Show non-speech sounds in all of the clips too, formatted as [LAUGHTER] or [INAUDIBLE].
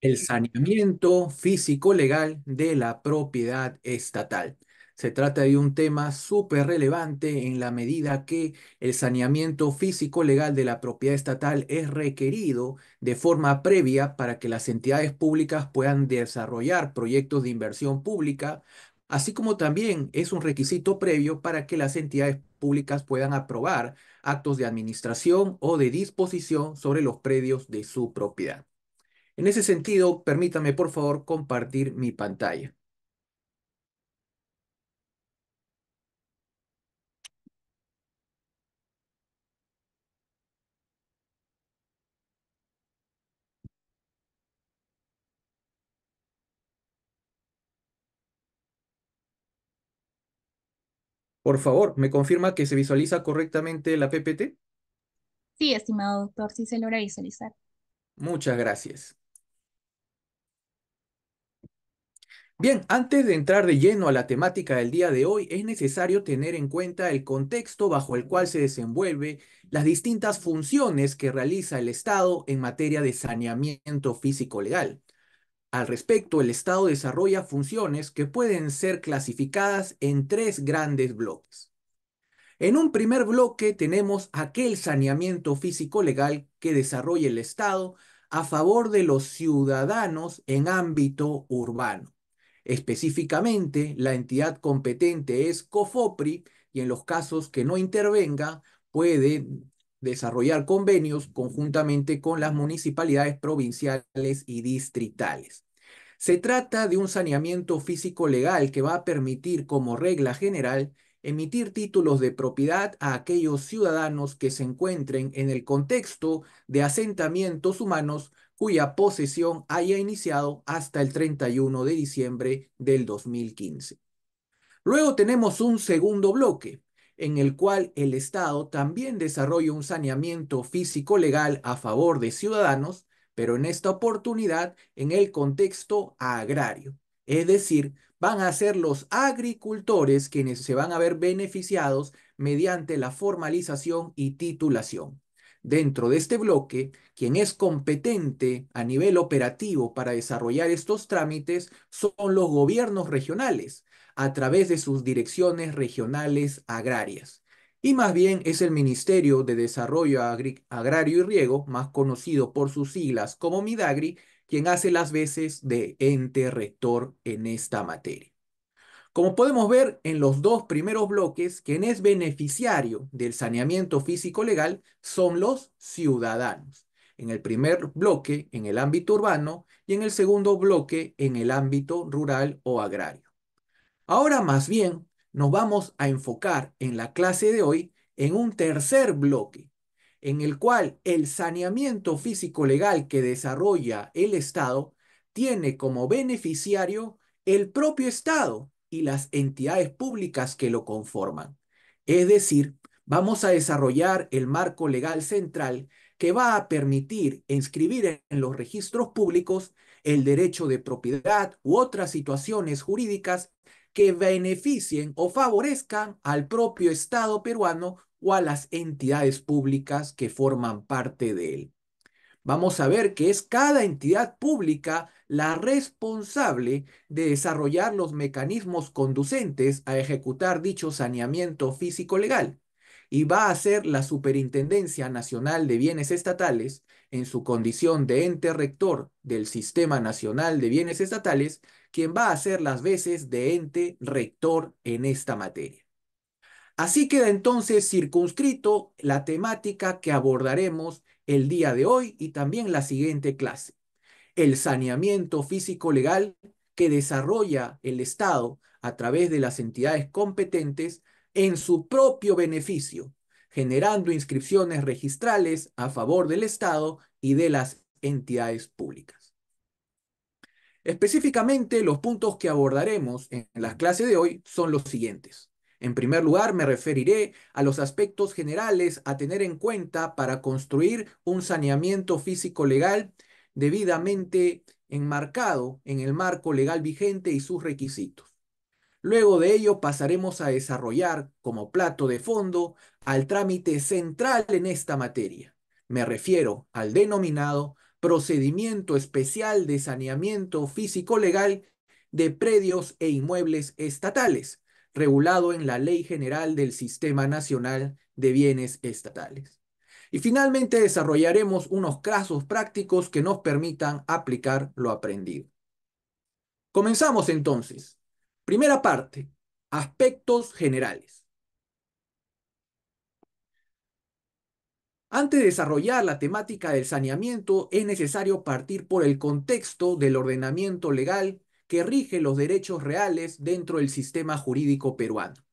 el saneamiento físico-legal de la propiedad estatal. Se trata de un tema súper relevante en la medida que el saneamiento físico-legal de la propiedad estatal es requerido de forma previa para que las entidades públicas puedan desarrollar proyectos de inversión pública, así como también es un requisito previo para que las entidades públicas puedan aprobar actos de administración o de disposición sobre los predios de su propiedad. En ese sentido, permítame por favor compartir mi pantalla. Por favor, ¿me confirma que se visualiza correctamente la PPT? Sí, estimado doctor, sí se logra visualizar. Muchas gracias. Bien, antes de entrar de lleno a la temática del día de hoy, es necesario tener en cuenta el contexto bajo el cual se desenvuelve las distintas funciones que realiza el Estado en materia de saneamiento físico-legal. Al respecto, el Estado desarrolla funciones que pueden ser clasificadas en tres grandes bloques. En un primer bloque tenemos aquel saneamiento físico-legal que desarrolla el Estado a favor de los ciudadanos en ámbito urbano. Específicamente, la entidad competente es COFOPRI y en los casos que no intervenga puede desarrollar convenios conjuntamente con las municipalidades provinciales y distritales. Se trata de un saneamiento físico legal que va a permitir como regla general emitir títulos de propiedad a aquellos ciudadanos que se encuentren en el contexto de asentamientos humanos cuya posesión haya iniciado hasta el 31 de diciembre del 2015. Luego tenemos un segundo bloque, en el cual el Estado también desarrolla un saneamiento físico-legal a favor de ciudadanos, pero en esta oportunidad en el contexto agrario. Es decir, van a ser los agricultores quienes se van a ver beneficiados mediante la formalización y titulación. Dentro de este bloque, quien es competente a nivel operativo para desarrollar estos trámites son los gobiernos regionales, a través de sus direcciones regionales agrarias. Y más bien es el Ministerio de Desarrollo Agrario y Riego, más conocido por sus siglas como MIDAGRI, quien hace las veces de ente rector en esta materia. Como podemos ver en los dos primeros bloques, quien es beneficiario del saneamiento físico legal son los ciudadanos. En el primer bloque, en el ámbito urbano, y en el segundo bloque, en el ámbito rural o agrario. Ahora más bien nos vamos a enfocar en la clase de hoy en un tercer bloque, en el cual el saneamiento físico-legal que desarrolla el Estado tiene como beneficiario el propio Estado y las entidades públicas que lo conforman. Es decir, vamos a desarrollar el marco legal central que va a permitir inscribir en los registros públicos el derecho de propiedad u otras situaciones jurídicas que beneficien o favorezcan al propio Estado peruano o a las entidades públicas que forman parte de él. Vamos a ver que es cada entidad pública la responsable de desarrollar los mecanismos conducentes a ejecutar dicho saneamiento físico-legal y va a ser la Superintendencia Nacional de Bienes Estatales, en su condición de ente rector del Sistema Nacional de Bienes Estatales, quien va a hacer las veces de ente rector en esta materia. Así queda entonces circunscrito la temática que abordaremos el día de hoy y también la siguiente clase. El saneamiento físico-legal que desarrolla el Estado a través de las entidades competentes en su propio beneficio, generando inscripciones registrales a favor del Estado y de las entidades públicas. Específicamente, los puntos que abordaremos en la clase de hoy son los siguientes. En primer lugar, me referiré a los aspectos generales a tener en cuenta para construir un saneamiento físico legal debidamente enmarcado en el marco legal vigente y sus requisitos. Luego de ello pasaremos a desarrollar como plato de fondo al trámite central en esta materia. Me refiero al denominado procedimiento especial de saneamiento físico-legal de predios e inmuebles estatales, regulado en la Ley General del Sistema Nacional de Bienes Estatales. Y finalmente desarrollaremos unos casos prácticos que nos permitan aplicar lo aprendido. Comenzamos entonces. Primera parte, aspectos generales. Antes de desarrollar la temática del saneamiento, es necesario partir por el contexto del ordenamiento legal que rige los derechos reales dentro del sistema jurídico peruano.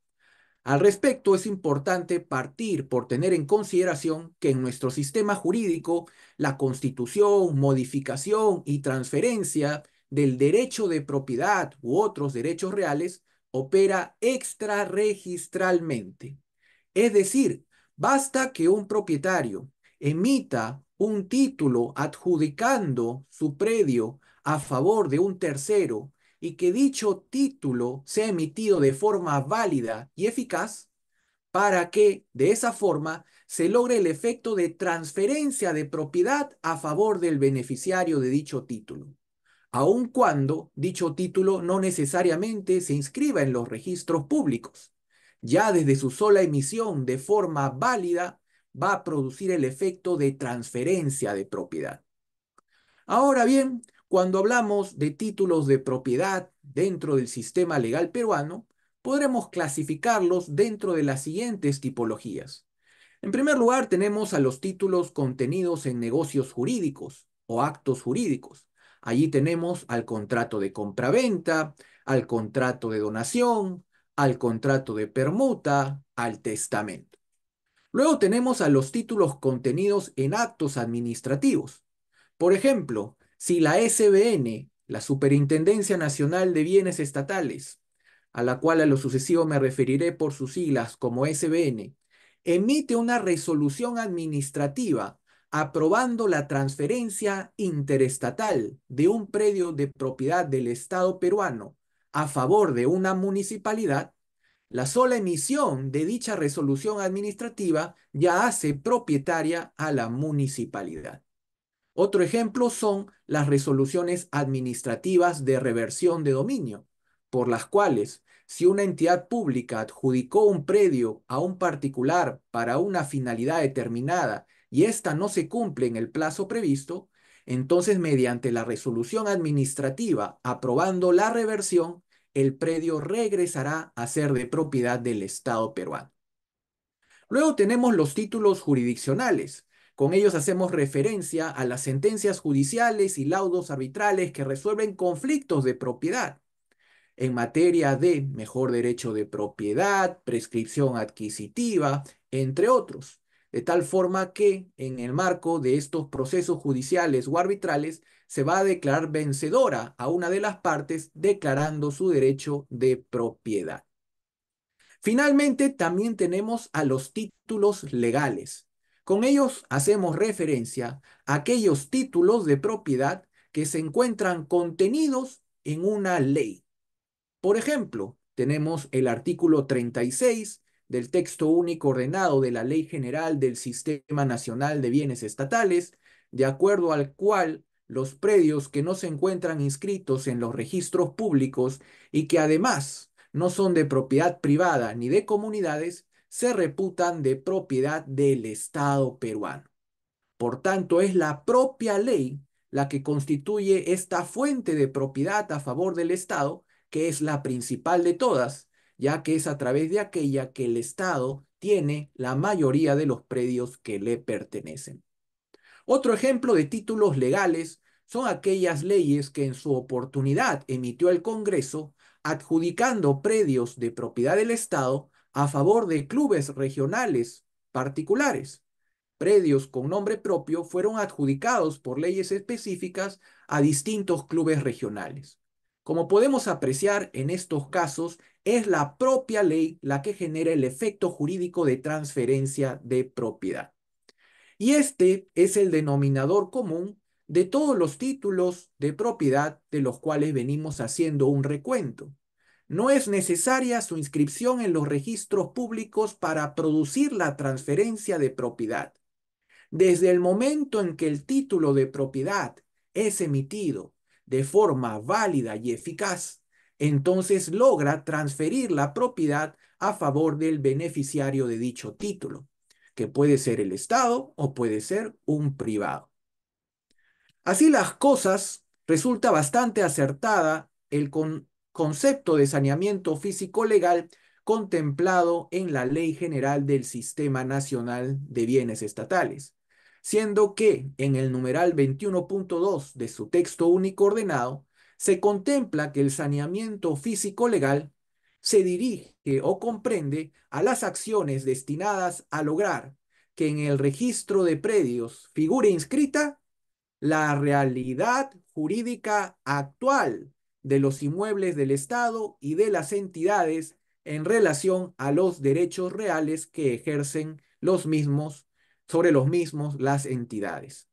Al respecto, es importante partir por tener en consideración que en nuestro sistema jurídico, la constitución, modificación y transferencia del derecho de propiedad u otros derechos reales opera extrarregistralmente. Es decir, basta que un propietario emita un título adjudicando su predio a favor de un tercero y que dicho título sea emitido de forma válida y eficaz para que de esa forma se logre el efecto de transferencia de propiedad a favor del beneficiario de dicho título, aun cuando dicho título no necesariamente se inscriba en los registros públicos. Ya desde su sola emisión de forma válida va a producir el efecto de transferencia de propiedad. Ahora bien, cuando hablamos de títulos de propiedad dentro del sistema legal peruano, podremos clasificarlos dentro de las siguientes tipologías. En primer lugar, tenemos a los títulos contenidos en negocios jurídicos o actos jurídicos. Allí tenemos al contrato de compraventa, al contrato de donación, al contrato de permuta, al testamento. Luego tenemos a los títulos contenidos en actos administrativos. Por ejemplo, si la SBN, la Superintendencia Nacional de Bienes Estatales, a la cual a lo sucesivo me referiré por sus siglas como SBN, emite una resolución administrativa aprobando la transferencia interestatal de un predio de propiedad del Estado peruano a favor de una municipalidad, la sola emisión de dicha resolución administrativa ya hace propietaria a la municipalidad. Otro ejemplo son las resoluciones administrativas de reversión de dominio, por las cuales si una entidad pública adjudicó un predio a un particular para una finalidad determinada y ésta no se cumple en el plazo previsto, entonces mediante la resolución administrativa aprobando la reversión, el predio regresará a ser de propiedad del Estado peruano. Luego tenemos los títulos jurisdiccionales, con ellos hacemos referencia a las sentencias judiciales y laudos arbitrales que resuelven conflictos de propiedad. En materia de mejor derecho de propiedad, prescripción adquisitiva, entre otros, de tal forma que en el marco de estos procesos judiciales o arbitrales se va a declarar vencedora a una de las partes declarando su derecho de propiedad. Finalmente, también tenemos a los títulos legales, con ellos hacemos referencia a aquellos títulos de propiedad que se encuentran contenidos en una ley. Por ejemplo, tenemos el artículo 36 del texto único ordenado de la Ley General del Sistema Nacional de Bienes Estatales, de acuerdo al cual los predios que no se encuentran inscritos en los registros públicos y que además no son de propiedad privada ni de comunidades, se reputan de propiedad del Estado peruano. Por tanto, es la propia ley la que constituye esta fuente de propiedad a favor del Estado, que es la principal de todas, ya que es a través de aquella que el Estado tiene la mayoría de los predios que le pertenecen. Otro ejemplo de títulos legales son aquellas leyes que en su oportunidad emitió el Congreso adjudicando predios de propiedad del Estado a favor de clubes regionales particulares. Predios con nombre propio fueron adjudicados por leyes específicas a distintos clubes regionales. Como podemos apreciar en estos casos, es la propia ley la que genera el efecto jurídico de transferencia de propiedad. Y este es el denominador común de todos los títulos de propiedad de los cuales venimos haciendo un recuento. No es necesaria su inscripción en los registros públicos para producir la transferencia de propiedad. Desde el momento en que el título de propiedad es emitido de forma válida y eficaz, entonces logra transferir la propiedad a favor del beneficiario de dicho título, que puede ser el Estado o puede ser un privado. Así las cosas, resulta bastante acertada el concepto de saneamiento físico legal contemplado en la Ley General del Sistema Nacional de Bienes Estatales, siendo que en el numeral 21.2 de su texto único ordenado se contempla que el saneamiento físico legal se dirige o comprende a las acciones destinadas a lograr que en el registro de predios figure inscrita la realidad jurídica actual de los inmuebles del Estado y de las entidades en relación a los derechos reales que ejercen los mismos sobre los mismos las entidades.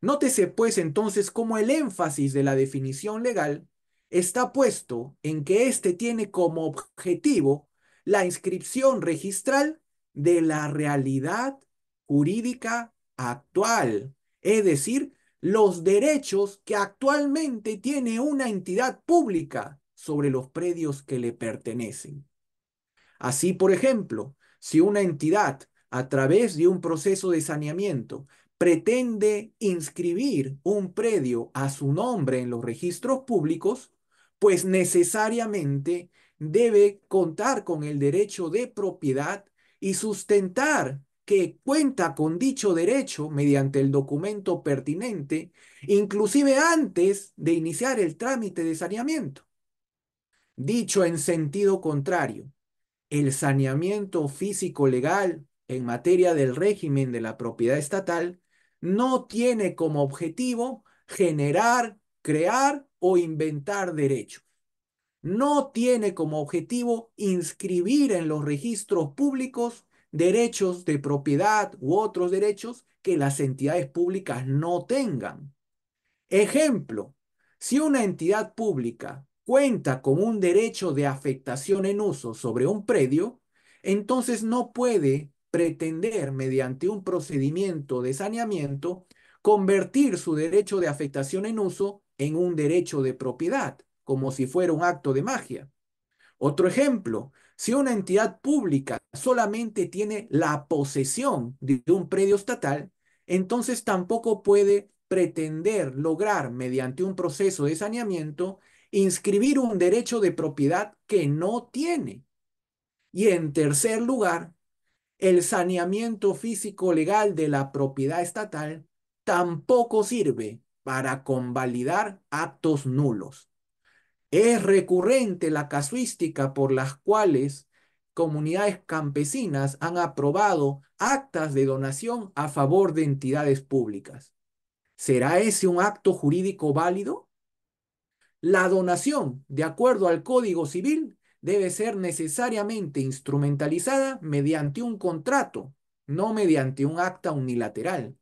Nótese pues entonces cómo el énfasis de la definición legal está puesto en que éste tiene como objetivo la inscripción registral de la realidad jurídica actual, es decir, los derechos que actualmente tiene una entidad pública sobre los predios que le pertenecen. Así, por ejemplo, si una entidad, a través de un proceso de saneamiento, pretende inscribir un predio a su nombre en los registros públicos, pues necesariamente debe contar con el derecho de propiedad y sustentar que cuenta con dicho derecho mediante el documento pertinente, inclusive antes de iniciar el trámite de saneamiento. Dicho en sentido contrario, el saneamiento físico legal en materia del régimen de la propiedad estatal no tiene como objetivo generar, crear o inventar derechos. No tiene como objetivo inscribir en los registros públicos derechos de propiedad u otros derechos que las entidades públicas no tengan. Ejemplo, si una entidad pública cuenta con un derecho de afectación en uso sobre un predio, entonces no puede pretender mediante un procedimiento de saneamiento convertir su derecho de afectación en uso en un derecho de propiedad, como si fuera un acto de magia. Otro ejemplo, si una entidad pública solamente tiene la posesión de un predio estatal, entonces tampoco puede pretender lograr mediante un proceso de saneamiento inscribir un derecho de propiedad que no tiene. Y en tercer lugar, el saneamiento físico legal de la propiedad estatal tampoco sirve para convalidar actos nulos. Es recurrente la casuística por las cuales comunidades campesinas han aprobado actas de donación a favor de entidades públicas. ¿Será ese un acto jurídico válido? La donación, de acuerdo al Código Civil, debe ser necesariamente instrumentalizada mediante un contrato, no mediante un acta unilateral.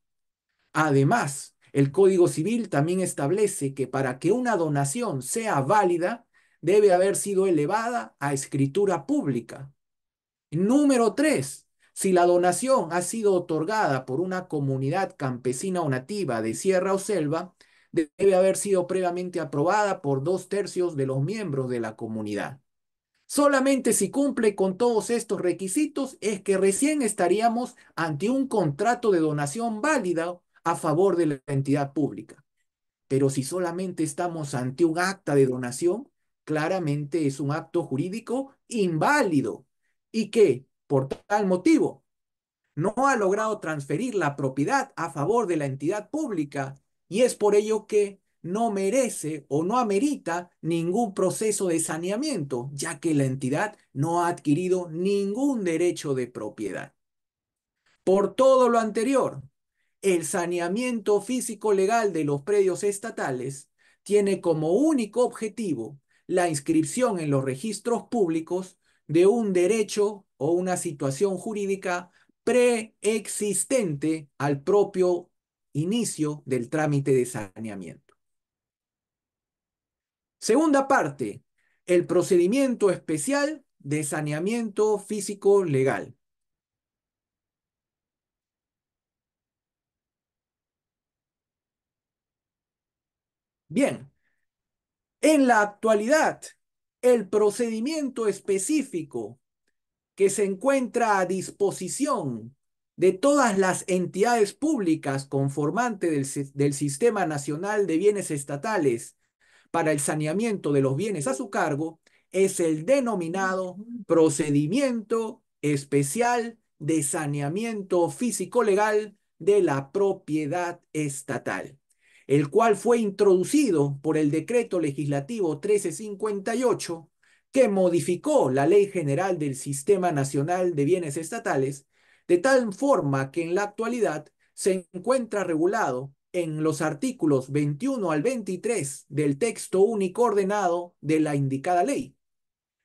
Además, el Código Civil también establece que para que una donación sea válida, debe haber sido elevada a escritura pública. Número tres, si la donación ha sido otorgada por una comunidad campesina o nativa de sierra o selva, debe haber sido previamente aprobada por dos tercios de los miembros de la comunidad. Solamente si cumple con todos estos requisitos es que recién estaríamos ante un contrato de donación válida a favor de la entidad pública. Pero si solamente estamos ante un acta de donación, claramente es un acto jurídico inválido y que, por tal motivo, no ha logrado transferir la propiedad a favor de la entidad pública y es por ello que no merece o no amerita ningún proceso de saneamiento, ya que la entidad no ha adquirido ningún derecho de propiedad. Por todo lo anterior, el saneamiento físico legal de los predios estatales tiene como único objetivo la inscripción en los registros públicos de un derecho o una situación jurídica preexistente al propio inicio del trámite de saneamiento. Segunda parte, el procedimiento especial de saneamiento físico legal. Bien, en la actualidad, el procedimiento específico que se encuentra a disposición de todas las entidades públicas conformantes del, del, Sistema Nacional de Bienes Estatales para el saneamiento de los bienes a su cargo es el denominado procedimiento especial de saneamiento físico-legal de la propiedad estatal, el cual fue introducido por el decreto legislativo 1358 que modificó la Ley General del Sistema Nacional de Bienes Estatales, de tal forma que en la actualidad se encuentra regulado en los artículos 21 al 23 del texto único ordenado de la indicada ley.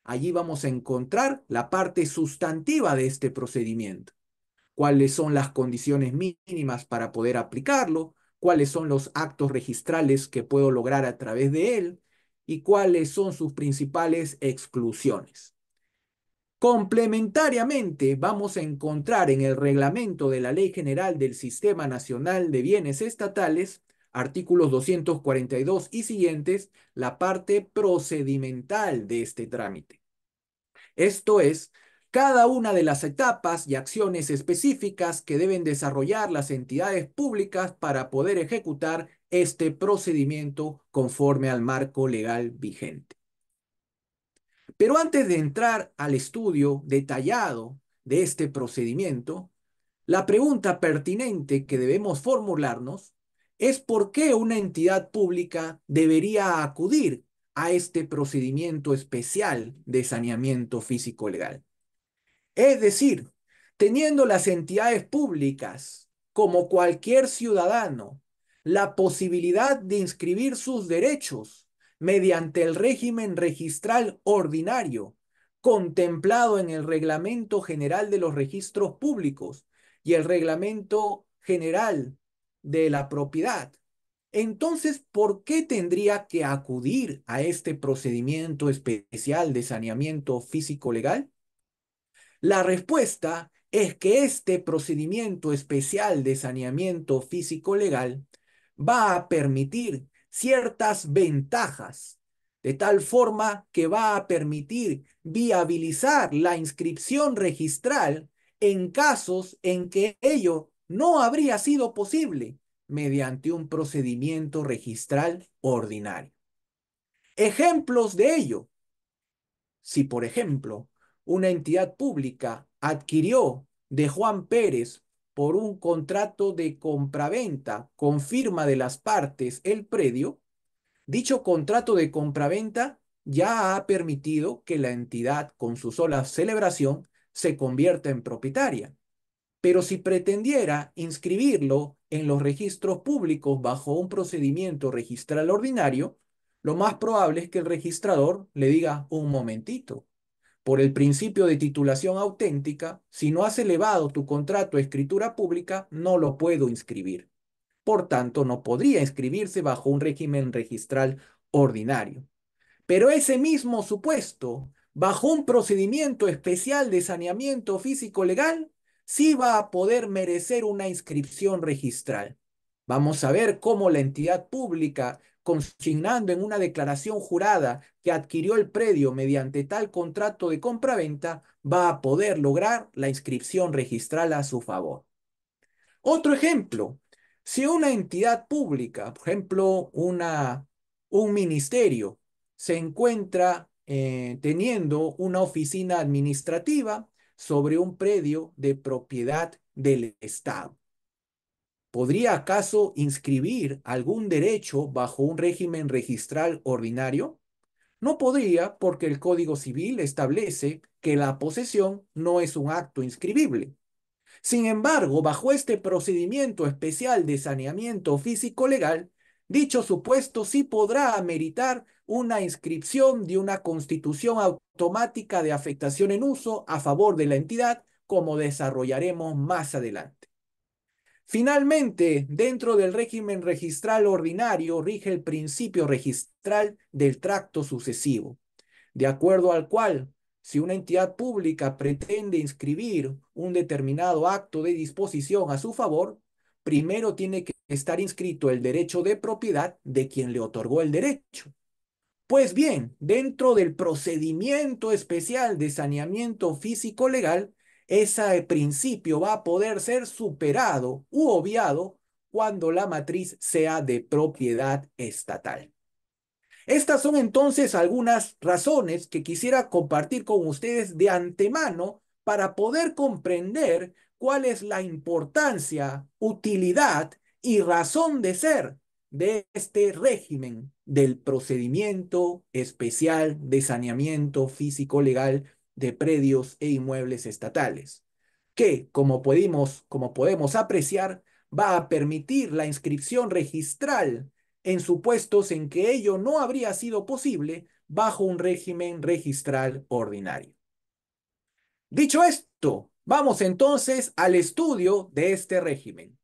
Allí vamos a encontrar la parte sustantiva de este procedimiento. Cuáles son las condiciones mínimas para poder aplicarlo, cuáles son los actos registrales que puedo lograr a través de él y cuáles son sus principales exclusiones. Complementariamente, vamos a encontrar en el reglamento de la Ley General del Sistema Nacional de Bienes Estatales, artículos 242 y siguientes, la parte procedimental de este trámite. Esto es, cada una de las etapas y acciones específicas que deben desarrollar las entidades públicas para poder ejecutar este procedimiento conforme al marco legal vigente. Pero antes de entrar al estudio detallado de este procedimiento, la pregunta pertinente que debemos formularnos es por qué una entidad pública debería acudir a este procedimiento especial de saneamiento físico legal. Es decir, teniendo las entidades públicas, como cualquier ciudadano, la posibilidad de inscribir sus derechos mediante el régimen registral ordinario contemplado en el Reglamento General de los Registros Públicos y el Reglamento General de la Propiedad. Entonces, ¿por qué tendría que acudir a este procedimiento especial de saneamiento físico-legal? La respuesta es que este procedimiento especial de saneamiento físico-legal va a permitir ciertas ventajas, de tal forma que va a permitir viabilizar la inscripción registral en casos en que ello no habría sido posible mediante un procedimiento registral ordinario. Ejemplos de ello. Si, por ejemplo, una entidad pública adquirió de Juan Pérez por un contrato de compraventa con firma de las partes el predio, dicho contrato de compraventa ya ha permitido que la entidad con su sola celebración se convierta en propietaria. Pero si pretendiera inscribirlo en los registros públicos bajo un procedimiento registral ordinario, lo más probable es que el registrador le diga un momentito, por el principio de titulación auténtica, si no has elevado tu contrato a escritura pública, no lo puedo inscribir. Por tanto, no podría inscribirse bajo un régimen registral ordinario. Pero ese mismo supuesto, bajo un procedimiento especial de saneamiento físico legal, sí va a poder merecer una inscripción registral. Vamos a ver cómo la entidad pública consignando en una declaración jurada que adquirió el predio mediante tal contrato de compraventa, va a poder lograr la inscripción registral a su favor. Otro ejemplo, si una entidad pública, por ejemplo, una, un ministerio, se encuentra eh, teniendo una oficina administrativa sobre un predio de propiedad del Estado. ¿Podría acaso inscribir algún derecho bajo un régimen registral ordinario? No podría porque el Código Civil establece que la posesión no es un acto inscribible. Sin embargo, bajo este procedimiento especial de saneamiento físico-legal, dicho supuesto sí podrá ameritar una inscripción de una constitución automática de afectación en uso a favor de la entidad, como desarrollaremos más adelante. Finalmente, dentro del régimen registral ordinario rige el principio registral del tracto sucesivo, de acuerdo al cual, si una entidad pública pretende inscribir un determinado acto de disposición a su favor, primero tiene que estar inscrito el derecho de propiedad de quien le otorgó el derecho. Pues bien, dentro del procedimiento especial de saneamiento físico legal, ese principio va a poder ser superado u obviado cuando la matriz sea de propiedad estatal. Estas son entonces algunas razones que quisiera compartir con ustedes de antemano para poder comprender cuál es la importancia, utilidad y razón de ser de este régimen del procedimiento especial de saneamiento físico legal de predios e inmuebles estatales, que, como podemos, como podemos apreciar, va a permitir la inscripción registral en supuestos en que ello no habría sido posible bajo un régimen registral ordinario. Dicho esto, vamos entonces al estudio de este régimen.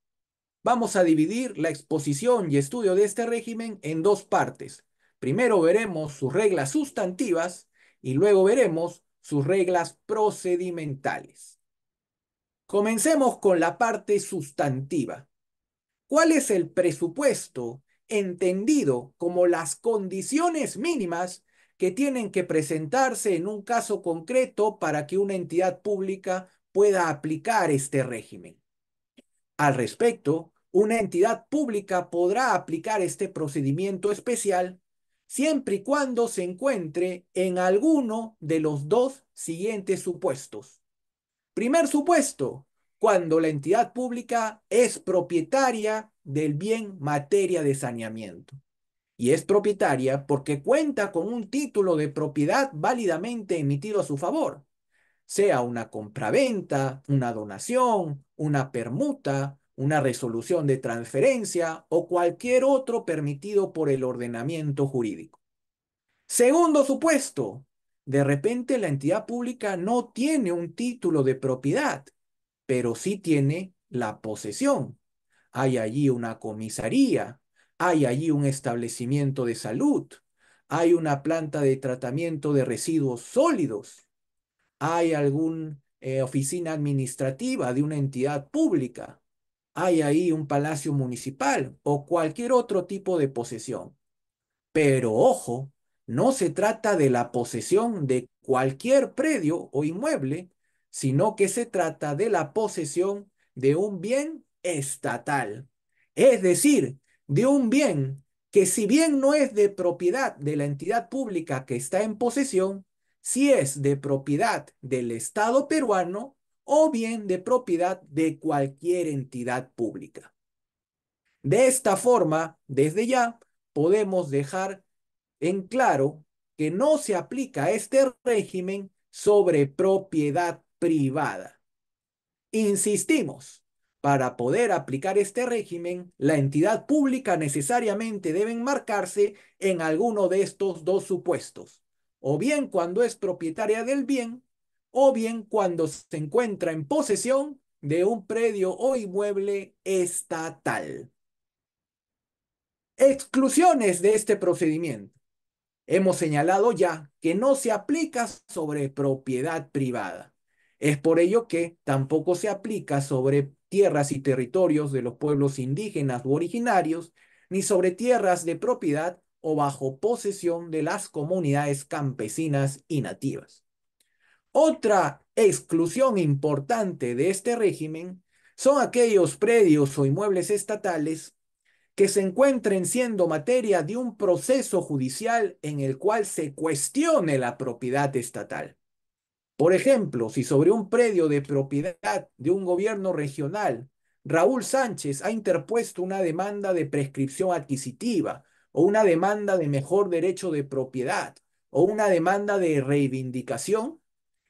Vamos a dividir la exposición y estudio de este régimen en dos partes. Primero veremos sus reglas sustantivas y luego veremos sus reglas procedimentales. Comencemos con la parte sustantiva. ¿Cuál es el presupuesto entendido como las condiciones mínimas que tienen que presentarse en un caso concreto para que una entidad pública pueda aplicar este régimen? Al respecto, una entidad pública podrá aplicar este procedimiento especial siempre y cuando se encuentre en alguno de los dos siguientes supuestos. Primer supuesto, cuando la entidad pública es propietaria del bien materia de saneamiento. Y es propietaria porque cuenta con un título de propiedad válidamente emitido a su favor, sea una compraventa, una donación, una permuta, una resolución de transferencia o cualquier otro permitido por el ordenamiento jurídico. Segundo supuesto, de repente la entidad pública no tiene un título de propiedad, pero sí tiene la posesión. Hay allí una comisaría, hay allí un establecimiento de salud, hay una planta de tratamiento de residuos sólidos, hay alguna eh, oficina administrativa de una entidad pública, hay ahí un palacio municipal o cualquier otro tipo de posesión. Pero ojo, no se trata de la posesión de cualquier predio o inmueble, sino que se trata de la posesión de un bien estatal. Es decir, de un bien que si bien no es de propiedad de la entidad pública que está en posesión, sí es de propiedad del Estado peruano o bien de propiedad de cualquier entidad pública. De esta forma, desde ya, podemos dejar en claro que no se aplica este régimen sobre propiedad privada. Insistimos, para poder aplicar este régimen, la entidad pública necesariamente debe enmarcarse en alguno de estos dos supuestos, o bien cuando es propietaria del bien, o bien cuando se encuentra en posesión de un predio o inmueble estatal. Exclusiones de este procedimiento. Hemos señalado ya que no se aplica sobre propiedad privada. Es por ello que tampoco se aplica sobre tierras y territorios de los pueblos indígenas u originarios, ni sobre tierras de propiedad o bajo posesión de las comunidades campesinas y nativas. Otra exclusión importante de este régimen son aquellos predios o inmuebles estatales que se encuentren siendo materia de un proceso judicial en el cual se cuestione la propiedad estatal. Por ejemplo, si sobre un predio de propiedad de un gobierno regional, Raúl Sánchez ha interpuesto una demanda de prescripción adquisitiva o una demanda de mejor derecho de propiedad o una demanda de reivindicación,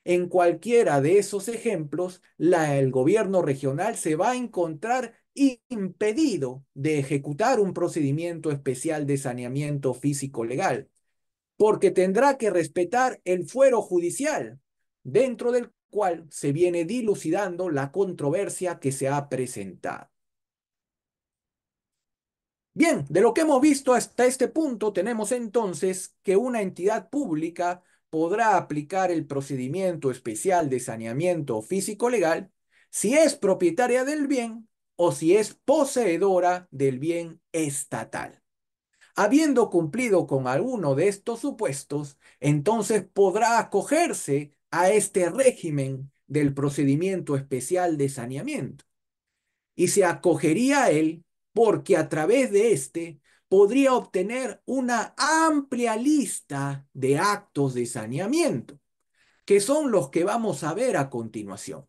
en cualquiera de esos ejemplos, el gobierno regional se va a encontrar impedido de ejecutar un procedimiento especial de saneamiento físico legal, porque tendrá que respetar el fuero judicial, dentro del cual se viene dilucidando la controversia que se ha presentado. Bien, de lo que hemos visto hasta este punto, tenemos entonces que una entidad pública podrá aplicar el procedimiento especial de saneamiento físico-legal si es propietaria del bien o si es poseedora del bien estatal. Habiendo cumplido con alguno de estos supuestos, entonces podrá acogerse a este régimen del procedimiento especial de saneamiento. Y se acogería a él porque a través de este podría obtener una amplia lista de actos de saneamiento, que son los que vamos a ver a continuación.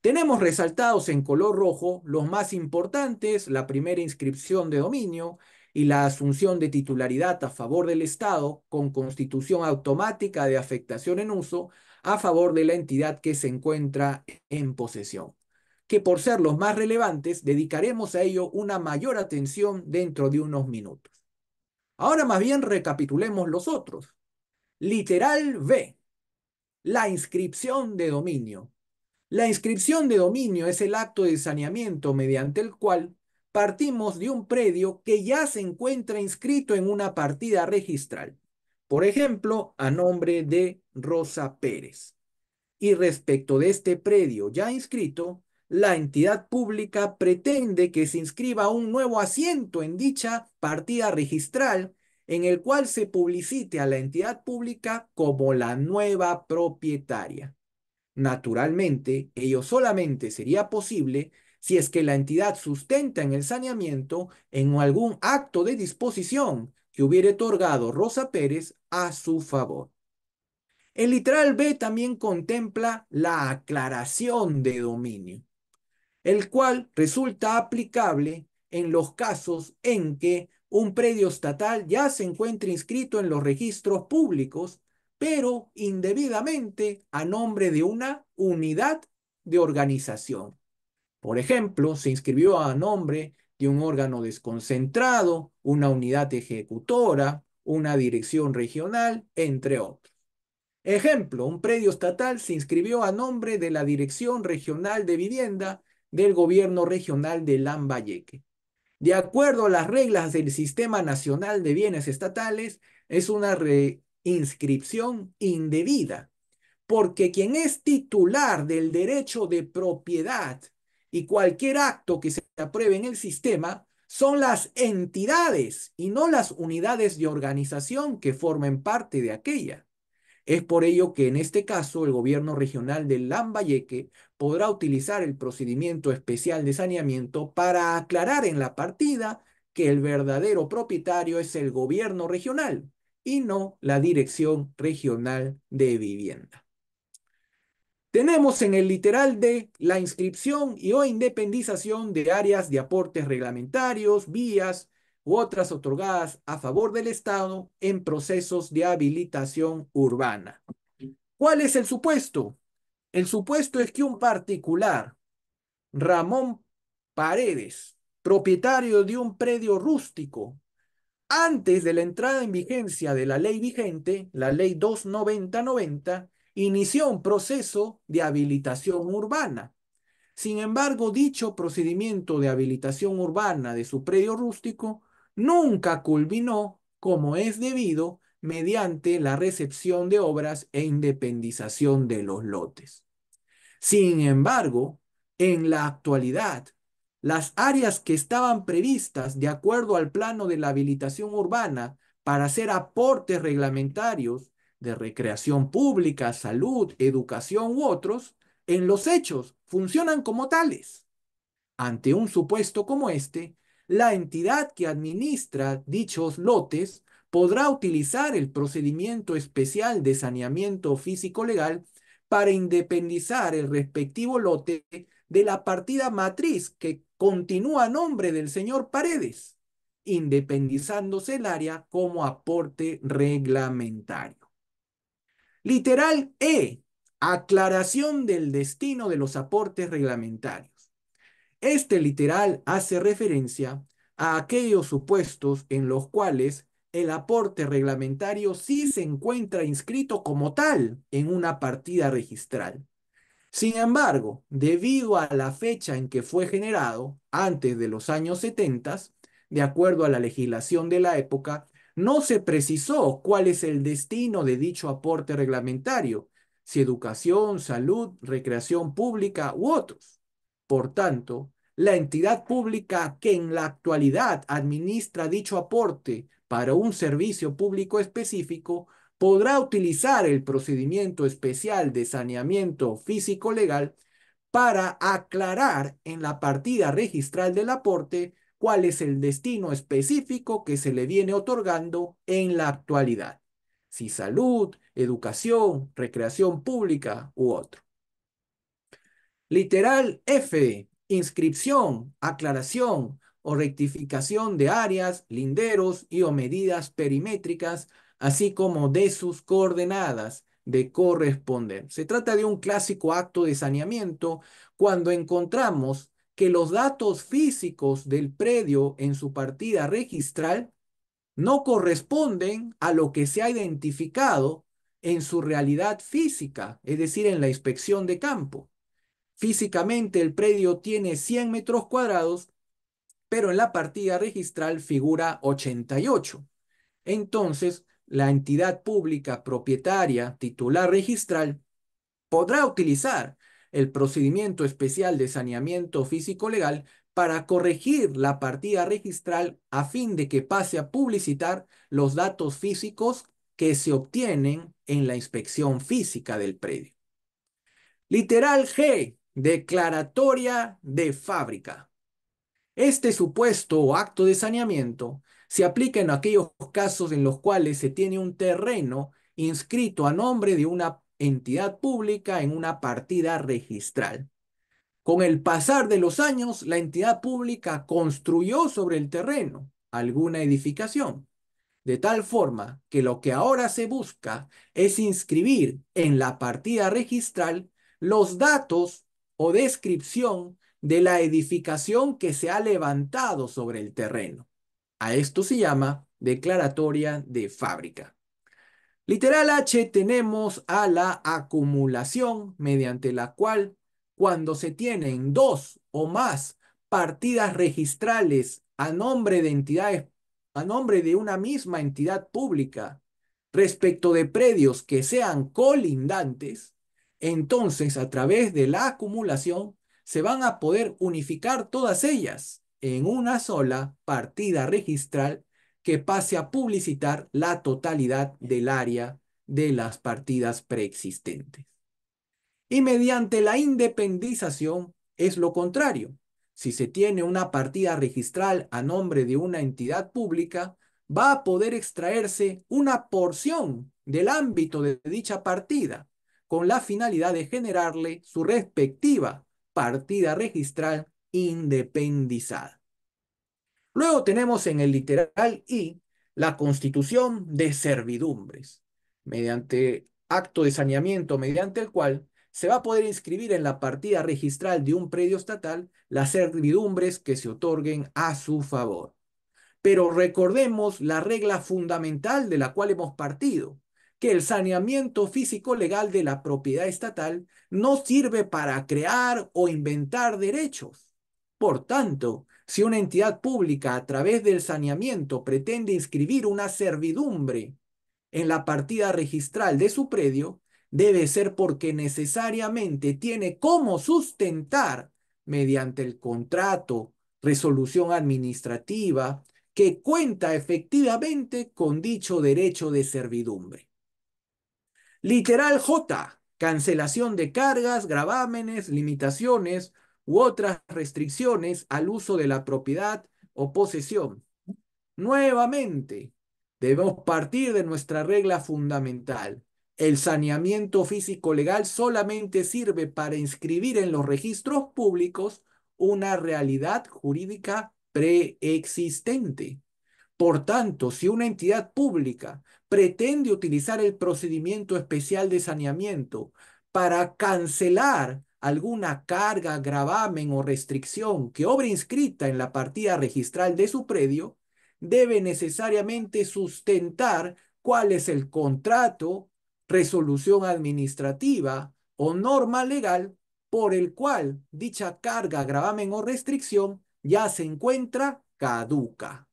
Tenemos resaltados en color rojo los más importantes, la primera inscripción de dominio y la asunción de titularidad a favor del Estado con constitución automática de afectación en uso a favor de la entidad que se encuentra en posesión, que por ser los más relevantes dedicaremos a ello una mayor atención dentro de unos minutos. Ahora más bien recapitulemos los otros. Literal B, la inscripción de dominio. La inscripción de dominio es el acto de saneamiento mediante el cual partimos de un predio que ya se encuentra inscrito en una partida registral, por ejemplo, a nombre de Rosa Pérez. Y respecto de este predio ya inscrito, la entidad pública pretende que se inscriba un nuevo asiento en dicha partida registral en el cual se publicite a la entidad pública como la nueva propietaria. Naturalmente, ello solamente sería posible si es que la entidad sustenta en el saneamiento en algún acto de disposición que hubiera otorgado Rosa Pérez a su favor. El literal B también contempla la aclaración de dominio, el cual resulta aplicable en los casos en que un predio estatal ya se encuentra inscrito en los registros públicos pero indebidamente a nombre de una unidad de organización. Por ejemplo, se inscribió a nombre de un órgano desconcentrado, una unidad ejecutora, una dirección regional, entre otros. Ejemplo, un predio estatal se inscribió a nombre de la Dirección Regional de Vivienda del Gobierno Regional de Lambayeque. De acuerdo a las reglas del Sistema Nacional de Bienes Estatales, es una inscripción indebida, porque quien es titular del derecho de propiedad y cualquier acto que se apruebe en el sistema son las entidades y no las unidades de organización que formen parte de aquella. Es por ello que en este caso el gobierno regional de Lambayeque podrá utilizar el procedimiento especial de saneamiento para aclarar en la partida que el verdadero propietario es el gobierno regional y no la Dirección Regional de Vivienda. Tenemos en el literal de la inscripción y o independización de áreas de aportes reglamentarios, vías u otras otorgadas a favor del Estado en procesos de habilitación urbana. ¿Cuál es el supuesto? El supuesto es que un particular, Ramón Paredes, propietario de un predio rústico antes de la entrada en vigencia de la ley vigente, la ley 29090, inició un proceso de habilitación urbana. Sin embargo, dicho procedimiento de habilitación urbana de su predio rústico nunca culminó como es debido mediante la recepción de obras e independización de los lotes. Sin embargo, en la actualidad, las áreas que estaban previstas de acuerdo al plano de la habilitación urbana para hacer aportes reglamentarios de recreación pública, salud, educación u otros, en los hechos funcionan como tales. Ante un supuesto como este, la entidad que administra dichos lotes podrá utilizar el procedimiento especial de saneamiento físico-legal para independizar el respectivo lote de la partida matriz que continúa a nombre del señor Paredes, independizándose el área como aporte reglamentario. Literal E, aclaración del destino de los aportes reglamentarios. Este literal hace referencia a aquellos supuestos en los cuales el aporte reglamentario sí se encuentra inscrito como tal en una partida registral sin embargo, debido a la fecha en que fue generado, antes de los años 70, de acuerdo a la legislación de la época, no se precisó cuál es el destino de dicho aporte reglamentario, si educación, salud, recreación pública u otros. Por tanto, la entidad pública que en la actualidad administra dicho aporte para un servicio público específico podrá utilizar el procedimiento especial de saneamiento físico legal para aclarar en la partida registral del aporte cuál es el destino específico que se le viene otorgando en la actualidad, si salud, educación, recreación pública u otro. Literal F, inscripción, aclaración o rectificación de áreas, linderos y o medidas perimétricas, así como de sus coordenadas de corresponder. Se trata de un clásico acto de saneamiento cuando encontramos que los datos físicos del predio en su partida registral no corresponden a lo que se ha identificado en su realidad física, es decir, en la inspección de campo. Físicamente el predio tiene 100 metros cuadrados, pero en la partida registral figura 88. Entonces, la entidad pública propietaria titular registral podrá utilizar el procedimiento especial de saneamiento físico-legal para corregir la partida registral a fin de que pase a publicitar los datos físicos que se obtienen en la inspección física del predio. Literal G, declaratoria de fábrica. Este supuesto o acto de saneamiento se aplica en aquellos casos en los cuales se tiene un terreno inscrito a nombre de una entidad pública en una partida registral. Con el pasar de los años, la entidad pública construyó sobre el terreno alguna edificación, de tal forma que lo que ahora se busca es inscribir en la partida registral los datos o descripción de la edificación que se ha levantado sobre el terreno. A esto se llama declaratoria de fábrica. Literal H tenemos a la acumulación mediante la cual cuando se tienen dos o más partidas registrales a nombre de entidades, a nombre de una misma entidad pública respecto de predios que sean colindantes, entonces a través de la acumulación se van a poder unificar todas ellas en una sola partida registral que pase a publicitar la totalidad del área de las partidas preexistentes. Y mediante la independización es lo contrario. Si se tiene una partida registral a nombre de una entidad pública, va a poder extraerse una porción del ámbito de dicha partida con la finalidad de generarle su respectiva partida registral independizada. Luego tenemos en el literal I la constitución de servidumbres, mediante acto de saneamiento mediante el cual se va a poder inscribir en la partida registral de un predio estatal las servidumbres que se otorguen a su favor. Pero recordemos la regla fundamental de la cual hemos partido, que el saneamiento físico legal de la propiedad estatal no sirve para crear o inventar derechos. Por tanto, si una entidad pública a través del saneamiento pretende inscribir una servidumbre en la partida registral de su predio, debe ser porque necesariamente tiene cómo sustentar mediante el contrato, resolución administrativa, que cuenta efectivamente con dicho derecho de servidumbre. Literal J, cancelación de cargas, gravámenes, limitaciones u otras restricciones al uso de la propiedad o posesión. Nuevamente, debemos partir de nuestra regla fundamental. El saneamiento físico legal solamente sirve para inscribir en los registros públicos una realidad jurídica preexistente. Por tanto, si una entidad pública pretende utilizar el procedimiento especial de saneamiento para cancelar alguna carga, gravamen o restricción que obre inscrita en la partida registral de su predio, debe necesariamente sustentar cuál es el contrato, resolución administrativa o norma legal por el cual dicha carga, gravamen o restricción ya se encuentra caduca.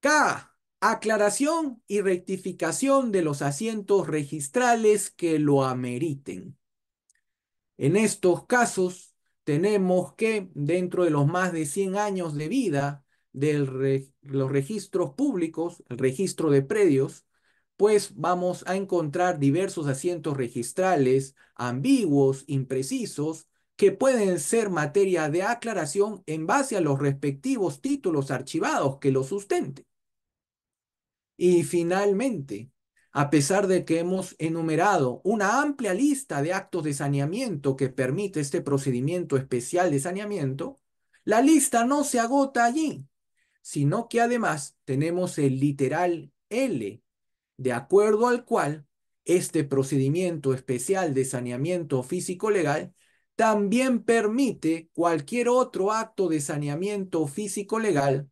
K aclaración y rectificación de los asientos registrales que lo ameriten. En estos casos, tenemos que dentro de los más de 100 años de vida de los registros públicos, el registro de predios, pues vamos a encontrar diversos asientos registrales ambiguos, imprecisos, que pueden ser materia de aclaración en base a los respectivos títulos archivados que los sustenten. Y finalmente, a pesar de que hemos enumerado una amplia lista de actos de saneamiento que permite este procedimiento especial de saneamiento, la lista no se agota allí, sino que además tenemos el literal L, de acuerdo al cual este procedimiento especial de saneamiento físico-legal también permite cualquier otro acto de saneamiento físico-legal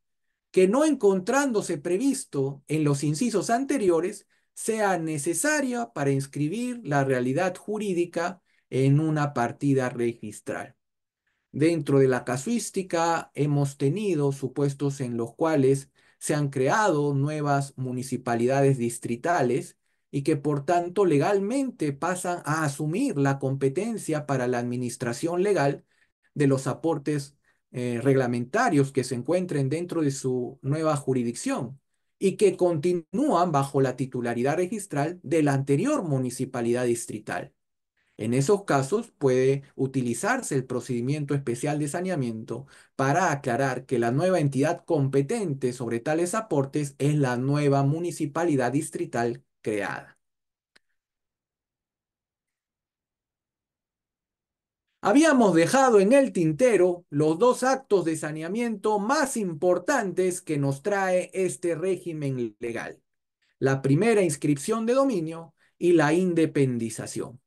que no encontrándose previsto en los incisos anteriores, sea necesaria para inscribir la realidad jurídica en una partida registral. Dentro de la casuística hemos tenido supuestos en los cuales se han creado nuevas municipalidades distritales y que por tanto legalmente pasan a asumir la competencia para la administración legal de los aportes eh, reglamentarios que se encuentren dentro de su nueva jurisdicción y que continúan bajo la titularidad registral de la anterior municipalidad distrital. En esos casos puede utilizarse el procedimiento especial de saneamiento para aclarar que la nueva entidad competente sobre tales aportes es la nueva municipalidad distrital creada. Habíamos dejado en el tintero los dos actos de saneamiento más importantes que nos trae este régimen legal. La primera inscripción de dominio y la independización.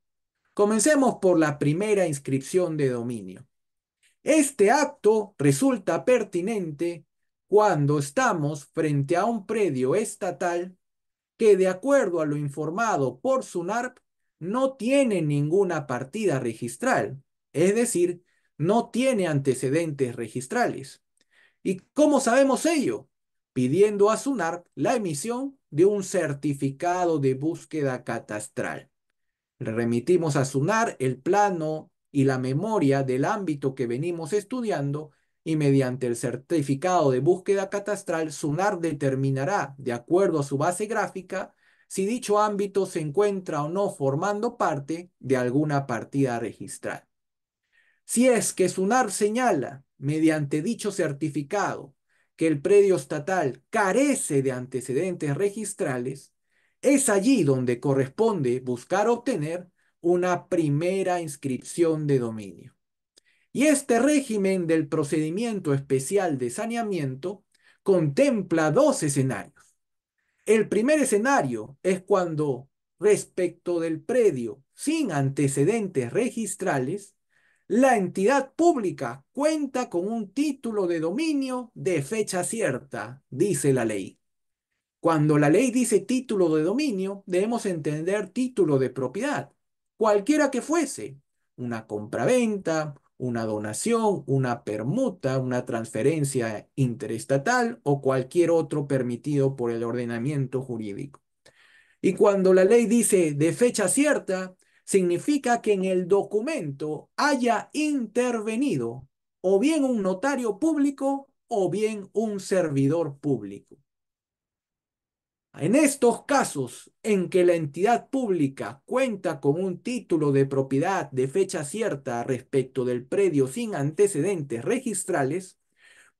Comencemos por la primera inscripción de dominio. Este acto resulta pertinente cuando estamos frente a un predio estatal que de acuerdo a lo informado por SUNARP no tiene ninguna partida registral, es decir, no tiene antecedentes registrales. ¿Y cómo sabemos ello? Pidiendo a SUNARP la emisión de un certificado de búsqueda catastral. Le remitimos a SUNAR el plano y la memoria del ámbito que venimos estudiando y mediante el certificado de búsqueda catastral, SUNAR determinará, de acuerdo a su base gráfica, si dicho ámbito se encuentra o no formando parte de alguna partida registral. Si es que SUNAR señala, mediante dicho certificado, que el predio estatal carece de antecedentes registrales, es allí donde corresponde buscar obtener una primera inscripción de dominio. Y este régimen del procedimiento especial de saneamiento contempla dos escenarios. El primer escenario es cuando, respecto del predio sin antecedentes registrales, la entidad pública cuenta con un título de dominio de fecha cierta, dice la ley. Cuando la ley dice título de dominio, debemos entender título de propiedad, cualquiera que fuese, una compraventa, una donación, una permuta, una transferencia interestatal o cualquier otro permitido por el ordenamiento jurídico. Y cuando la ley dice de fecha cierta, significa que en el documento haya intervenido o bien un notario público o bien un servidor público. En estos casos en que la entidad pública cuenta con un título de propiedad de fecha cierta respecto del predio sin antecedentes registrales,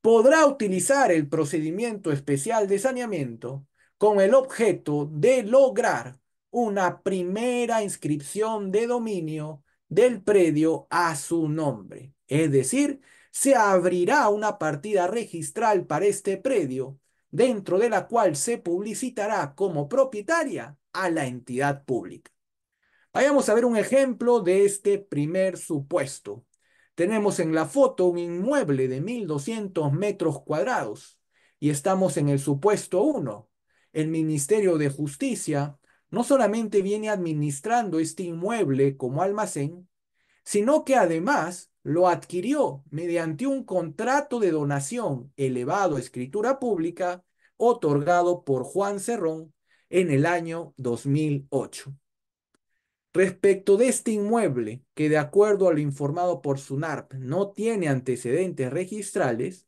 podrá utilizar el procedimiento especial de saneamiento con el objeto de lograr una primera inscripción de dominio del predio a su nombre. Es decir, se abrirá una partida registral para este predio dentro de la cual se publicitará como propietaria a la entidad pública. Vayamos a ver un ejemplo de este primer supuesto. Tenemos en la foto un inmueble de 1.200 metros cuadrados y estamos en el supuesto 1. El Ministerio de Justicia no solamente viene administrando este inmueble como almacén, sino que además lo adquirió mediante un contrato de donación elevado a escritura pública otorgado por Juan Cerrón en el año 2008. Respecto de este inmueble, que de acuerdo a lo informado por SUNARP no tiene antecedentes registrales,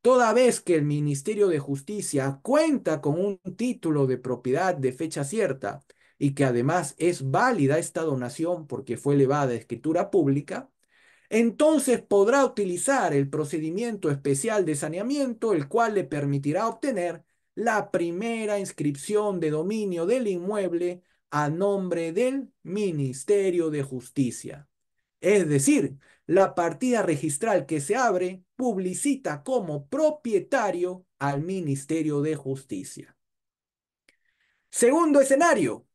toda vez que el Ministerio de Justicia cuenta con un título de propiedad de fecha cierta y que además es válida esta donación porque fue elevada a escritura pública, entonces podrá utilizar el procedimiento especial de saneamiento, el cual le permitirá obtener la primera inscripción de dominio del inmueble a nombre del Ministerio de Justicia. Es decir, la partida registral que se abre publicita como propietario al Ministerio de Justicia. Segundo escenario,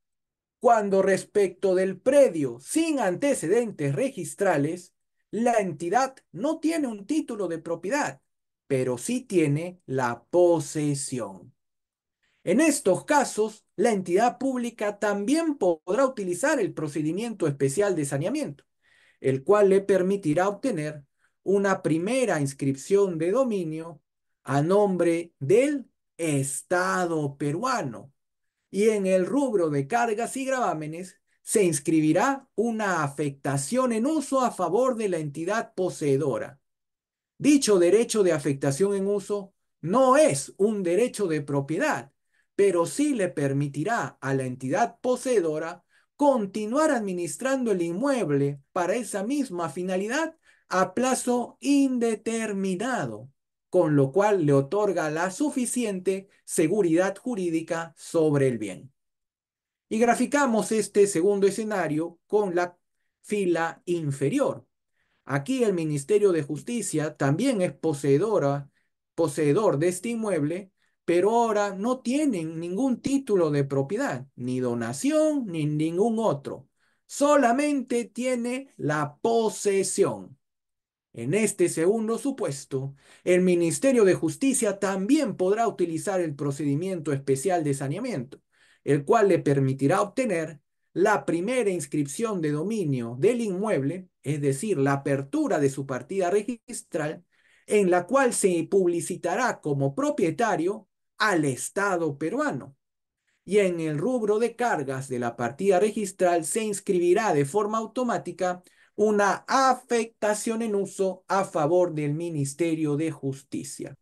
cuando respecto del predio sin antecedentes registrales, la entidad no tiene un título de propiedad, pero sí tiene la posesión. En estos casos, la entidad pública también podrá utilizar el procedimiento especial de saneamiento, el cual le permitirá obtener una primera inscripción de dominio a nombre del Estado peruano. Y en el rubro de cargas y gravámenes se inscribirá una afectación en uso a favor de la entidad poseedora. Dicho derecho de afectación en uso no es un derecho de propiedad, pero sí le permitirá a la entidad poseedora continuar administrando el inmueble para esa misma finalidad a plazo indeterminado, con lo cual le otorga la suficiente seguridad jurídica sobre el bien. Y graficamos este segundo escenario con la fila inferior. Aquí el Ministerio de Justicia también es poseedora, poseedor de este inmueble pero ahora no tienen ningún título de propiedad, ni donación, ni ningún otro. Solamente tiene la posesión. En este segundo supuesto, el Ministerio de Justicia también podrá utilizar el procedimiento especial de saneamiento, el cual le permitirá obtener la primera inscripción de dominio del inmueble, es decir, la apertura de su partida registral, en la cual se publicitará como propietario al Estado peruano. Y en el rubro de cargas de la partida registral se inscribirá de forma automática una afectación en uso a favor del Ministerio de Justicia.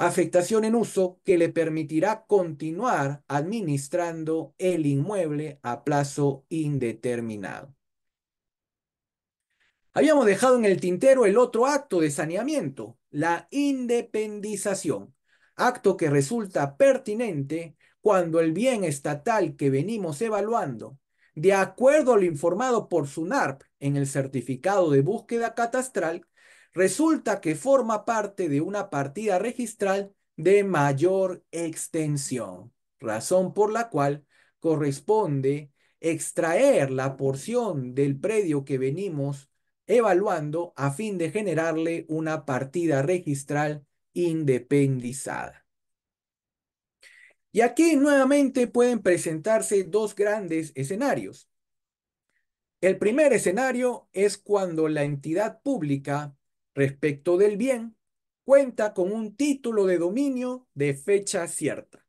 Afectación en uso que le permitirá continuar administrando el inmueble a plazo indeterminado. Habíamos dejado en el tintero el otro acto de saneamiento, la independización, acto que resulta pertinente cuando el bien estatal que venimos evaluando, de acuerdo a lo informado por SUNARP en el certificado de búsqueda catastral, resulta que forma parte de una partida registral de mayor extensión, razón por la cual corresponde extraer la porción del predio que venimos evaluando a fin de generarle una partida registral independizada. Y aquí nuevamente pueden presentarse dos grandes escenarios. El primer escenario es cuando la entidad pública, respecto del bien, cuenta con un título de dominio de fecha cierta.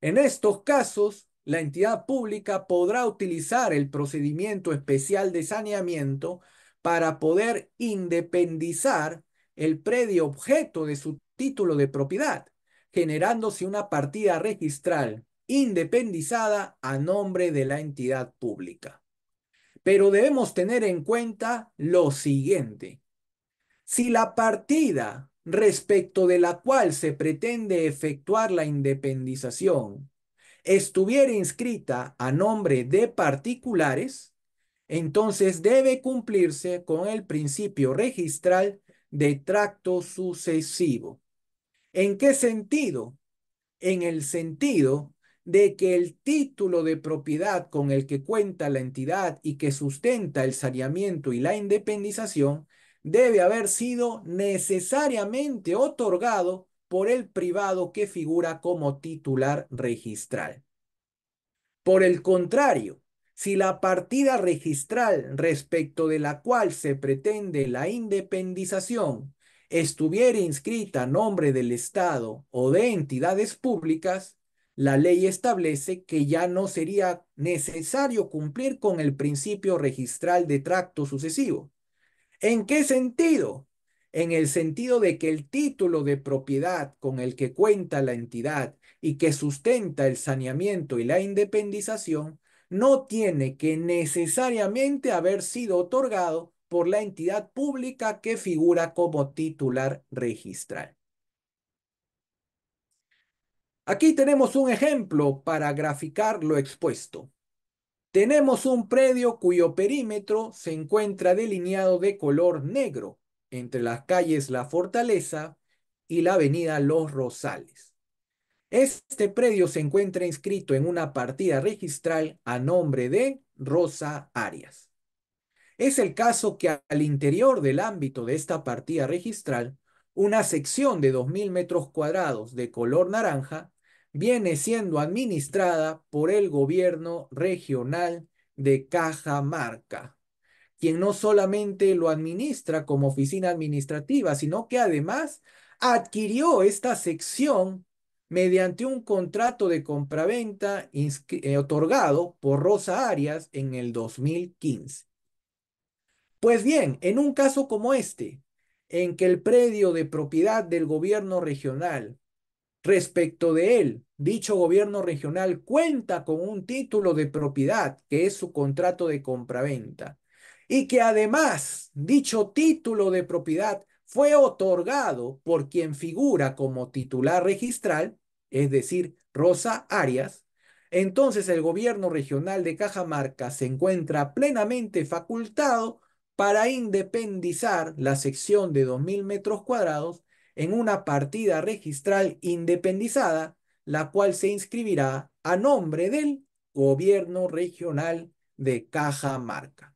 En estos casos, la entidad pública podrá utilizar el procedimiento especial de saneamiento para poder independizar el predio objeto de su título de propiedad, generándose una partida registral independizada a nombre de la entidad pública. Pero debemos tener en cuenta lo siguiente. Si la partida respecto de la cual se pretende efectuar la independización estuviera inscrita a nombre de particulares, entonces debe cumplirse con el principio registral de tracto sucesivo. ¿En qué sentido? En el sentido de que el título de propiedad con el que cuenta la entidad y que sustenta el saneamiento y la independización debe haber sido necesariamente otorgado por el privado que figura como titular registral. Por el contrario, si la partida registral respecto de la cual se pretende la independización estuviera inscrita a nombre del Estado o de entidades públicas, la ley establece que ya no sería necesario cumplir con el principio registral de tracto sucesivo. ¿En qué sentido? En el sentido de que el título de propiedad con el que cuenta la entidad y que sustenta el saneamiento y la independización no tiene que necesariamente haber sido otorgado por la entidad pública que figura como titular registral. Aquí tenemos un ejemplo para graficar lo expuesto. Tenemos un predio cuyo perímetro se encuentra delineado de color negro entre las calles La Fortaleza y la avenida Los Rosales. Este predio se encuentra inscrito en una partida registral a nombre de Rosa Arias. Es el caso que al interior del ámbito de esta partida registral, una sección de 2.000 metros cuadrados de color naranja viene siendo administrada por el gobierno regional de Cajamarca, quien no solamente lo administra como oficina administrativa, sino que además adquirió esta sección mediante un contrato de compraventa eh, otorgado por Rosa Arias en el 2015. Pues bien, en un caso como este, en que el predio de propiedad del gobierno regional respecto de él dicho gobierno regional cuenta con un título de propiedad, que es su contrato de compraventa, y que además dicho título de propiedad fue otorgado por quien figura como titular registral, es decir, Rosa Arias, entonces el gobierno regional de Cajamarca se encuentra plenamente facultado para independizar la sección de 2.000 metros cuadrados en una partida registral independizada la cual se inscribirá a nombre del gobierno regional de Cajamarca.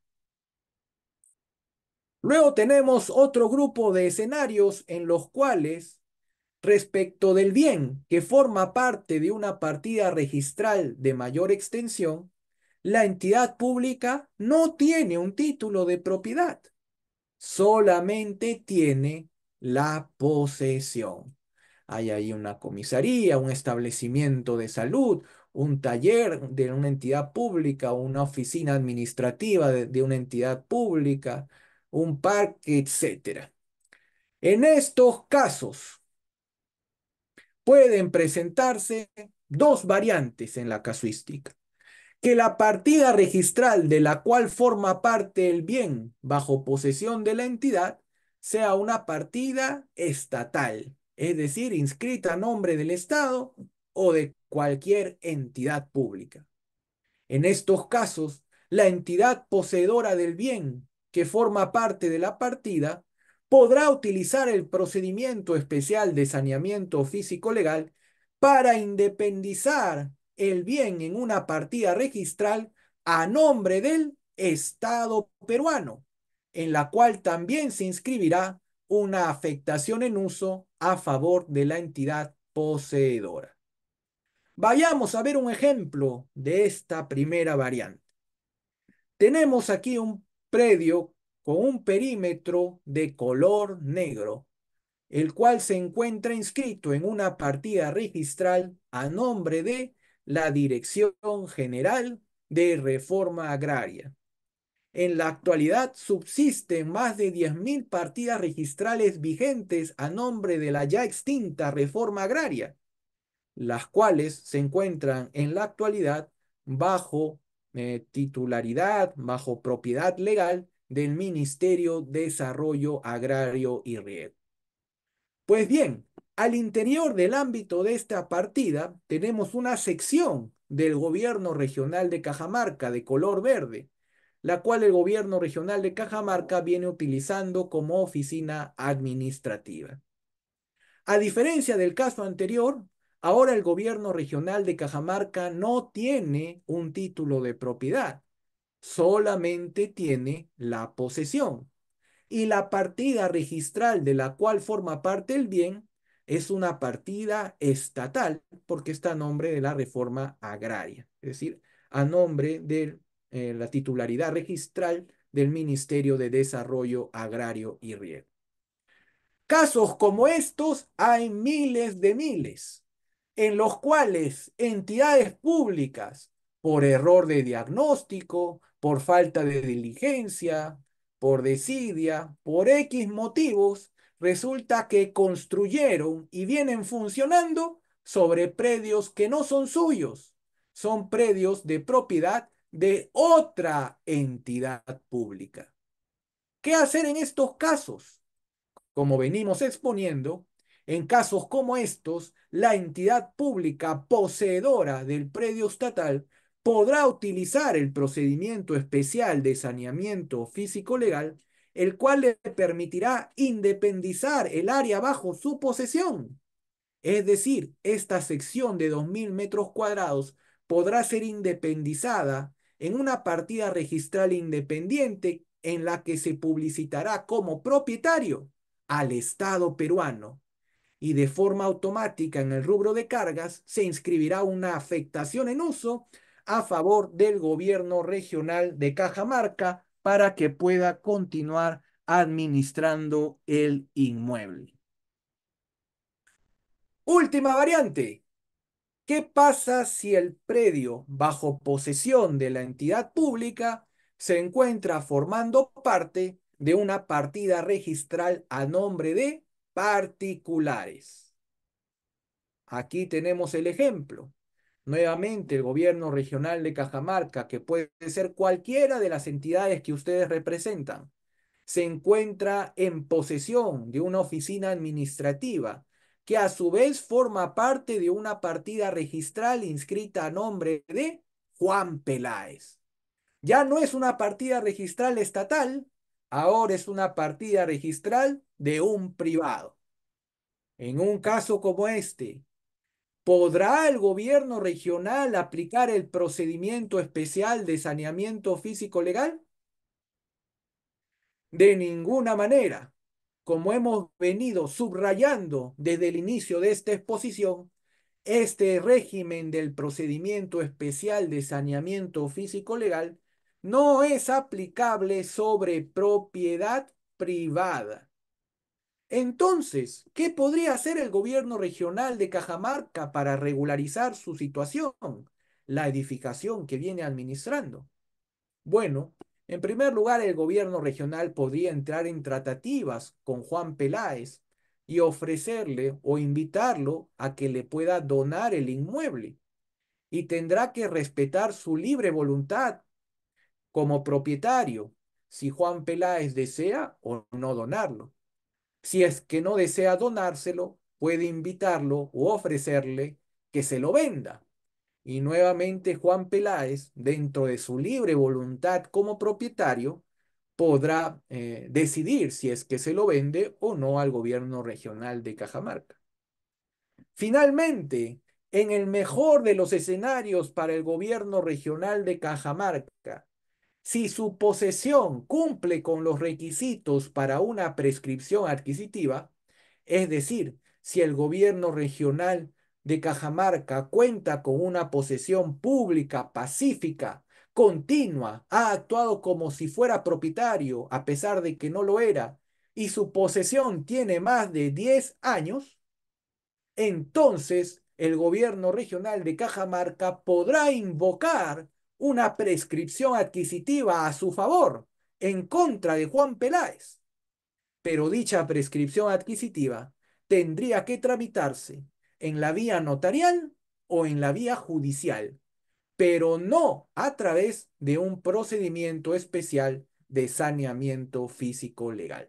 Luego tenemos otro grupo de escenarios en los cuales, respecto del bien que forma parte de una partida registral de mayor extensión, la entidad pública no tiene un título de propiedad, solamente tiene la posesión. Hay ahí una comisaría, un establecimiento de salud, un taller de una entidad pública, una oficina administrativa de, una entidad pública, un parque, etc. En estos casos pueden presentarse dos variantes en la casuística. Que la partida registral de la cual forma parte el bien bajo posesión de la entidad sea una partida estatal, es decir, inscrita a nombre del Estado o de cualquier entidad pública. En estos casos, la entidad poseedora del bien que forma parte de la partida podrá utilizar el procedimiento especial de saneamiento físico-legal para independizar el bien en una partida registral a nombre del Estado peruano, en la cual también se inscribirá una afectación en uso a favor de la entidad poseedora. Vayamos a ver un ejemplo de esta primera variante. Tenemos aquí un predio con un perímetro de color negro, el cual se encuentra inscrito en una partida registral a nombre de la Dirección General de Reforma Agraria. En la actualidad subsisten más de 10.000 partidas registrales vigentes a nombre de la ya extinta reforma agraria, las cuales se encuentran en la actualidad bajo eh, titularidad, bajo propiedad legal del Ministerio de Desarrollo Agrario y Riego. Pues bien, al interior del ámbito de esta partida tenemos una sección del gobierno regional de Cajamarca de color verde, la cual el gobierno regional de Cajamarca viene utilizando como oficina administrativa. A diferencia del caso anterior, ahora el gobierno regional de Cajamarca no tiene un título de propiedad, solamente tiene la posesión. Y la partida registral de la cual forma parte el bien es una partida estatal porque está a nombre de la reforma agraria, es decir, a nombre del eh, la titularidad registral del Ministerio de Desarrollo Agrario y Riego. Casos como estos hay miles de miles. en los cuales entidades públicas, por error de diagnóstico, por falta de diligencia, por desidia, por X motivos, resulta que construyeron y vienen funcionando sobre predios que no son suyos, son predios de propiedad de otra entidad pública. ¿Qué hacer en estos casos? Como venimos exponiendo, en casos como estos, la entidad pública poseedora del predio estatal podrá utilizar el procedimiento especial de saneamiento físico-legal, el cual le permitirá independizar el área bajo su posesión. Es decir, esta sección de 2.000 metros cuadrados podrá ser independizada en una partida registral independiente en la que se publicitará como propietario al Estado peruano y de forma automática en el rubro de cargas se inscribirá una afectación en uso a favor del gobierno regional de Cajamarca para que pueda continuar administrando el inmueble. Última variante. ¿Qué pasa si el predio bajo posesión de la entidad pública se encuentra formando parte de una partida registral a nombre de particulares? Aquí tenemos el ejemplo. Nuevamente, el gobierno regional de Cajamarca, que puede ser cualquiera de las entidades que ustedes representan, se encuentra en posesión de una oficina administrativa que a su vez forma parte de una partida registral inscrita a nombre de Juan Peláez. Ya no es una partida registral estatal, ahora es una partida registral de un privado. En un caso como este, ¿Podrá el gobierno regional aplicar el procedimiento especial de saneamiento físico legal? De ninguna manera. Como hemos venido subrayando desde el inicio de esta exposición, este régimen del procedimiento especial de saneamiento físico legal no es aplicable sobre propiedad privada entonces, ¿qué podría hacer el gobierno regional de Cajamarca para regularizar su situación, la edificación que viene administrando? Bueno, en primer lugar, el gobierno regional podría entrar en tratativas con Juan Peláez y ofrecerle o invitarlo a que le pueda donar el inmueble y tendrá que respetar su libre voluntad como propietario si Juan Peláez desea o no donarlo. Si es que no desea donárselo, puede invitarlo o ofrecerle que se lo venda. Y nuevamente Juan Peláez, dentro de su libre voluntad como propietario, podrá eh, decidir si es que se lo vende o no al gobierno regional de Cajamarca. Finalmente, en el mejor de los escenarios para el gobierno regional de Cajamarca, si su posesión cumple con los requisitos para una prescripción adquisitiva, es decir, si el gobierno regional de Cajamarca cuenta con una posesión pública, pacífica, continua, ha actuado como si fuera propietario a pesar de que no lo era, y su posesión tiene más de 10 años, entonces el gobierno regional de Cajamarca podrá invocar una prescripción adquisitiva a su favor en contra de Juan Peláez. Pero dicha prescripción adquisitiva tendría que tramitarse en la vía notarial o en la vía judicial, pero no a través de un procedimiento especial de saneamiento físico legal.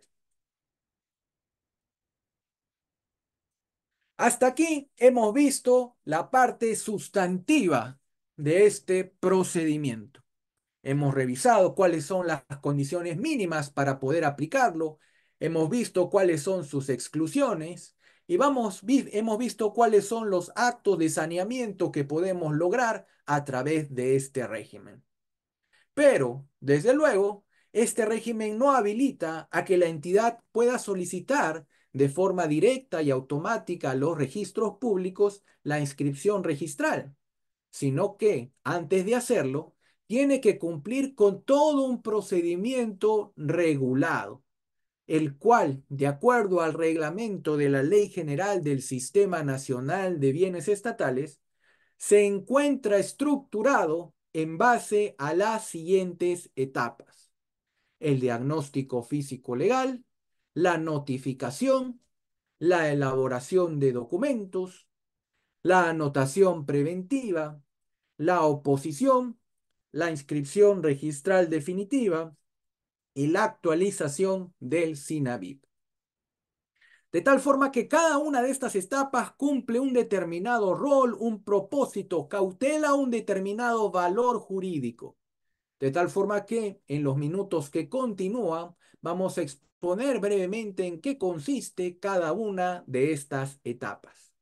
Hasta aquí hemos visto la parte sustantiva de este procedimiento. Hemos revisado cuáles son las condiciones mínimas para poder aplicarlo, hemos visto cuáles son sus exclusiones y vamos, hemos visto cuáles son los actos de saneamiento que podemos lograr a través de este régimen. Pero, desde luego, este régimen no habilita a que la entidad pueda solicitar de forma directa y automática a los registros públicos la inscripción registral sino que antes de hacerlo, tiene que cumplir con todo un procedimiento regulado. El cual, de acuerdo al reglamento de la Ley General del Sistema Nacional de Bienes Estatales, se encuentra estructurado en base a las siguientes etapas. El diagnóstico físico-legal, la notificación, la elaboración de documentos, la anotación preventiva, la oposición, la inscripción registral definitiva y la actualización del SINAVIP. De tal forma que cada una de estas etapas cumple un determinado rol, un propósito, cautela un determinado valor jurídico. De tal forma que en los minutos que continúan vamos a exponer brevemente en qué consiste cada una de estas etapas.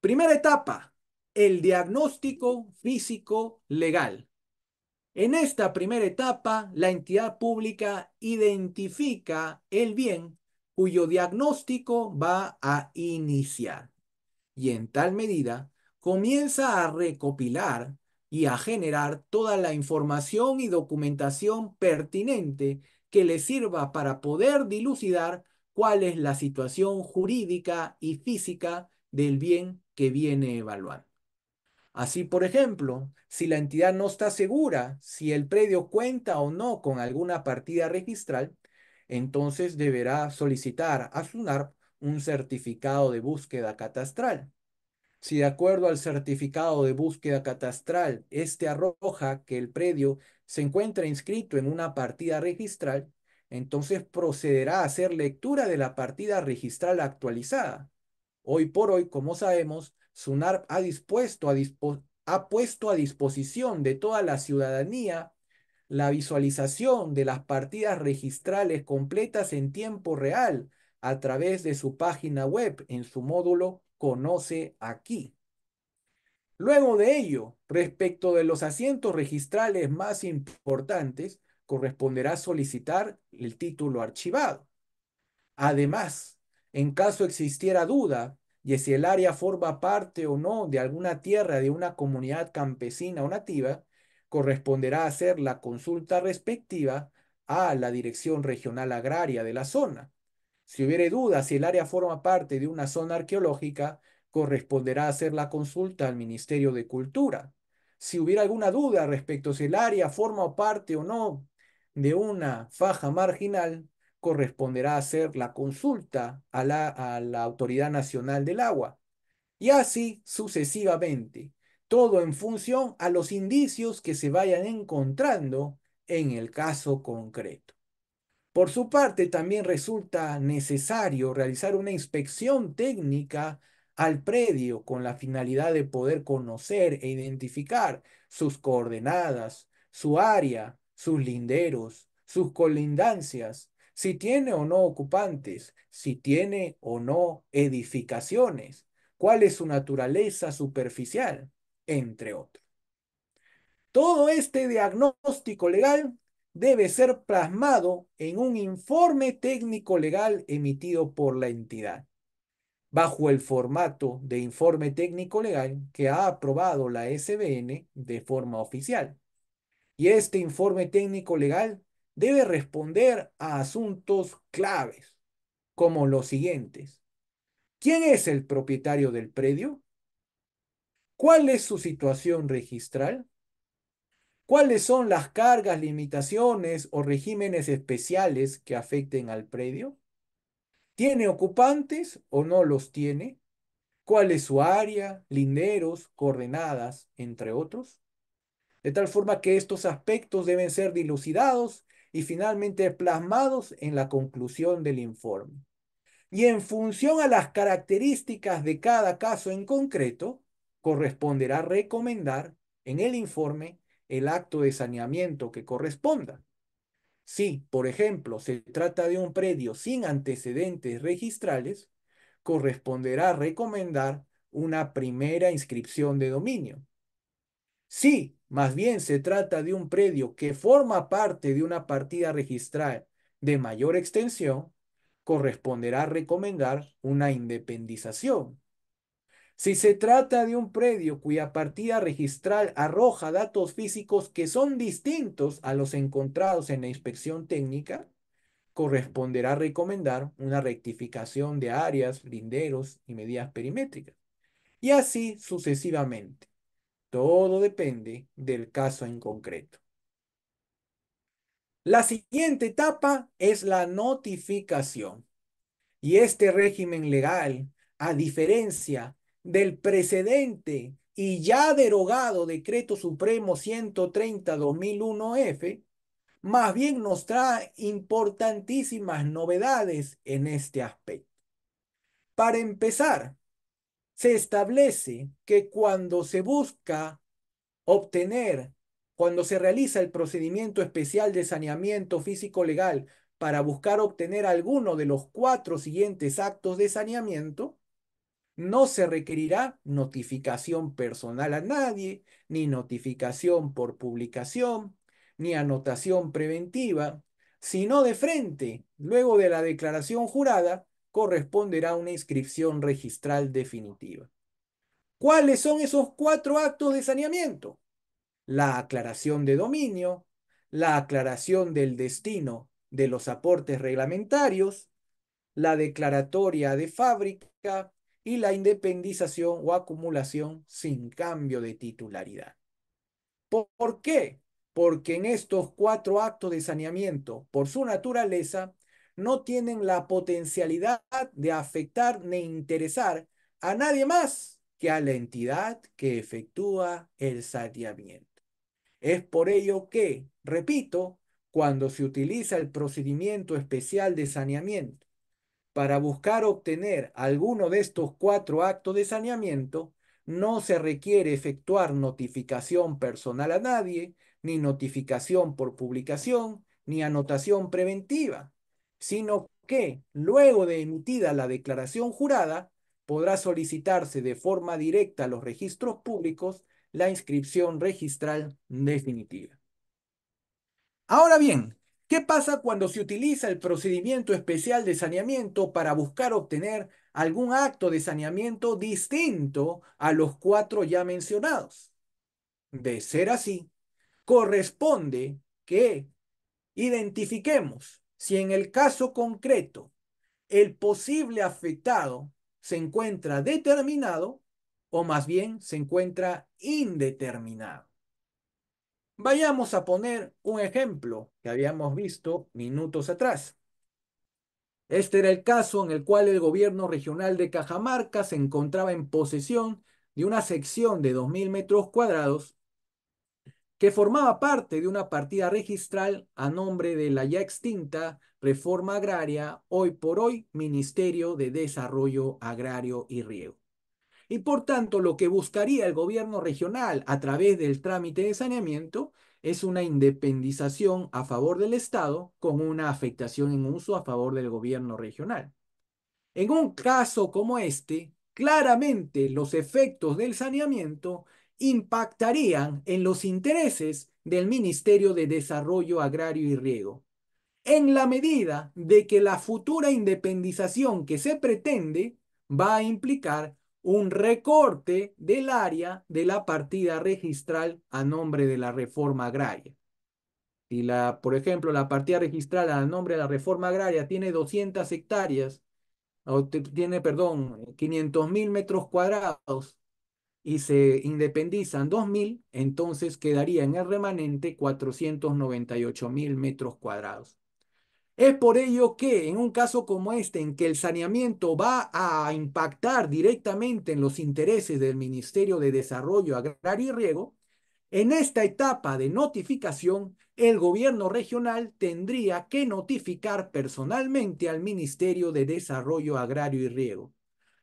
Primera etapa, el diagnóstico físico legal. En esta primera etapa, la entidad pública identifica el bien cuyo diagnóstico va a iniciar y en tal medida comienza a recopilar y a generar toda la información y documentación pertinente que le sirva para poder dilucidar cuál es la situación jurídica y física del bien que viene evaluando. Así, por ejemplo, si la entidad no está segura si el predio cuenta o no con alguna partida registral, entonces deberá solicitar a SUNAR un certificado de búsqueda catastral. Si de acuerdo al certificado de búsqueda catastral, este arroja que el predio se encuentra inscrito en una partida registral, entonces procederá a hacer lectura de la partida registral actualizada. Hoy por hoy, como sabemos, SUNARP ha, dispuesto ha puesto a disposición de toda la ciudadanía la visualización de las partidas registrales completas en tiempo real a través de su página web en su módulo Conoce aquí. Luego de ello, respecto de los asientos registrales más importantes, corresponderá solicitar el título archivado. Además, en caso existiera duda y si el área forma parte o no de alguna tierra de una comunidad campesina o nativa, corresponderá hacer la consulta respectiva a la Dirección Regional Agraria de la zona. Si hubiere duda si el área forma parte de una zona arqueológica, corresponderá hacer la consulta al Ministerio de Cultura. Si hubiera alguna duda respecto si el área forma parte o no de una faja marginal, corresponderá hacer la consulta a la, a la Autoridad Nacional del Agua. Y así sucesivamente, todo en función a los indicios que se vayan encontrando en el caso concreto. Por su parte, también resulta necesario realizar una inspección técnica al predio con la finalidad de poder conocer e identificar sus coordenadas, su área, sus linderos, sus colindancias, si tiene o no ocupantes, si tiene o no edificaciones, cuál es su naturaleza superficial, entre otros. Todo este diagnóstico legal debe ser plasmado en un informe técnico legal emitido por la entidad, bajo el formato de informe técnico legal que ha aprobado la SBN de forma oficial. Y este informe técnico legal debe responder a asuntos claves, como los siguientes. ¿Quién es el propietario del predio? ¿Cuál es su situación registral? ¿Cuáles son las cargas, limitaciones o regímenes especiales que afecten al predio? ¿Tiene ocupantes o no los tiene? ¿Cuál es su área, linderos, coordenadas, entre otros? De tal forma que estos aspectos deben ser dilucidados y finalmente plasmados en la conclusión del informe. Y en función a las características de cada caso en concreto, corresponderá recomendar en el informe el acto de saneamiento que corresponda. Si, por ejemplo, se trata de un predio sin antecedentes registrales, corresponderá recomendar una primera inscripción de dominio. Si más bien se trata de un predio que forma parte de una partida registral de mayor extensión, corresponderá recomendar una independización. Si se trata de un predio cuya partida registral arroja datos físicos que son distintos a los encontrados en la inspección técnica, corresponderá recomendar una rectificación de áreas, linderos y medidas perimétricas. Y así sucesivamente. Todo depende del caso en concreto. La siguiente etapa es la notificación. Y este régimen legal, a diferencia del precedente y ya derogado Decreto Supremo 130-2001F, más bien nos trae importantísimas novedades en este aspecto. Para empezar, se establece que cuando se busca obtener, cuando se realiza el procedimiento especial de saneamiento físico legal para buscar obtener alguno de los cuatro siguientes actos de saneamiento, no se requerirá notificación personal a nadie, ni notificación por publicación, ni anotación preventiva, sino de frente, luego de la declaración jurada, corresponderá una inscripción registral definitiva. ¿Cuáles son esos cuatro actos de saneamiento? La aclaración de dominio, la aclaración del destino de los aportes reglamentarios, la declaratoria de fábrica y la independización o acumulación sin cambio de titularidad. ¿Por qué? porque en estos cuatro actos de saneamiento, por su naturaleza, no tienen la potencialidad de afectar ni interesar a nadie más que a la entidad que efectúa el saneamiento. Es por ello que, repito, cuando se utiliza el procedimiento especial de saneamiento para buscar obtener alguno de estos cuatro actos de saneamiento, no se requiere efectuar notificación personal a nadie, ni notificación por publicación, ni anotación preventiva, sino que luego de emitida la declaración jurada, podrá solicitarse de forma directa a los registros públicos la inscripción registral definitiva. Ahora bien, ¿qué pasa cuando se utiliza el procedimiento especial de saneamiento para buscar obtener algún acto de saneamiento distinto a los cuatro ya mencionados? De ser así, corresponde que identifiquemos si en el caso concreto el posible afectado se encuentra determinado o más bien se encuentra indeterminado. Vayamos a poner un ejemplo que habíamos visto minutos atrás. Este era el caso en el cual el gobierno regional de Cajamarca se encontraba en posesión de una sección de 2.000 metros cuadrados que formaba parte de una partida registral a nombre de la ya extinta Reforma Agraria, hoy por hoy Ministerio de Desarrollo Agrario y Riego. Y por tanto, lo que buscaría el gobierno regional a través del trámite de saneamiento es una independización a favor del Estado con una afectación en uso a favor del gobierno regional. En un caso como este, claramente los efectos del saneamiento impactarían en los intereses del Ministerio de Desarrollo Agrario y Riego, en la medida de que la futura independización que se pretende va a implicar un recorte del área de la partida registral a nombre de la reforma agraria. Si la, por ejemplo, la partida registral a nombre de la reforma agraria tiene 200 hectáreas, o tiene, perdón, 500 mil metros cuadrados, y se independizan 2.000, entonces quedaría en el remanente 498.000 metros cuadrados. Es por ello que en un caso como este, en que el saneamiento va a impactar directamente en los intereses del Ministerio de Desarrollo Agrario y Riego, en esta etapa de notificación, el gobierno regional tendría que notificar personalmente al Ministerio de Desarrollo Agrario y Riego,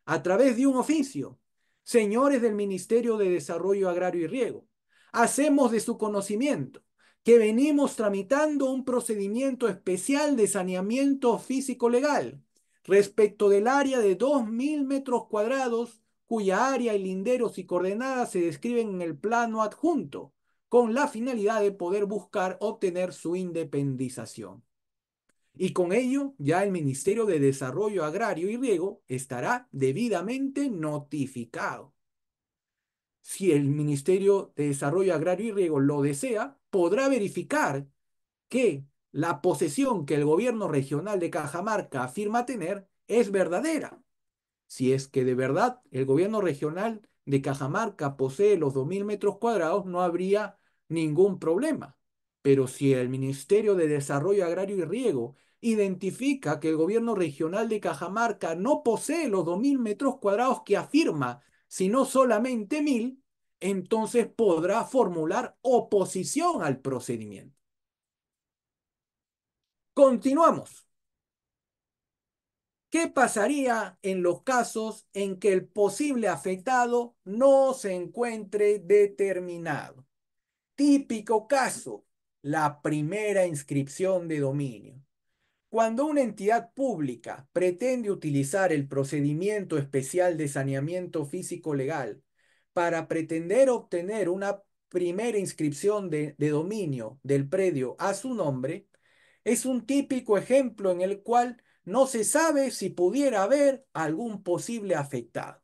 a través de un oficio señores del Ministerio de Desarrollo Agrario y Riego, hacemos de su conocimiento que venimos tramitando un procedimiento especial de saneamiento físico-legal respecto del área de 2.000 metros cuadrados cuya área y linderos y coordenadas se describen en el plano adjunto, con la finalidad de poder buscar obtener su independización. Y con ello ya el Ministerio de Desarrollo Agrario y Riego estará debidamente notificado. Si el Ministerio de Desarrollo Agrario y Riego lo desea, podrá verificar que la posesión que el gobierno regional de Cajamarca afirma tener es verdadera. Si es que de verdad el gobierno regional de Cajamarca posee los 2.000 metros cuadrados, no habría ningún problema. Pero si el Ministerio de Desarrollo Agrario y Riego identifica que el gobierno regional de Cajamarca no posee los 2.000 metros cuadrados que afirma, sino solamente 1.000, entonces podrá formular oposición al procedimiento. Continuamos. ¿Qué pasaría en los casos en que el posible afectado no se encuentre determinado? Típico caso, la primera inscripción de dominio. Cuando una entidad pública pretende utilizar el procedimiento especial de saneamiento físico legal para pretender obtener una primera inscripción de, dominio del predio a su nombre, es un típico ejemplo en el cual no se sabe si pudiera haber algún posible afectado,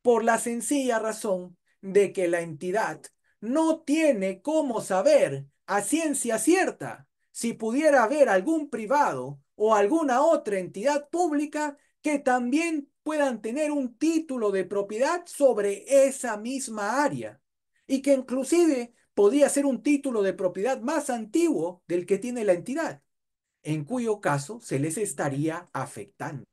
por la sencilla razón de que la entidad no tiene cómo saber a ciencia cierta si pudiera haber algún privado o alguna otra entidad pública que también puedan tener un título de propiedad sobre esa misma área y que inclusive podría ser un título de propiedad más antiguo del que tiene la entidad, en cuyo caso se les estaría afectando.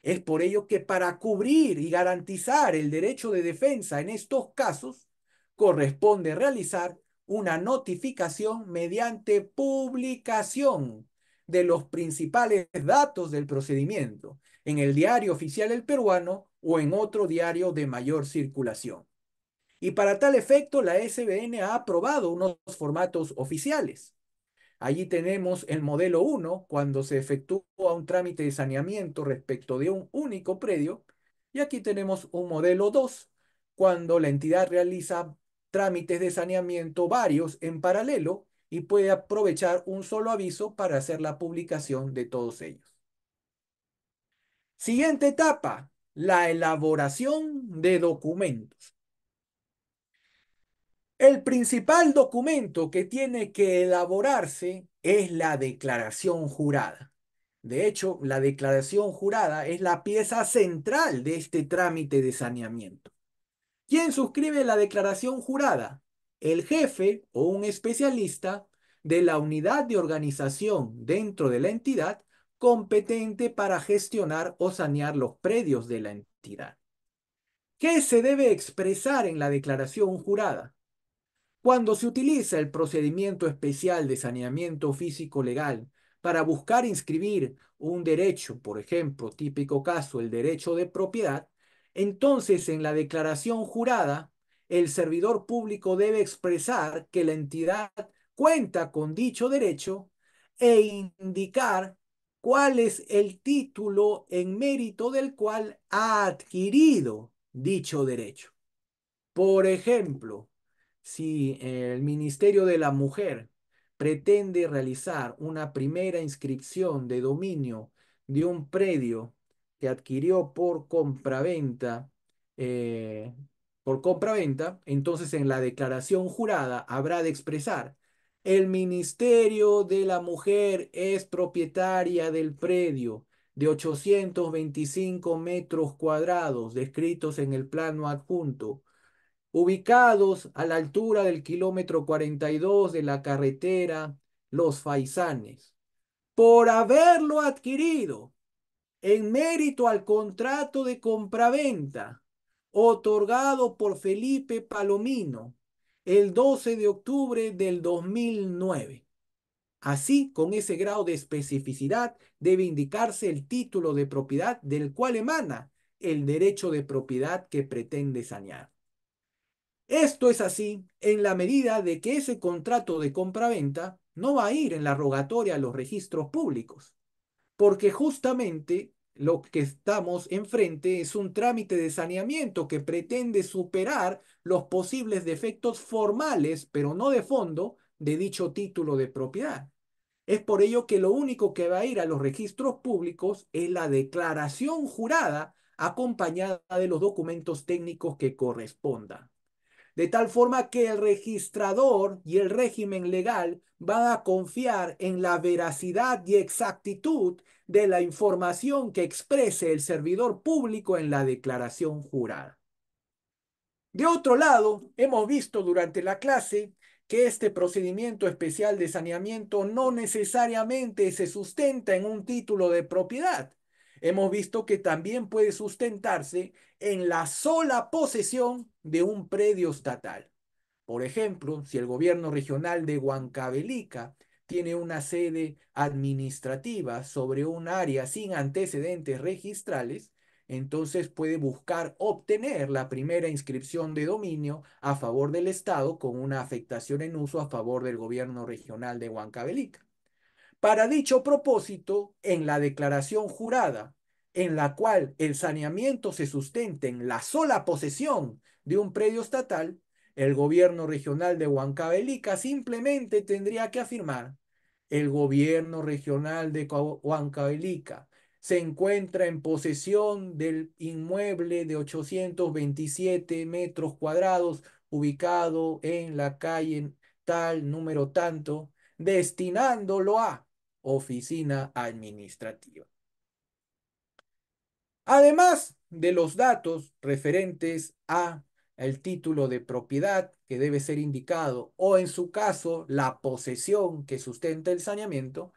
Es por ello que para cubrir y garantizar el derecho de defensa en estos casos, corresponde realizar una notificación mediante publicación de los principales datos del procedimiento en el diario oficial el peruano o en otro diario de mayor circulación. Y para tal efecto, la SBN ha aprobado unos formatos oficiales. Allí tenemos el modelo 1, cuando se efectúa un trámite de saneamiento respecto de un único predio, y aquí tenemos un modelo 2, cuando la entidad realiza trámites de saneamiento varios en paralelo y puede aprovechar un solo aviso para hacer la publicación de todos ellos. Siguiente etapa, la elaboración de documentos. El principal documento que tiene que elaborarse es la declaración jurada. De hecho, la declaración jurada es la pieza central de este trámite de saneamiento. ¿Quién suscribe la declaración jurada? El jefe o un especialista de la unidad de organización dentro de la entidad competente para gestionar o sanear los predios de la entidad. ¿Qué se debe expresar en la declaración jurada? Cuando se utiliza el procedimiento especial de saneamiento físico legal para buscar inscribir un derecho, por ejemplo, típico caso, el derecho de propiedad, entonces, en la declaración jurada, el servidor público debe expresar que la entidad cuenta con dicho derecho e indicar cuál es el título en mérito del cual ha adquirido dicho derecho. Por ejemplo, si el Ministerio de la Mujer pretende realizar una primera inscripción de dominio de un predio que adquirió por compraventa, eh, por compraventa, entonces en la declaración jurada habrá de expresar, el Ministerio de la Mujer es propietaria del predio de 825 metros cuadrados descritos en el plano adjunto, ubicados a la altura del kilómetro 42 de la carretera Los Faisanes, por haberlo adquirido en mérito al contrato de compraventa otorgado por Felipe Palomino el 12 de octubre del 2009. Así, con ese grado de especificidad, debe indicarse el título de propiedad del cual emana el derecho de propiedad que pretende sanear. Esto es así en la medida de que ese contrato de compraventa no va a ir en la rogatoria a los registros públicos, porque justamente lo que estamos enfrente es un trámite de saneamiento que pretende superar los posibles defectos formales, pero no de fondo, de dicho título de propiedad. Es por ello que lo único que va a ir a los registros públicos es la declaración jurada acompañada de los documentos técnicos que correspondan. De tal forma que el registrador y el régimen legal van a confiar en la veracidad y exactitud de la información que exprese el servidor público en la declaración jurada. De otro lado, hemos visto durante la clase que este procedimiento especial de saneamiento no necesariamente se sustenta en un título de propiedad. Hemos visto que también puede sustentarse en la sola posesión de un predio estatal. Por ejemplo, si el gobierno regional de Huancavelica tiene una sede administrativa sobre un área sin antecedentes registrales, entonces puede buscar obtener la primera inscripción de dominio a favor del Estado con una afectación en uso a favor del gobierno regional de Huancavelica. Para dicho propósito, en la declaración jurada, en la cual el saneamiento se sustente en la sola posesión de un predio estatal, el gobierno regional de Huancavelica simplemente tendría que afirmar el gobierno regional de Huancavelica se encuentra en posesión del inmueble de 827 metros cuadrados ubicado en la calle tal número tanto, destinándolo a oficina administrativa. Además de los datos referentes a el título de propiedad que debe ser indicado o en su caso la posesión que sustenta el saneamiento,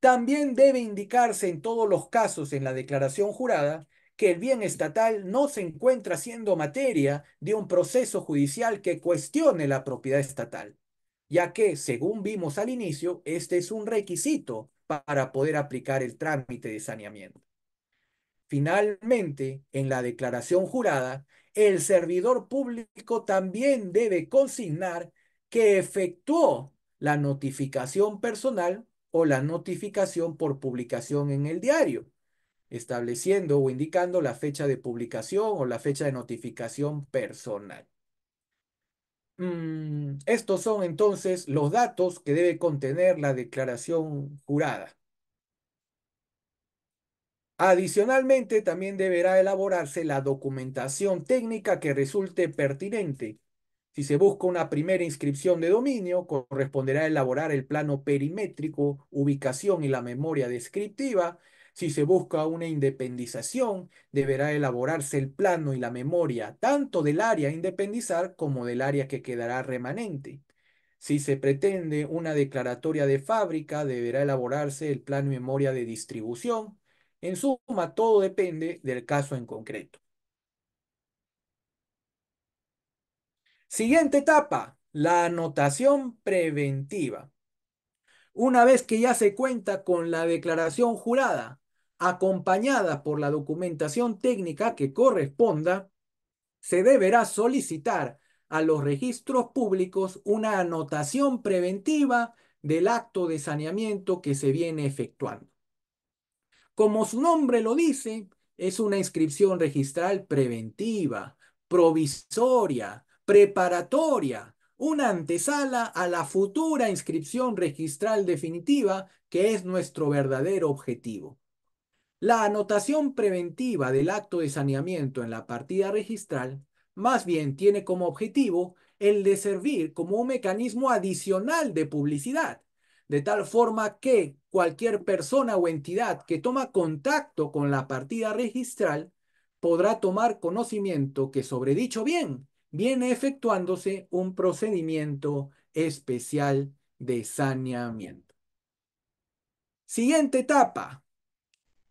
también debe indicarse en todos los casos en la declaración jurada que el bien estatal no se encuentra siendo materia de un proceso judicial que cuestione la propiedad estatal, ya que, según vimos al inicio, este es un requisito para poder aplicar el trámite de saneamiento. Finalmente, en la declaración jurada, el servidor público también debe consignar que efectuó la notificación personal o la notificación por publicación en el diario, estableciendo o indicando la fecha de publicación o la fecha de notificación personal. Mm, estos son entonces los datos que debe contener la declaración jurada. Adicionalmente, también deberá elaborarse la documentación técnica que resulte pertinente si se busca una primera inscripción de dominio, corresponderá elaborar el plano perimétrico, ubicación y la memoria descriptiva. Si se busca una independización, deberá elaborarse el plano y la memoria tanto del área a independizar como del área que quedará remanente. Si se pretende una declaratoria de fábrica, deberá elaborarse el plano y memoria de distribución. En suma, todo depende del caso en concreto. Siguiente etapa, la anotación preventiva. Una vez que ya se cuenta con la declaración jurada, acompañada por la documentación técnica que corresponda, se deberá solicitar a los registros públicos una anotación preventiva del acto de saneamiento que se viene efectuando. Como su nombre lo dice, es una inscripción registral preventiva, provisoria, preparatoria, una antesala a la futura inscripción registral definitiva que es nuestro verdadero objetivo. La anotación preventiva del acto de saneamiento en la partida registral más bien tiene como objetivo el de servir como un mecanismo adicional de publicidad, de tal forma que cualquier persona o entidad que toma contacto con la partida registral podrá tomar conocimiento que sobre dicho bien viene efectuándose un procedimiento especial de saneamiento. Siguiente etapa.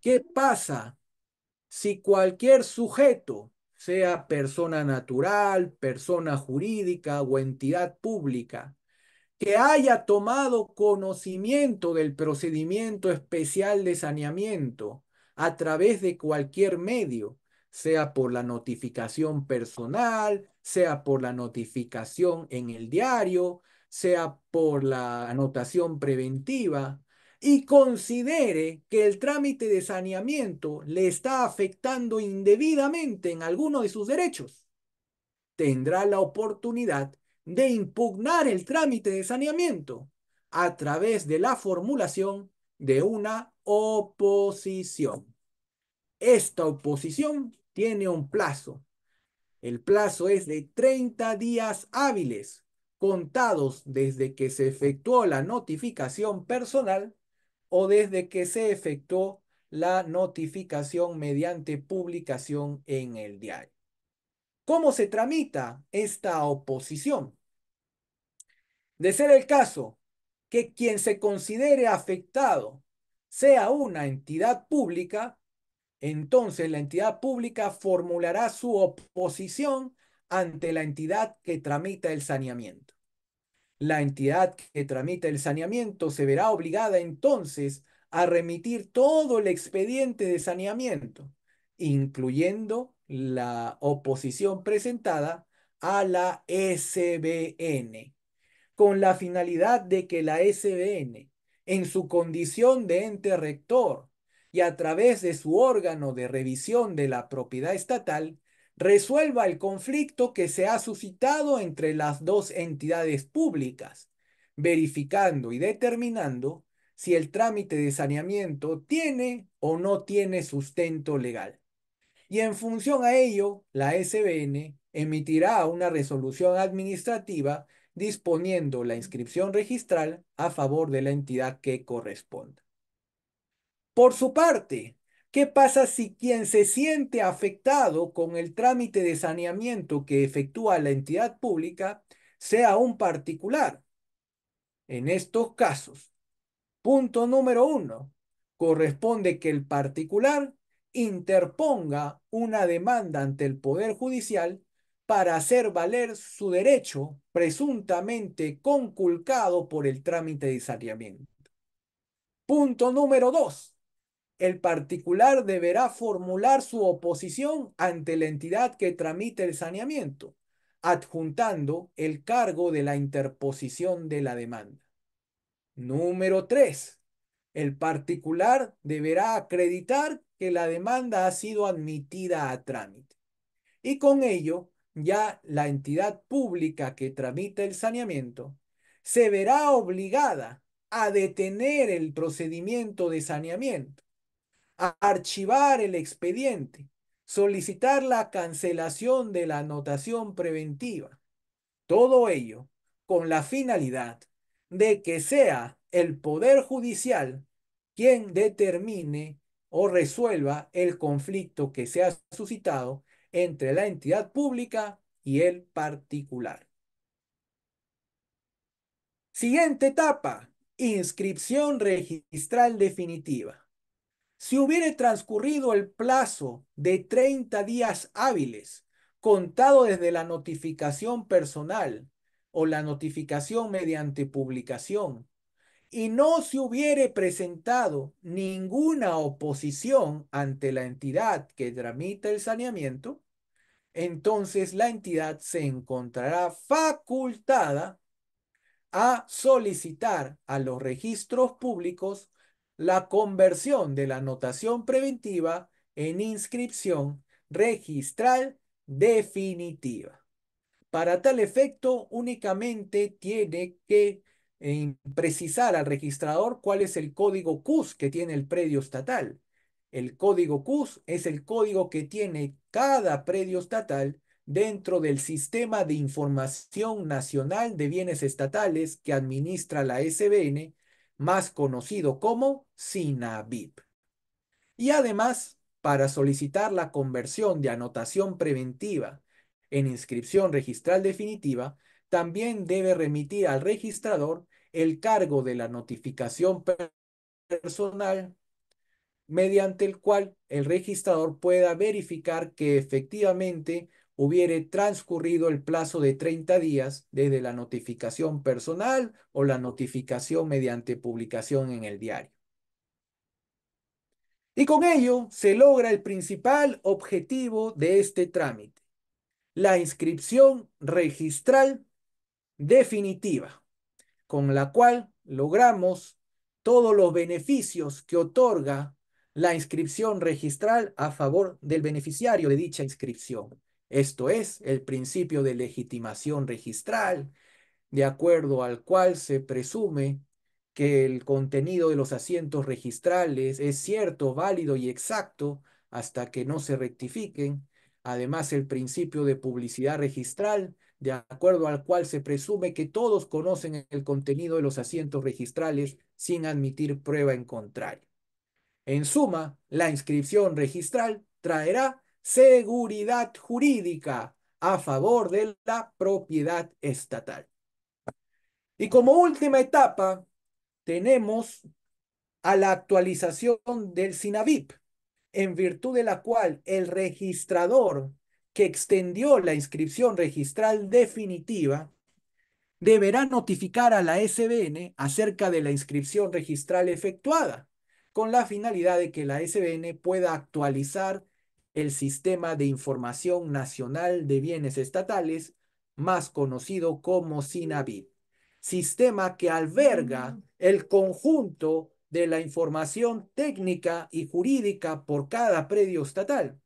¿Qué pasa si cualquier sujeto, sea persona natural, persona jurídica o entidad pública, que haya tomado conocimiento del procedimiento especial de saneamiento a través de cualquier medio, sea por la notificación personal, sea por la notificación en el diario, sea por la anotación preventiva, y considere que el trámite de saneamiento le está afectando indebidamente en alguno de sus derechos, tendrá la oportunidad de impugnar el trámite de saneamiento a través de la formulación de una oposición. Esta oposición tiene un plazo. El plazo es de 30 días hábiles, contados desde que se efectuó la notificación personal o desde que se efectuó la notificación mediante publicación en el diario. ¿Cómo se tramita esta oposición? De ser el caso que quien se considere afectado sea una entidad pública, entonces la entidad pública formulará su oposición ante la entidad que tramita el saneamiento. La entidad que tramita el saneamiento se verá obligada entonces a remitir todo el expediente de saneamiento, incluyendo la oposición presentada a la SBN, con la finalidad de que la SBN, en su condición de ente rector y a través de su órgano de revisión de la propiedad estatal, resuelva el conflicto que se ha suscitado entre las dos entidades públicas, verificando y determinando si el trámite de saneamiento tiene o no tiene sustento legal. Y en función a ello, la SBN emitirá una resolución administrativa disponiendo la inscripción registral a favor de la entidad que corresponda. Por su parte, ¿qué pasa si quien se siente afectado con el trámite de saneamiento que efectúa la entidad pública sea un particular? En estos casos, punto número uno, corresponde que el particular interponga una demanda ante el Poder Judicial para hacer valer su derecho presuntamente conculcado por el trámite de saneamiento. Punto número dos. El particular deberá formular su oposición ante la entidad que tramite el saneamiento, adjuntando el cargo de la interposición de la demanda. Número tres. El particular deberá acreditar que la demanda ha sido admitida a trámite. Y con ello ya la entidad pública que tramita el saneamiento se verá obligada a detener el procedimiento de saneamiento, a archivar el expediente, solicitar la cancelación de la anotación preventiva. Todo ello con la finalidad de que sea el Poder Judicial quien determine o resuelva el conflicto que se ha suscitado entre la entidad pública y el particular. Siguiente etapa, inscripción registral definitiva. Si hubiere transcurrido el plazo de 30 días hábiles, contado desde la notificación personal o la notificación mediante publicación, y no se hubiere presentado ninguna oposición ante la entidad que tramita el saneamiento, entonces la entidad se encontrará facultada a solicitar a los registros públicos la conversión de la anotación preventiva en inscripción registral definitiva. Para tal efecto, únicamente tiene que eh, precisar al registrador cuál es el código CUS que tiene el predio estatal. El código CUS es el código que tiene cada predio estatal dentro del Sistema de Información Nacional de Bienes Estatales que administra la SBN, más conocido como SINABIP. Y además, para solicitar la conversión de anotación preventiva en inscripción registral definitiva, también debe remitir al registrador el cargo de la notificación personal mediante el cual el registrador pueda verificar que efectivamente hubiere transcurrido el plazo de 30 días desde la notificación personal o la notificación mediante publicación en el diario. Y con ello se logra el principal objetivo de este trámite, la inscripción registral definitiva, con la cual logramos todos los beneficios que otorga la inscripción registral a favor del beneficiario de dicha inscripción. Esto es el principio de legitimación registral, de acuerdo al cual se presume que el contenido de los asientos registrales es cierto, válido y exacto hasta que no se rectifiquen. Además, el principio de publicidad registral, de acuerdo al cual se presume que todos conocen el contenido de los asientos registrales sin admitir prueba en contrario. En suma, la inscripción registral traerá seguridad jurídica a favor de la propiedad estatal. Y como última etapa, tenemos a la actualización del SINAVIP, en virtud de la cual el registrador que extendió la inscripción registral definitiva deberá notificar a la SBN acerca de la inscripción registral efectuada, con la finalidad de que la SBN pueda actualizar el Sistema de Información Nacional de Bienes Estatales, más conocido como SINAVIP sistema que alberga el conjunto de la información técnica y jurídica por cada predio estatal,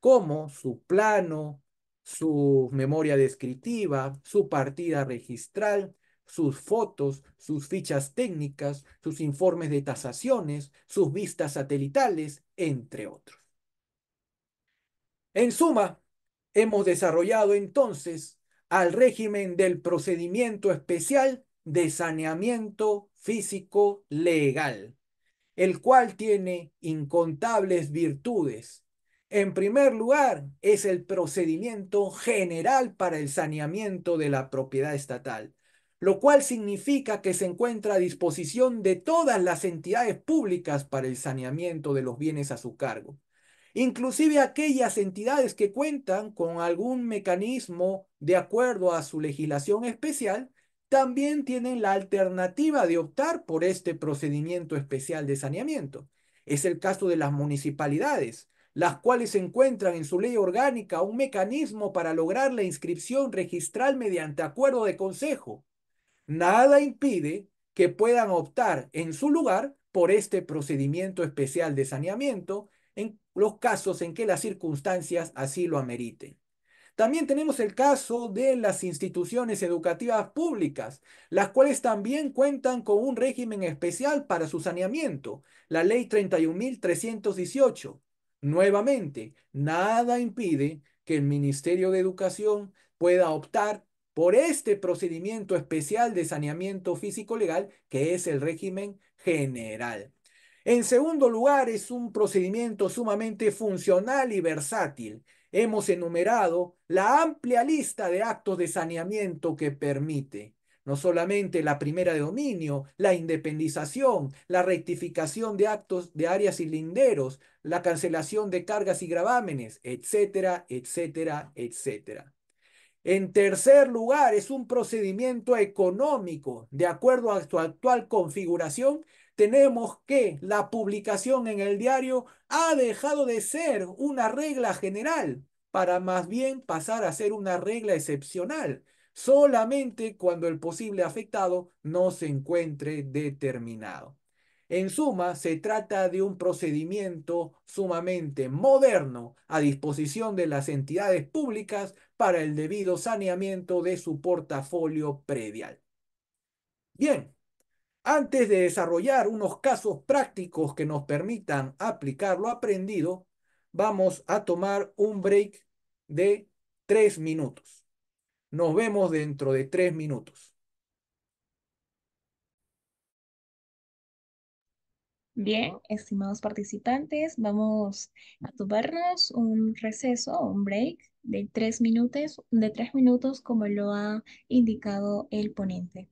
como su plano, su memoria descriptiva, su partida registral, sus fotos, sus fichas técnicas, sus informes de tasaciones, sus vistas satelitales, entre otros. En suma, hemos desarrollado entonces al régimen del procedimiento especial de saneamiento físico legal, el cual tiene incontables virtudes. En primer lugar, es el procedimiento general para el saneamiento de la propiedad estatal, lo cual significa que se encuentra a disposición de todas las entidades públicas para el saneamiento de los bienes a su cargo inclusive aquellas entidades que cuentan con algún mecanismo de acuerdo a su legislación especial, también tienen la alternativa de optar por este procedimiento especial de saneamiento. Es el caso de las municipalidades, las cuales encuentran en su ley orgánica un mecanismo para lograr la inscripción registral mediante acuerdo de consejo. Nada impide que puedan optar en su lugar por este procedimiento especial de saneamiento en los casos en que las circunstancias así lo ameriten. También tenemos el caso de las instituciones educativas públicas, las cuales también cuentan con un régimen especial para su saneamiento, la Ley 31.318. Nuevamente, nada impide que el Ministerio de Educación pueda optar por este procedimiento especial de saneamiento físico-legal, que es el régimen general. En segundo lugar, es un procedimiento sumamente funcional y versátil. Hemos enumerado la amplia lista de actos de saneamiento que permite no solamente la primera de dominio, la independización, la rectificación de actos de áreas y linderos, la cancelación de cargas y gravámenes, etcétera, etcétera, etcétera. En tercer lugar, es un procedimiento económico. De acuerdo a su actual configuración, tenemos que la publicación en el diario ha dejado de ser una regla general para más bien pasar a ser una regla excepcional, solamente cuando el posible afectado no se encuentre determinado. En suma, se trata de un procedimiento sumamente moderno a disposición de las entidades públicas para el debido saneamiento de su portafolio predial. Bien, antes de desarrollar unos casos prácticos que nos permitan aplicar lo aprendido, vamos a tomar un break de tres minutos. Nos vemos dentro de tres minutos. Bien, estimados participantes, vamos a tomarnos un receso, un break de tres minutos, de tres minutos como lo ha indicado el ponente.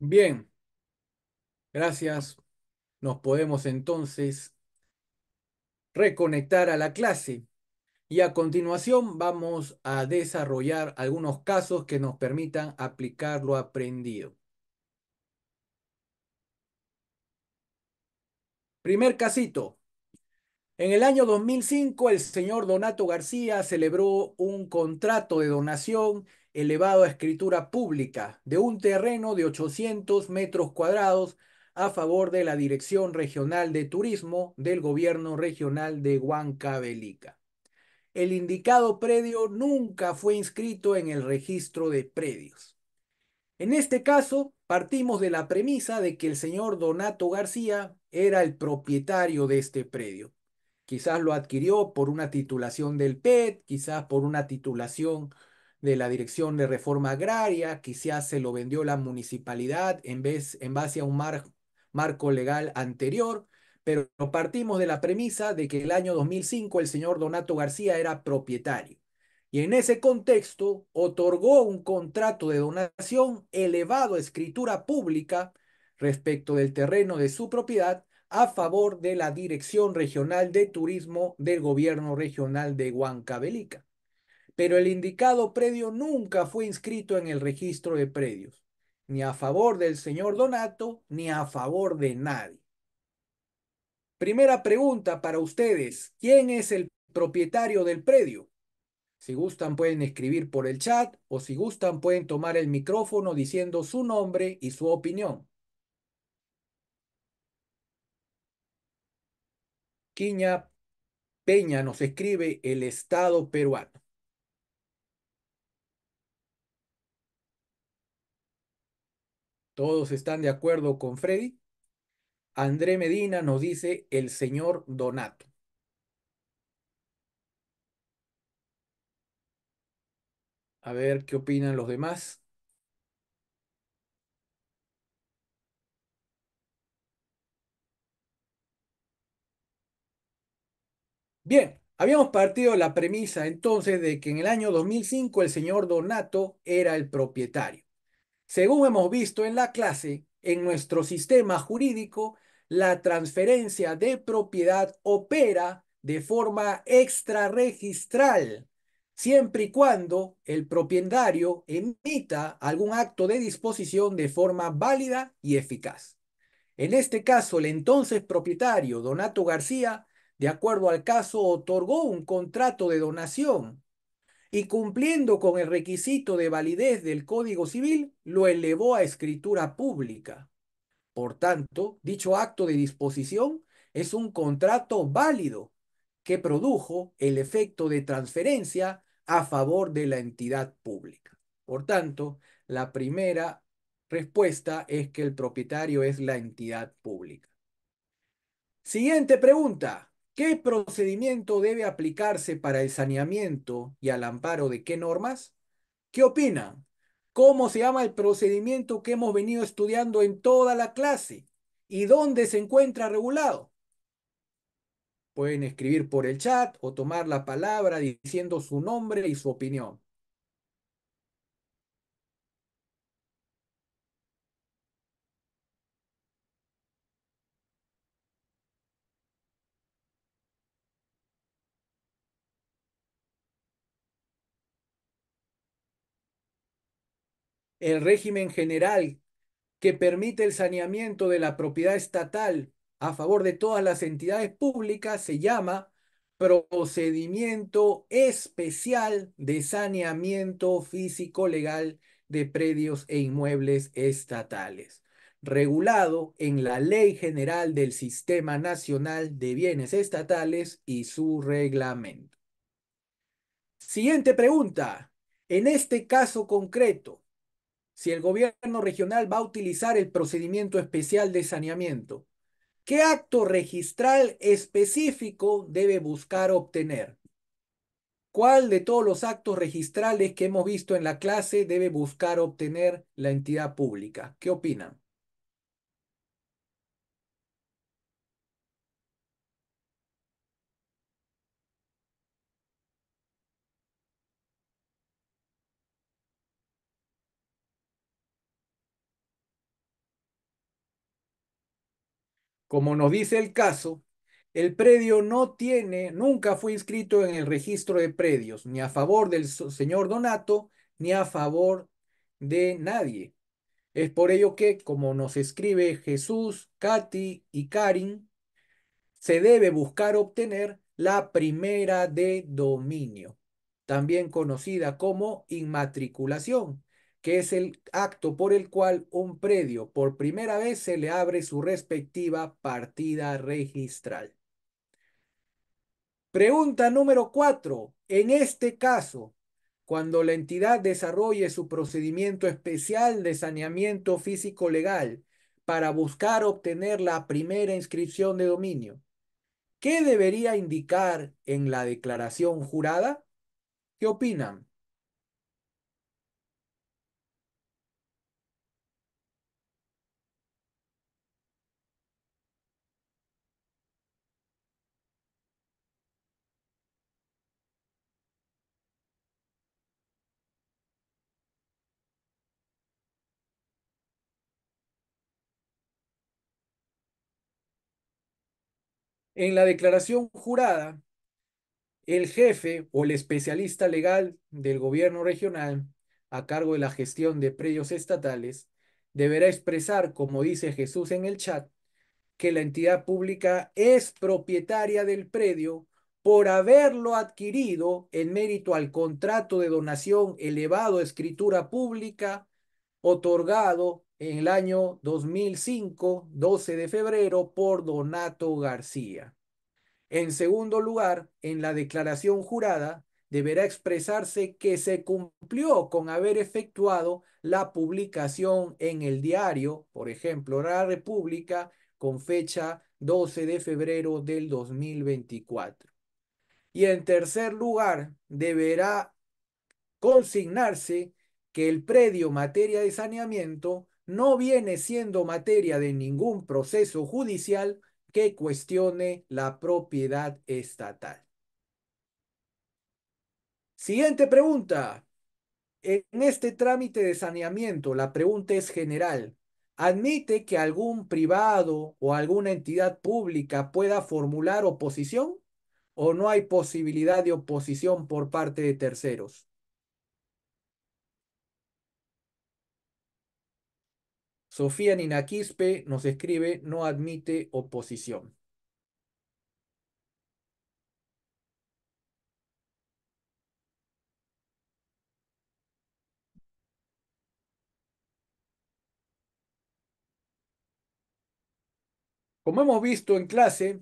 Bien, gracias. Nos podemos entonces reconectar a la clase. Y a continuación vamos a desarrollar algunos casos que nos permitan aplicar lo aprendido. Primer casito. En el año 2005, el señor Donato García celebró un contrato de donación elevado a escritura pública de un terreno de 800 metros cuadrados a favor de la Dirección Regional de Turismo del Gobierno Regional de Huancavelica. El indicado predio nunca fue inscrito en el registro de predios. En este caso, partimos de la premisa de que el señor Donato García era el propietario de este predio. Quizás lo adquirió por una titulación del PET, quizás por una titulación de la Dirección de Reforma Agraria, quizás se lo vendió la municipalidad en, vez, en base a un marco legal anterior, pero partimos de la premisa de que el año 2005 el señor Donato García era propietario. Y en ese contexto otorgó un contrato de donación elevado a escritura pública respecto del terreno de su propiedad a favor de la Dirección Regional de Turismo del Gobierno Regional de Huancavelica. Pero el indicado predio nunca fue inscrito en el registro de predios, ni a favor del señor Donato, ni a favor de nadie. Primera pregunta para ustedes, ¿quién es el propietario del predio? Si gustan pueden escribir por el chat o si gustan pueden tomar el micrófono diciendo su nombre y su opinión. Quiña Peña nos escribe el Estado peruano. ¿Todos están de acuerdo con Freddy? André Medina nos dice el señor Donato. A ver qué opinan los demás. Bien, habíamos partido la premisa entonces de que en el año 2005 el señor Donato era el propietario. Según hemos visto en la clase, en nuestro sistema jurídico, la transferencia de propiedad opera de forma extrarregistral, siempre y cuando el propietario emita algún acto de disposición de forma válida y eficaz. En este caso, el entonces propietario, Donato García, de acuerdo al caso, otorgó un contrato de donación y cumpliendo con el requisito de validez del Código Civil, lo elevó a escritura pública. Por tanto, dicho acto de disposición es un contrato válido que produjo el efecto de transferencia a favor de la entidad pública. Por tanto, la primera respuesta es que el propietario es la entidad pública. Siguiente pregunta. ¿Qué procedimiento debe aplicarse para el saneamiento y al amparo de qué normas? ¿Qué opinan? ¿Cómo se llama el procedimiento que hemos venido estudiando en toda la clase? ¿Y dónde se encuentra regulado? Pueden escribir por el chat o tomar la palabra diciendo su nombre y su opinión. El régimen general que permite el saneamiento de la propiedad estatal a favor de todas las entidades públicas se llama procedimiento especial de saneamiento físico legal de predios e inmuebles estatales, regulado en la Ley General del Sistema Nacional de Bienes Estatales y su reglamento. Siguiente pregunta. En este caso concreto, si el gobierno regional va a utilizar el procedimiento especial de saneamiento, ¿qué acto registral específico debe buscar obtener? ¿Cuál de todos los actos registrales que hemos visto en la clase debe buscar obtener la entidad pública? ¿Qué opinan? Como nos dice el caso, el predio no tiene, nunca fue inscrito en el registro de predios, ni a favor del señor Donato, ni a favor de nadie. Es por ello que, como nos escribe Jesús, Katy y Karin, se debe buscar obtener la primera de dominio, también conocida como inmatriculación, que es el acto por el cual un predio por primera vez se le abre su respectiva partida registral. Pregunta número cuatro. En este caso, cuando la entidad desarrolle su procedimiento especial de saneamiento físico legal para buscar obtener la primera inscripción de dominio, ¿qué debería indicar en la declaración jurada? ¿Qué opinan? En la declaración jurada, el jefe o el especialista legal del gobierno regional a cargo de la gestión de predios estatales deberá expresar, como dice Jesús en el chat, que la entidad pública es propietaria del predio por haberlo adquirido en mérito al contrato de donación elevado a escritura pública otorgado en el año 2005, 12 de febrero, por Donato García. En segundo lugar, en la declaración jurada deberá expresarse que se cumplió con haber efectuado la publicación en el diario, por ejemplo, La República, con fecha 12 de febrero del 2024. Y en tercer lugar, deberá consignarse que el predio materia de saneamiento no viene siendo materia de ningún proceso judicial que cuestione la propiedad estatal. Siguiente pregunta. En este trámite de saneamiento, la pregunta es general. ¿Admite que algún privado o alguna entidad pública pueda formular oposición? ¿O no hay posibilidad de oposición por parte de terceros? Sofía Ninaquispe nos escribe, no admite oposición. Como hemos visto en clase,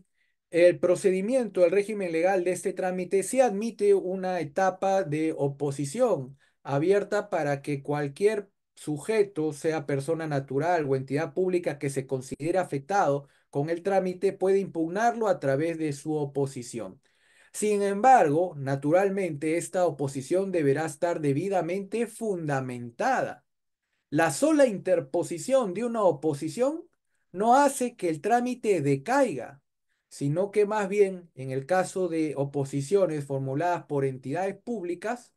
el procedimiento, el régimen legal de este trámite sí admite una etapa de oposición abierta para que cualquier sujeto, sea persona natural o entidad pública que se considere afectado con el trámite, puede impugnarlo a través de su oposición. Sin embargo, naturalmente, esta oposición deberá estar debidamente fundamentada. La sola interposición de una oposición no hace que el trámite decaiga, sino que más bien, en el caso de oposiciones formuladas por entidades públicas,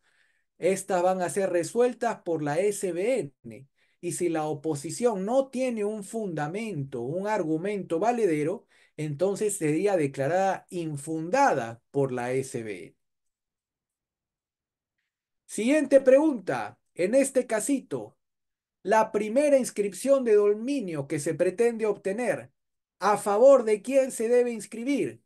estas van a ser resueltas por la SBN. Y si la oposición no tiene un fundamento, un argumento valedero, entonces sería declarada infundada por la SBN. Siguiente pregunta. En este casito, la primera inscripción de dominio que se pretende obtener, ¿a favor de quién se debe inscribir?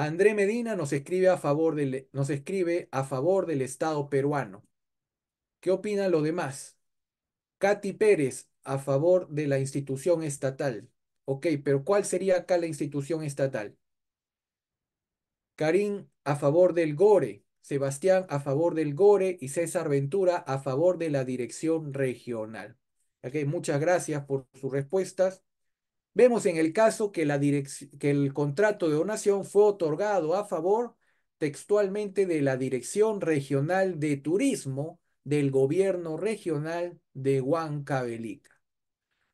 André Medina nos escribe a favor del, nos escribe a favor del Estado peruano. ¿Qué opinan los demás? Katy Pérez, a favor de la institución estatal. Ok, pero ¿cuál sería acá la institución estatal? Karim a favor del GORE, Sebastián a favor del GORE y César Ventura a favor de la dirección regional. Ok, muchas gracias por sus respuestas. Vemos en el caso que, la que el contrato de donación fue otorgado a favor textualmente de la Dirección Regional de Turismo del Gobierno Regional de Huancavelica.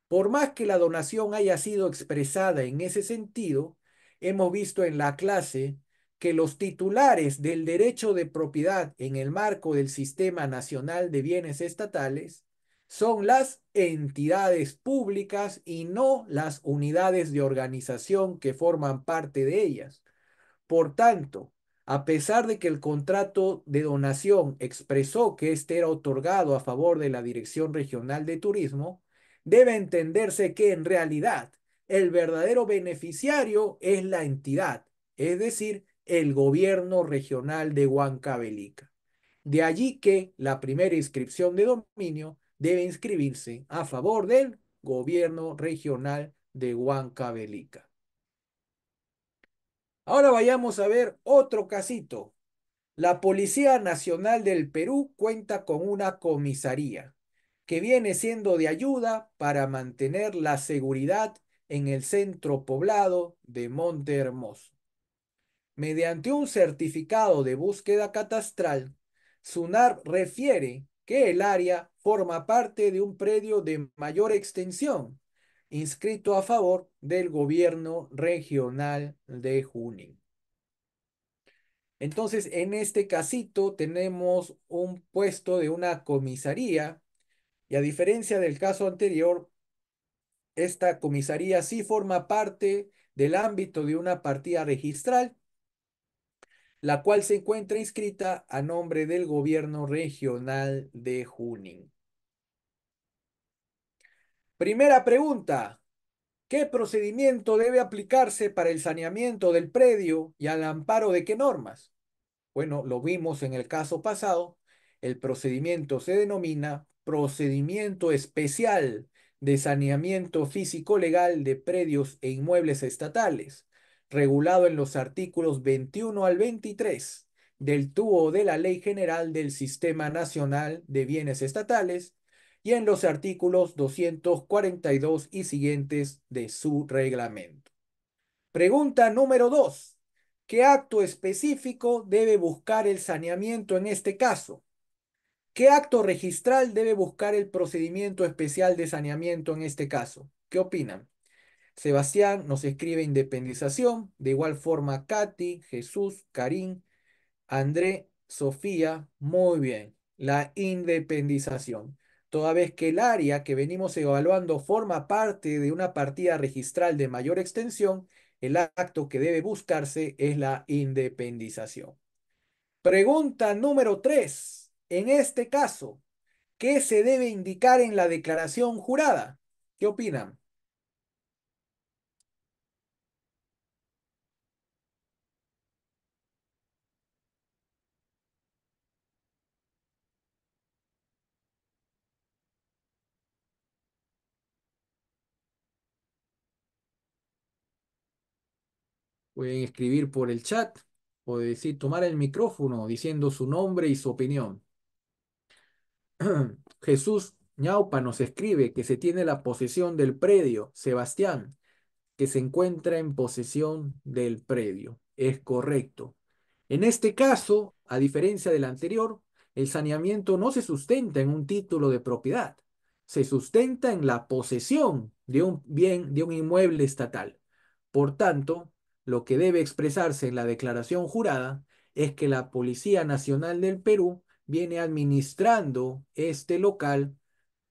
Por más que la donación haya sido expresada en ese sentido, hemos visto en la clase que los titulares del derecho de propiedad en el marco del Sistema Nacional de Bienes Estatales son las entidades públicas y no las unidades de organización que forman parte de ellas. Por tanto, a pesar de que el contrato de donación expresó que éste era otorgado a favor de la Dirección Regional de Turismo, debe entenderse que en realidad el verdadero beneficiario es la entidad, es decir, el gobierno regional de Huancavelica. De allí que la primera inscripción de dominio debe inscribirse a favor del gobierno regional de Huancavelica. Ahora vayamos a ver otro casito. La Policía Nacional del Perú cuenta con una comisaría que viene siendo de ayuda para mantener la seguridad en el centro poblado de Monte Hermoso. Mediante un certificado de búsqueda catastral, SUNAR refiere que el área forma parte de un predio de mayor extensión, inscrito a favor del gobierno regional de Junín. Entonces, en este casito tenemos un puesto de una comisaría y a diferencia del caso anterior, esta comisaría sí forma parte del ámbito de una partida registral, la cual se encuentra inscrita a nombre del gobierno regional de Junín. Primera pregunta. ¿Qué procedimiento debe aplicarse para el saneamiento del predio y al amparo de qué normas? Bueno, lo vimos en el caso pasado. El procedimiento se denomina procedimiento especial de saneamiento físico legal de predios e inmuebles estatales, regulado en los artículos 21 al 23 del tubo de la Ley General del Sistema Nacional de Bienes Estatales y en los artículos 242 y siguientes de su reglamento. Pregunta número 2. ¿Qué acto específico debe buscar el saneamiento en este caso? ¿Qué acto registral debe buscar el procedimiento especial de saneamiento en este caso? ¿Qué opinan? Sebastián nos escribe independización, de igual forma Katy, Jesús, Karim, André, Sofía, muy bien, la independización. Toda vez que el área que venimos evaluando forma parte de una partida registral de mayor extensión, el acto que debe buscarse es la independización. Pregunta número 3. En este caso, ¿qué se debe indicar en la declaración jurada? ¿Qué opinan? Pueden escribir por el chat o decir, tomar el micrófono diciendo su nombre y su opinión. [CLEARS THROAT] Jesús Ñaupa nos escribe que se tiene la posesión del predio. Sebastián, que se encuentra en posesión del predio. Es correcto. En este caso, a diferencia del anterior, el saneamiento no se sustenta en un título de propiedad, se sustenta en la posesión de un bien, de un inmueble estatal. Por tanto, lo que debe expresarse en la declaración jurada es que la Policía Nacional del Perú viene administrando este local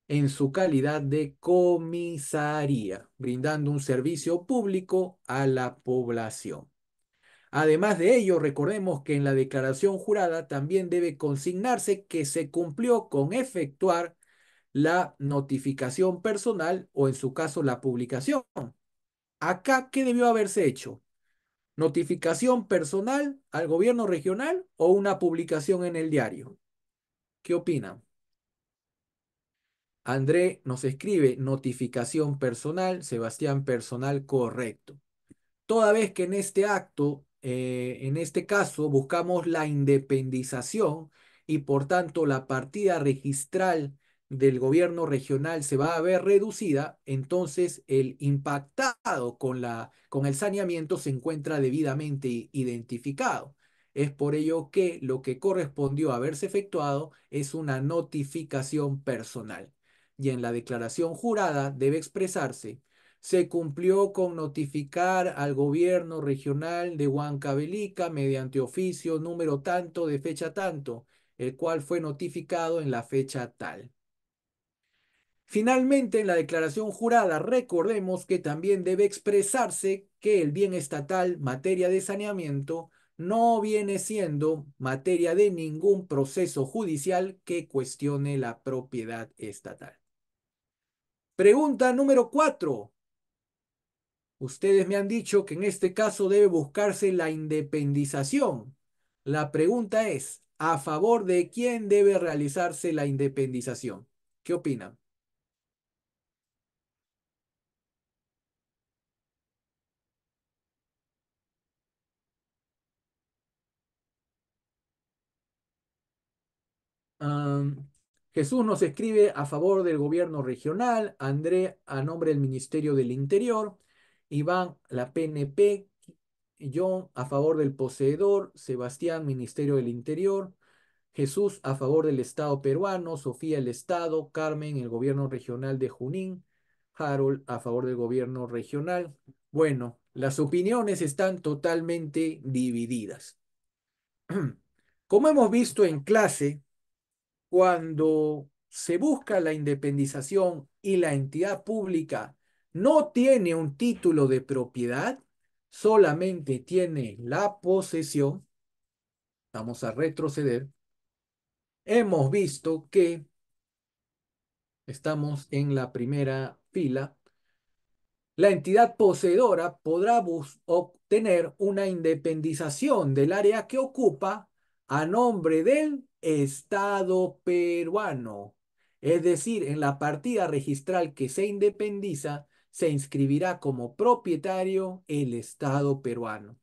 en su calidad de comisaría, brindando un servicio público a la población. Además de ello, recordemos que en la declaración jurada también debe consignarse que se cumplió con efectuar la notificación personal o en su caso la publicación. Acá, ¿qué debió haberse hecho? ¿Notificación personal al gobierno regional o una publicación en el diario? ¿Qué opinan? André nos escribe notificación personal, Sebastián personal, correcto. Toda vez que en este acto, eh, en este caso, buscamos la independización y por tanto la partida registral del gobierno regional se va a ver reducida, entonces el impactado con, la, con el saneamiento se encuentra debidamente identificado. Es por ello que lo que correspondió haberse efectuado es una notificación personal. Y en la declaración jurada debe expresarse, se cumplió con notificar al gobierno regional de Huancavelica mediante oficio número tanto de fecha tanto, el cual fue notificado en la fecha tal. Finalmente, en la declaración jurada, recordemos que también debe expresarse que el bien estatal, materia de saneamiento, no viene siendo materia de ningún proceso judicial que cuestione la propiedad estatal. Pregunta número cuatro. Ustedes me han dicho que en este caso debe buscarse la independización. La pregunta es, ¿a favor de quién debe realizarse la independización? ¿Qué opinan? Jesús nos escribe a favor del gobierno regional, André a nombre del Ministerio del Interior, Iván la PNP, John a favor del poseedor, Sebastián Ministerio del Interior, Jesús a favor del Estado peruano, Sofía el Estado, Carmen el gobierno regional de Junín, Harold a favor del gobierno regional. Bueno, las opiniones están totalmente divididas. [CLEARS THROAT] Como hemos visto en clase, cuando se busca la independización y la entidad pública no tiene un título de propiedad, solamente tiene la posesión, vamos a retroceder, hemos visto que estamos en la primera fila, la entidad poseedora podrá obtener una independización del área que ocupa a nombre del Estado peruano. Es decir, en la partida registral que se independiza, se inscribirá como propietario el Estado peruano.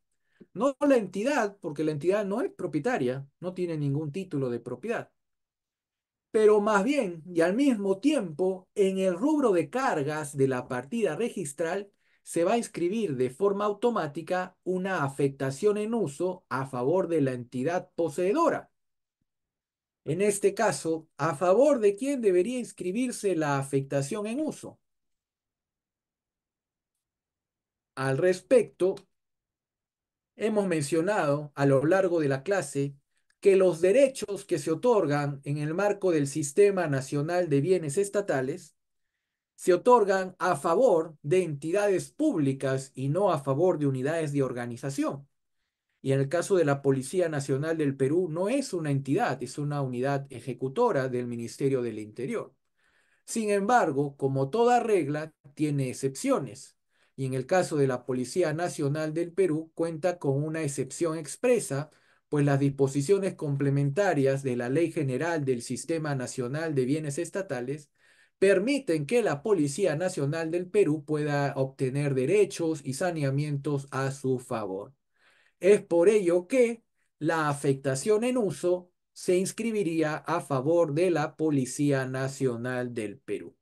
No la entidad, porque la entidad no es propietaria, no tiene ningún título de propiedad. Pero más bien, y al mismo tiempo, en el rubro de cargas de la partida registral, se va a inscribir de forma automática una afectación en uso a favor de la entidad poseedora. En este caso, ¿a favor de quién debería inscribirse la afectación en uso? Al respecto, hemos mencionado a lo largo de la clase que los derechos que se otorgan en el marco del Sistema Nacional de Bienes Estatales se otorgan a favor de entidades públicas y no a favor de unidades de organización. Y en el caso de la Policía Nacional del Perú, no es una entidad, es una unidad ejecutora del Ministerio del Interior. Sin embargo, como toda regla, tiene excepciones. Y en el caso de la Policía Nacional del Perú, cuenta con una excepción expresa, pues las disposiciones complementarias de la Ley General del Sistema Nacional de Bienes Estatales permiten que la Policía Nacional del Perú pueda obtener derechos y saneamientos a su favor. Es por ello que la afectación en uso se inscribiría a favor de la Policía Nacional del Perú.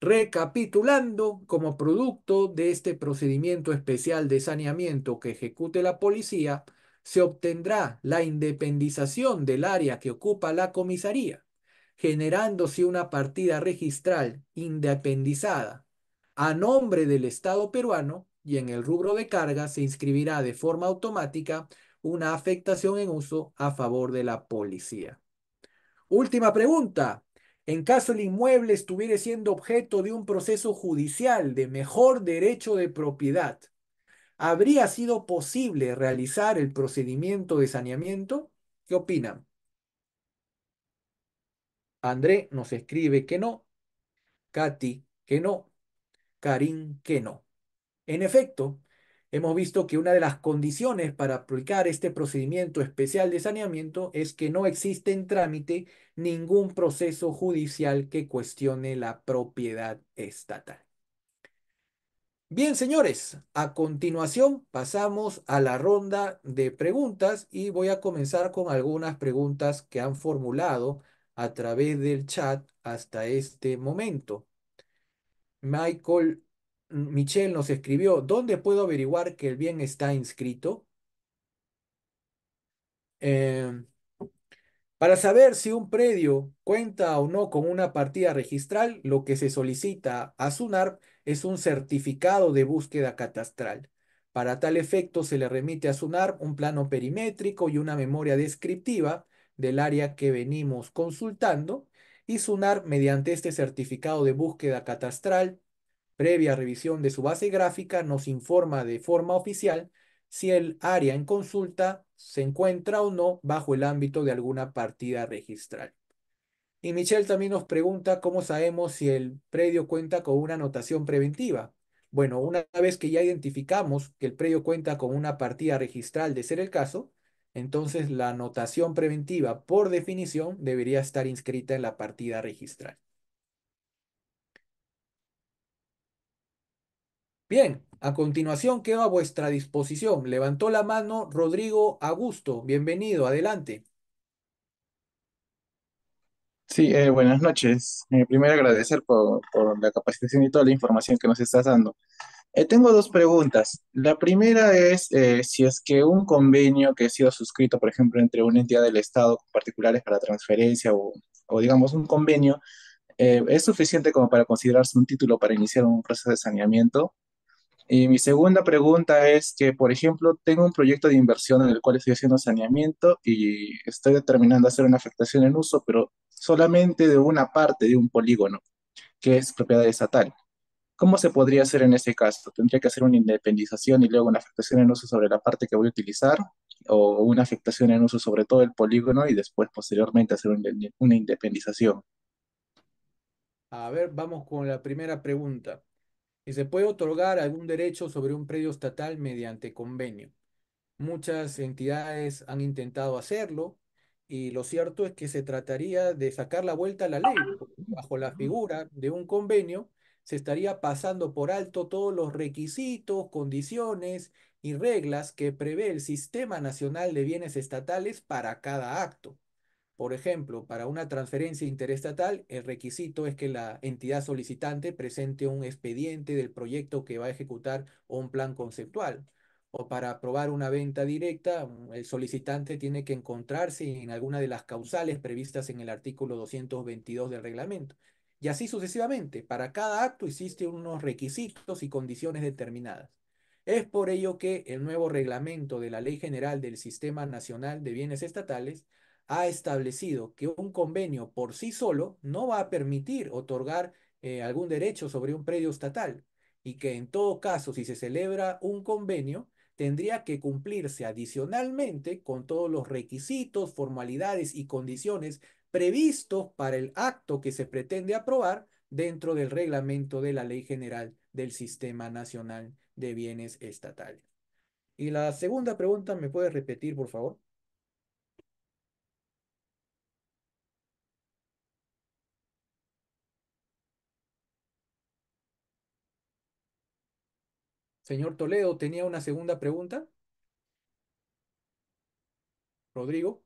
Recapitulando, como producto de este procedimiento especial de saneamiento que ejecute la policía, se obtendrá la independización del área que ocupa la comisaría, generándose una partida registral independizada a nombre del Estado peruano y en el rubro de carga se inscribirá de forma automática una afectación en uso a favor de la policía. Última pregunta. En caso el inmueble estuviera siendo objeto de un proceso judicial de mejor derecho de propiedad, ¿habría sido posible realizar el procedimiento de saneamiento? ¿Qué opinan? André nos escribe que no, Katy que no, Karim que no. En efecto, hemos visto que una de las condiciones para aplicar este procedimiento especial de saneamiento es que no existe en trámite ningún proceso judicial que cuestione la propiedad estatal. Bien, señores, a continuación pasamos a la ronda de preguntas y voy a comenzar con algunas preguntas que han formulado a través del chat hasta este momento. Michael Michelle nos escribió, ¿dónde puedo averiguar que el bien está inscrito? Eh, para saber si un predio cuenta o no con una partida registral, lo que se solicita a SUNAR es un certificado de búsqueda catastral. Para tal efecto, se le remite a SUNAR un plano perimétrico y una memoria descriptiva del área que venimos consultando y SUNAR, mediante este certificado de búsqueda catastral, previa revisión de su base gráfica, nos informa de forma oficial si el área en consulta se encuentra o no bajo el ámbito de alguna partida registral. Y Michelle también nos pregunta cómo sabemos si el predio cuenta con una anotación preventiva. Bueno, una vez que ya identificamos que el predio cuenta con una partida registral de ser el caso, entonces la anotación preventiva, por definición, debería estar inscrita en la partida registral. Bien, a continuación quedo a vuestra disposición. Levantó la mano Rodrigo Augusto. Bienvenido, adelante. Sí, eh, buenas noches. Eh, primero agradecer por, la capacitación y toda la información que nos estás dando. Eh, tengo dos preguntas. La primera es eh, si es que un convenio que ha sido suscrito, por ejemplo, entre una entidad del Estado con particulares para transferencia o, o digamos un convenio, es suficiente como para considerarse un título para iniciar un proceso de saneamiento. Y mi segunda pregunta es que, por ejemplo, tengo un proyecto de inversión en el cual estoy haciendo saneamiento y estoy determinando hacer una afectación en uso, pero solamente de una parte de un polígono, que es propiedad estatal. ¿Cómo se podría hacer en ese caso? ¿Tendría que hacer una independización y luego una afectación en uso sobre la parte que voy a utilizar? ¿O una afectación en uso sobre todo el polígono y después posteriormente hacer una independización? A ver, vamos con la primera pregunta. ¿Y se puede otorgar algún derecho sobre un predio estatal mediante convenio? Muchas entidades han intentado hacerlo y lo cierto es que se trataría de sacar la vuelta a la ley. Bajo la figura de un convenio se estaría pasando por alto todos los requisitos, condiciones y reglas que prevé el Sistema Nacional de Bienes Estatales para cada acto. Por ejemplo, para una transferencia interestatal, el requisito es que la entidad solicitante presente un expediente del proyecto que va a ejecutar o un plan conceptual. O para aprobar una venta directa, el solicitante tiene que encontrarse en alguna de las causales previstas en el artículo 222 del reglamento. Y así sucesivamente. Para cada acto existen unos requisitos y condiciones determinadas. Es por ello que el nuevo reglamento de la Ley General del Sistema Nacional de Bienes Estatales ha establecido que un convenio por sí solo no va a permitir otorgar eh, algún derecho sobre un predio estatal y que en todo caso, si se celebra un convenio, tendría que cumplirse adicionalmente con todos los requisitos, formalidades y condiciones previstos para el acto que se pretende aprobar dentro del reglamento de la Ley General del Sistema Nacional de Bienes Estatales. Y la segunda pregunta, ¿me puedes repetir, por favor? Señor Toledo, ¿tenía una segunda pregunta? Rodrigo.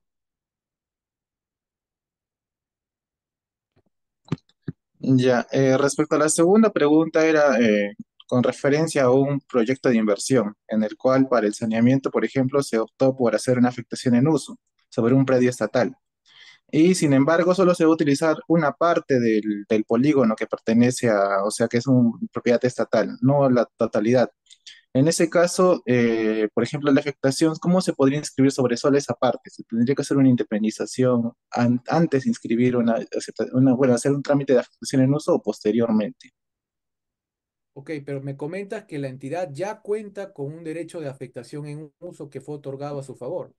Ya, eh, respecto a la segunda pregunta era eh, con referencia a un proyecto de inversión en el cual para el saneamiento, por ejemplo, se optó por hacer una afectación en uso sobre un predio estatal. Y sin embargo, solo se va a utilizar una parte del, del polígono que pertenece a, o sea, que es una propiedad estatal, no la totalidad. En ese caso, eh, por ejemplo, la afectación, ¿cómo se podría inscribir sobre solo esa parte? ¿Se tendría que hacer una independización an- antes de inscribir una, una- bueno, hacer un trámite de afectación en uso o posteriormente? Ok, pero me comentas que la entidad ya cuenta con un derecho de afectación en uso que fue otorgado a su favor.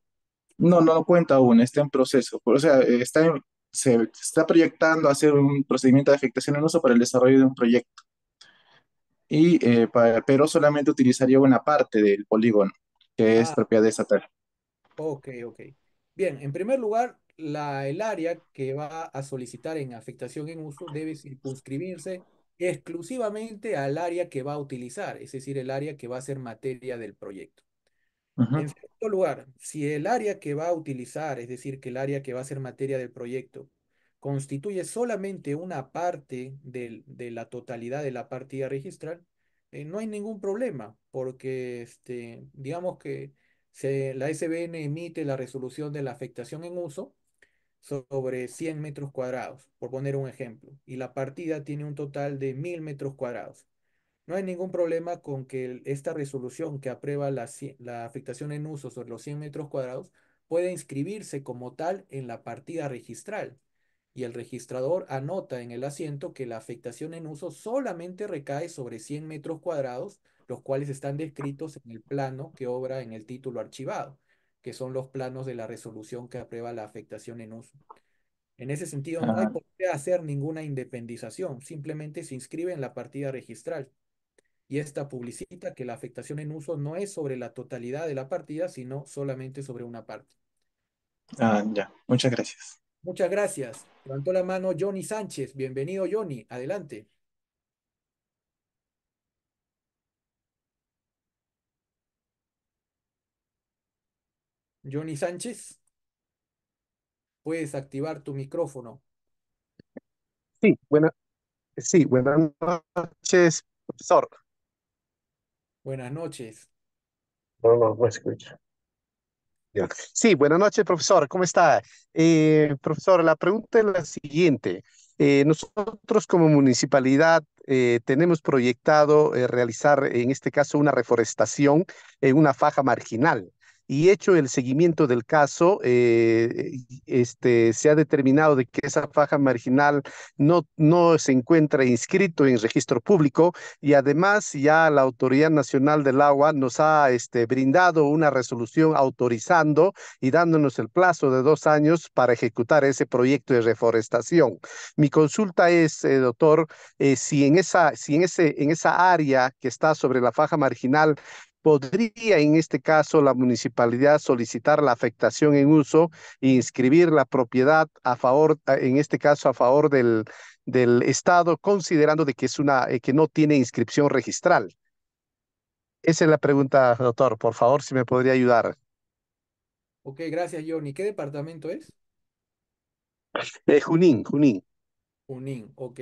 No, no lo cuenta aún, está en proceso. O sea, está en- se está proyectando hacer un procedimiento de afectación en uso para el desarrollo de un proyecto, y, eh, pero solamente utilizaría una parte del polígono, que es Ah, propiedad estatal. ok, ok. Bien, en primer lugar, la, el área que va a solicitar en afectación en uso debe circunscribirse exclusivamente al área que va a utilizar, es decir, el área que va a ser materia del proyecto. En segundo lugar, si el área que va a utilizar, es decir, que el área que va a ser materia del proyecto, constituye solamente una parte de, la totalidad de la partida registral, eh, no hay ningún problema, porque este, digamos que se, la SBN emite la resolución de la afectación en uso sobre 100 metros cuadrados, por poner un ejemplo, y la partida tiene un total de 1000 metros cuadrados. No hay ningún problema con que esta resolución que aprueba la, la afectación en uso sobre los 100 metros cuadrados pueda inscribirse como tal en la partida registral y el registrador anota en el asiento que la afectación en uso solamente recae sobre 100 metros cuadrados, los cuales están descritos en el plano que obra en el título archivado, que son los planos de la resolución que aprueba la afectación en uso. En ese sentido, no hay por qué hacer ninguna independización, simplemente se inscribe en la partida registral. Y esta publicita que la afectación en uso no es sobre la totalidad de la partida, sino solamente sobre una parte. Ah, ya. Muchas gracias. Muchas gracias. Levantó la mano Johnny Sánchez. Bienvenido, Johnny. Adelante. Johnny Sánchez. Puedes activar tu micrófono. Sí, buena, sí, buenas noches, profesor. Buenas noches. No, no, no escucho. Sí, buenas noches, profesor. ¿Cómo está? Eh, profesor, la pregunta es la siguiente. Eh, nosotros como municipalidad eh, tenemos proyectado realizar, en este caso, una reforestación en una faja marginal y hecho el seguimiento del caso, eh, este, se ha determinado de que esa faja marginal no, no se encuentra inscrito en registro público y además ya la Autoridad Nacional del Agua nos ha este, brindado una resolución autorizando y dándonos el plazo de dos años para ejecutar ese proyecto de reforestación. Mi consulta es, eh, doctor, eh, si, en esa, si en, ese, en esa área que está sobre la faja marginal ¿Podría en este caso la municipalidad solicitar la afectación en uso e inscribir la propiedad a favor, en este caso a favor del, del Estado, considerando de que, es una, eh, que no tiene inscripción registral? Esa es la pregunta, doctor. Por favor, si me podría ayudar. Ok, gracias, Johnny. ¿Qué departamento es? Eh, Junín, Junín. Junín, ok.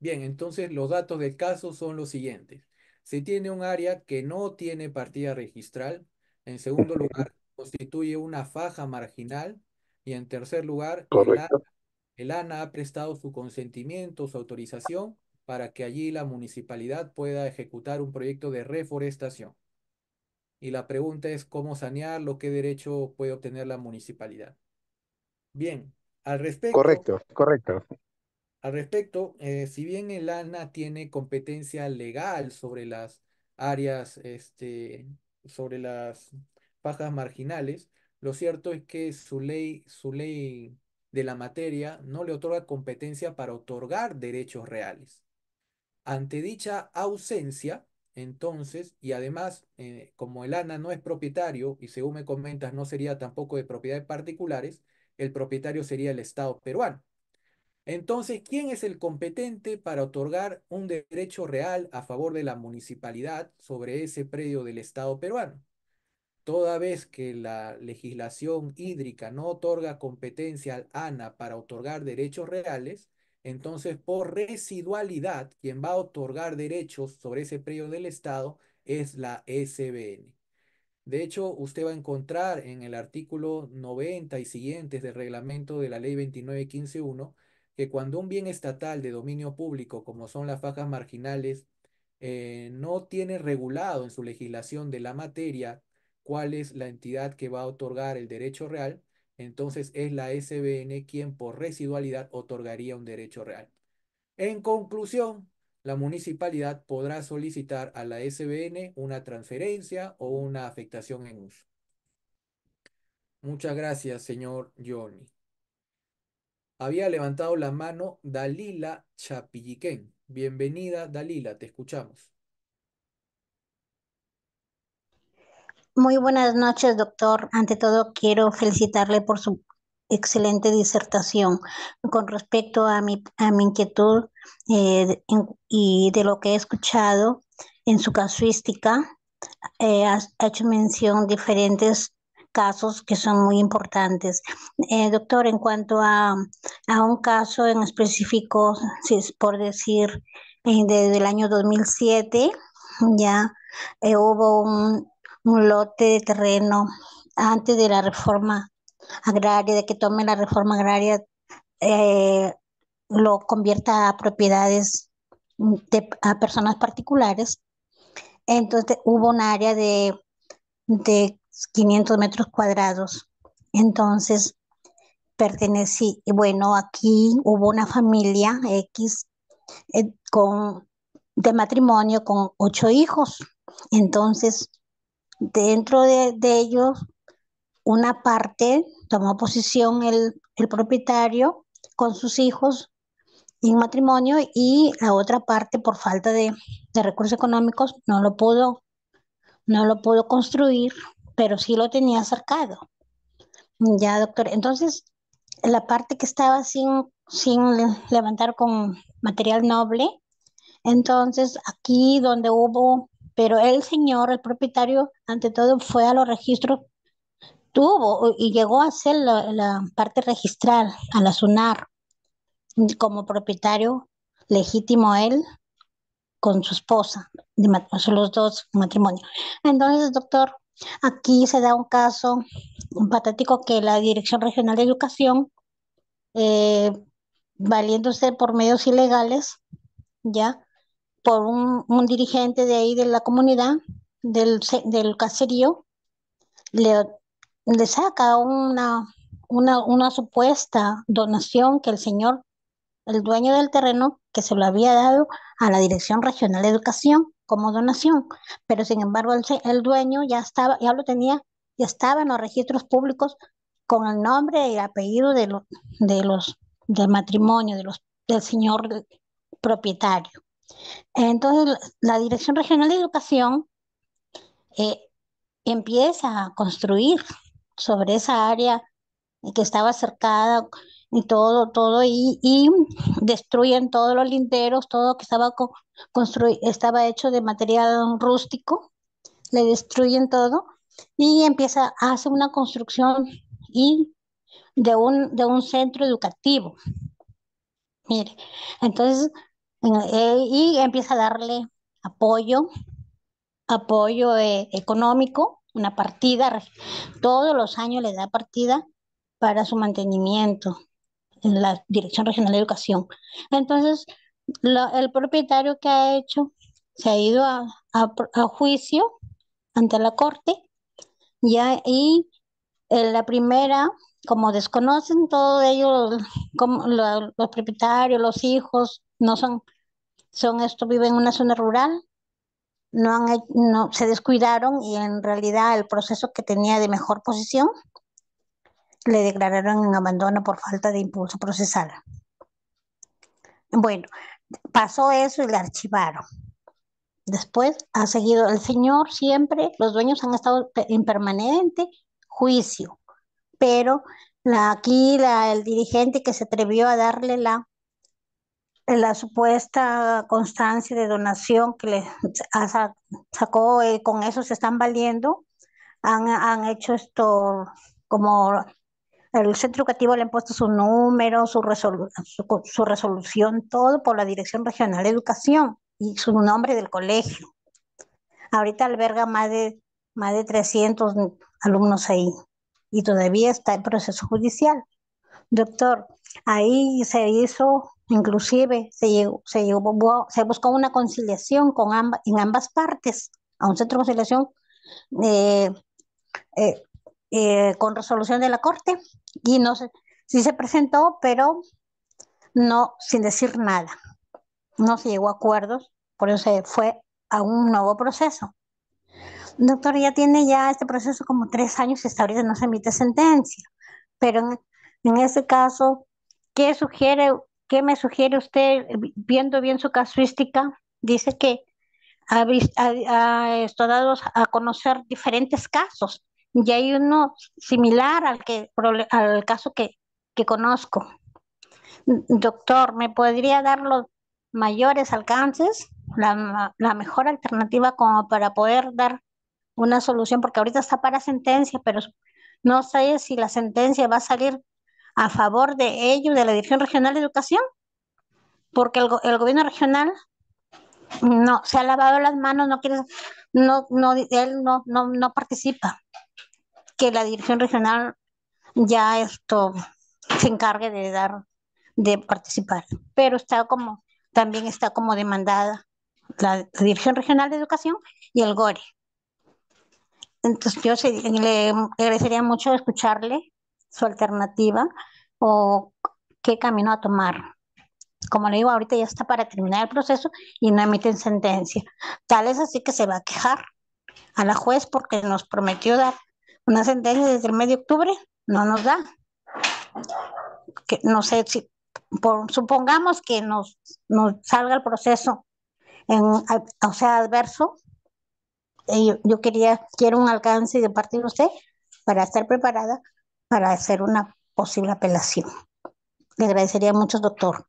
Bien, entonces los datos del caso son los siguientes se tiene un área que no tiene partida registral. En segundo lugar, constituye una faja marginal. Y en tercer lugar, el ANA, ha prestado su consentimiento, su autorización para que allí la municipalidad pueda ejecutar un proyecto de reforestación. Y la pregunta es cómo sanearlo, qué derecho puede obtener la municipalidad. Bien, al respecto. Correcto, correcto. Al respecto, eh, si bien el ANA tiene competencia legal sobre las áreas, este, sobre las fajas marginales, lo cierto es que su ley, su ley de la materia no le otorga competencia para otorgar derechos reales. Ante dicha ausencia, entonces, y además, eh, como el ANA no es propietario, y según me comentas, no sería tampoco de propiedades particulares, el propietario sería el Estado peruano. Entonces, ¿quién es el competente para otorgar un derecho real a favor de la municipalidad sobre ese predio del Estado peruano? Toda vez que la legislación hídrica no otorga competencia al ANA para otorgar derechos reales, entonces por residualidad, quien va a otorgar derechos sobre ese predio del Estado es la SBN. De hecho, usted va a encontrar en el artículo 90 y siguientes del reglamento de la ley 29151 que cuando un bien estatal de dominio público, como son las fajas marginales, eh, no tiene regulado en su legislación de la materia cuál es la entidad que va a otorgar el derecho real, entonces es la SBN quien por residualidad otorgaría un derecho real. En conclusión, la municipalidad podrá solicitar a la SBN una transferencia o una afectación en uso. Muchas gracias, señor Johnny había levantado la mano Dalila Chapilliquén. Bienvenida, Dalila, te escuchamos. Muy buenas noches, doctor. Ante todo, quiero felicitarle por su excelente disertación. Con respecto a mi, a mi inquietud eh, y de lo que he escuchado en su casuística, eh, ha hecho mención diferentes casos que son muy importantes. Eh, doctor, en cuanto a, a, un caso en específico, si es por decir, eh, desde el año 2007, ya eh, hubo un, un, lote de terreno antes de la reforma agraria, de que tome la reforma agraria, eh, lo convierta a propiedades de, a personas particulares. Entonces hubo un área de, de 500 metros cuadrados. Entonces, pertenecí, bueno, aquí hubo una familia X eh, con, de matrimonio con ocho hijos. Entonces, dentro de, de ellos, una parte tomó posición el, el propietario con sus hijos en matrimonio y la otra parte por falta de, de, recursos económicos no lo pudo no lo pudo construir pero sí lo tenía cercado. Ya, doctor. Entonces, la parte que estaba sin, sin levantar con material noble, entonces aquí donde hubo, pero el señor, el propietario, ante todo fue a los registros, tuvo y llegó a hacer la, parte registral, a la SUNAR, como propietario legítimo él con su esposa, de, los dos matrimonio. Entonces, doctor, Aquí se da un caso patético que la Dirección Regional de Educación, eh, valiéndose por medios ilegales, ya, por un, un, dirigente de ahí de la comunidad, del, del caserío, le, le saca una, una, una supuesta donación que el señor, el dueño del terreno, que se lo había dado a la Dirección Regional de Educación, como donación, pero sin embargo el, el, dueño ya estaba, ya lo tenía, ya estaba en los registros públicos con el nombre y apellido de los, de los, del matrimonio, de los, del señor propietario. Entonces, la Dirección Regional de Educación eh, empieza a construir sobre esa área que estaba cercada y todo, todo, y, y destruyen todos los linderos, todo que estaba, constru estaba hecho de material rústico, le destruyen todo y empieza a hacer una construcción y de un, de un centro educativo. Mire, entonces, eh, y empieza a darle apoyo, apoyo eh, económico, una partida, todos los años le da partida para su mantenimiento en la Dirección Regional de Educación. Entonces, el propietario que ha hecho se ha ido a, a, a juicio ante la corte ya y en la primera como desconocen todo ellos como lo, los propietarios los hijos no son son esto viven en una zona rural no han no se descuidaron y en realidad el proceso que tenía de mejor posición le declararon en abandono por falta de impulso procesal. Bueno, pasó eso y le archivaron. Después ha seguido el señor siempre, los dueños han estado en permanente juicio, pero la, aquí la, el dirigente que se atrevió a darle la, la supuesta constancia de donación que le sacó, eh, con eso se están valiendo, han, han hecho esto como el centro educativo le han puesto su número, su, su, resolución, todo por la Dirección Regional de Educación y su nombre del colegio. Ahorita alberga más de, más de 300 alumnos ahí y todavía está en proceso judicial. Doctor, ahí se hizo, inclusive se, llegó, se, buscó una conciliación con en ambas partes, a un centro de conciliación eh, eh, eh, con resolución de la Corte y no sé, sí se presentó, pero no sin decir nada. No se llegó a acuerdos, por eso se fue a un nuevo proceso. Doctor, ya tiene ya este proceso como tres años y hasta ahorita no se emite sentencia, pero en, en ese caso, ¿qué sugiere, qué me sugiere usted, viendo bien su casuística? Dice que ha, ha, ha estado a conocer diferentes casos y hay uno similar al, que, al caso que, que conozco. Doctor, ¿me podría dar los mayores alcances? La, la mejor alternativa como para poder dar una solución, porque ahorita está para sentencia, pero No sé si la sentencia va a salir a favor de ellos, de la Dirección Regional de Educación, porque el, el gobierno regional no se ha lavado las manos, no quiere, no, no, él no, no, no participa. Que la Dirección Regional ya esto se encargue de dar, de participar. Pero está como, también está como demandada la Dirección Regional de Educación y el GORE. Entonces yo le agradecería mucho escucharle su alternativa o qué camino a tomar. Como le digo, ahorita ya está para terminar el proceso y no emiten sentencia. Tal es así que se va a quejar a la juez porque nos prometió dar una sentencia desde el mes de octubre, no nos da. Que, no sé si, por, supongamos que nos, nos salga el proceso en, o sea, adverso, yo, yo quería, quiero un alcance de parte de usted para estar preparada para hacer una posible apelación. Le agradecería mucho, doctor.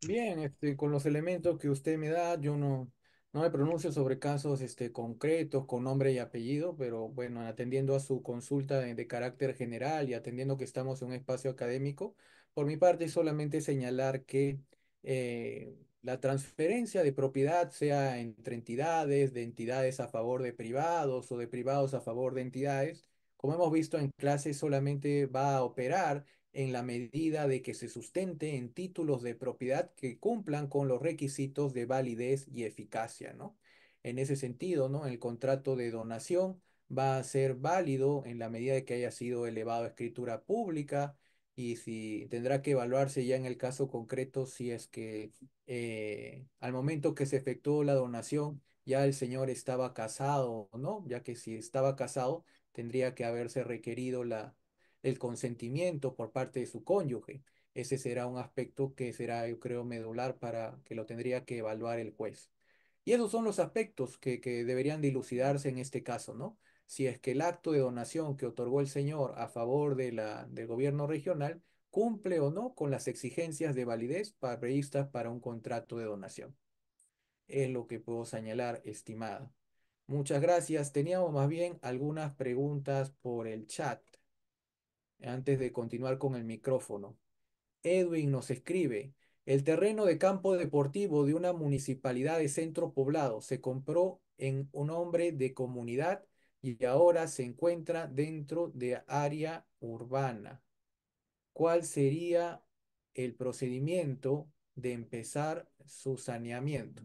Bien, este, con los elementos que usted me da, yo no, no me pronuncio sobre casos este, concretos con nombre y apellido, pero bueno, atendiendo a su consulta de, carácter general y atendiendo que estamos en un espacio académico, por mi parte solamente señalar que eh, la transferencia de propiedad, sea entre entidades, de entidades a favor de privados o de privados a favor de entidades, como hemos visto en clase, solamente va a operar en la medida de que se sustente en títulos de propiedad que cumplan con los requisitos de validez y eficacia, ¿no? En ese sentido, ¿no? El contrato de donación va a ser válido en la medida de que haya sido elevado a escritura pública y si tendrá que evaluarse ya en el caso concreto si es que eh, al momento que se efectuó la donación ya el señor estaba casado, ¿no? Ya que si estaba casado tendría que haberse requerido la, el consentimiento por parte de su cónyuge. Ese será un aspecto que será, yo creo, medular para que lo tendría que evaluar el juez. Y esos son los aspectos que, que deberían dilucidarse en este caso, ¿no? Si es que el acto de donación que otorgó el señor a favor de la, del gobierno regional cumple o no con las exigencias de validez previstas para un contrato de donación. Es lo que puedo señalar, estimada. Muchas gracias. Teníamos más bien algunas preguntas por el chat antes de continuar con el micrófono. Edwin nos escribe, el terreno de campo deportivo de una municipalidad de centro poblado se compró en un nombre de comunidad y ahora se encuentra dentro de área urbana. ¿Cuál sería el procedimiento de empezar su saneamiento?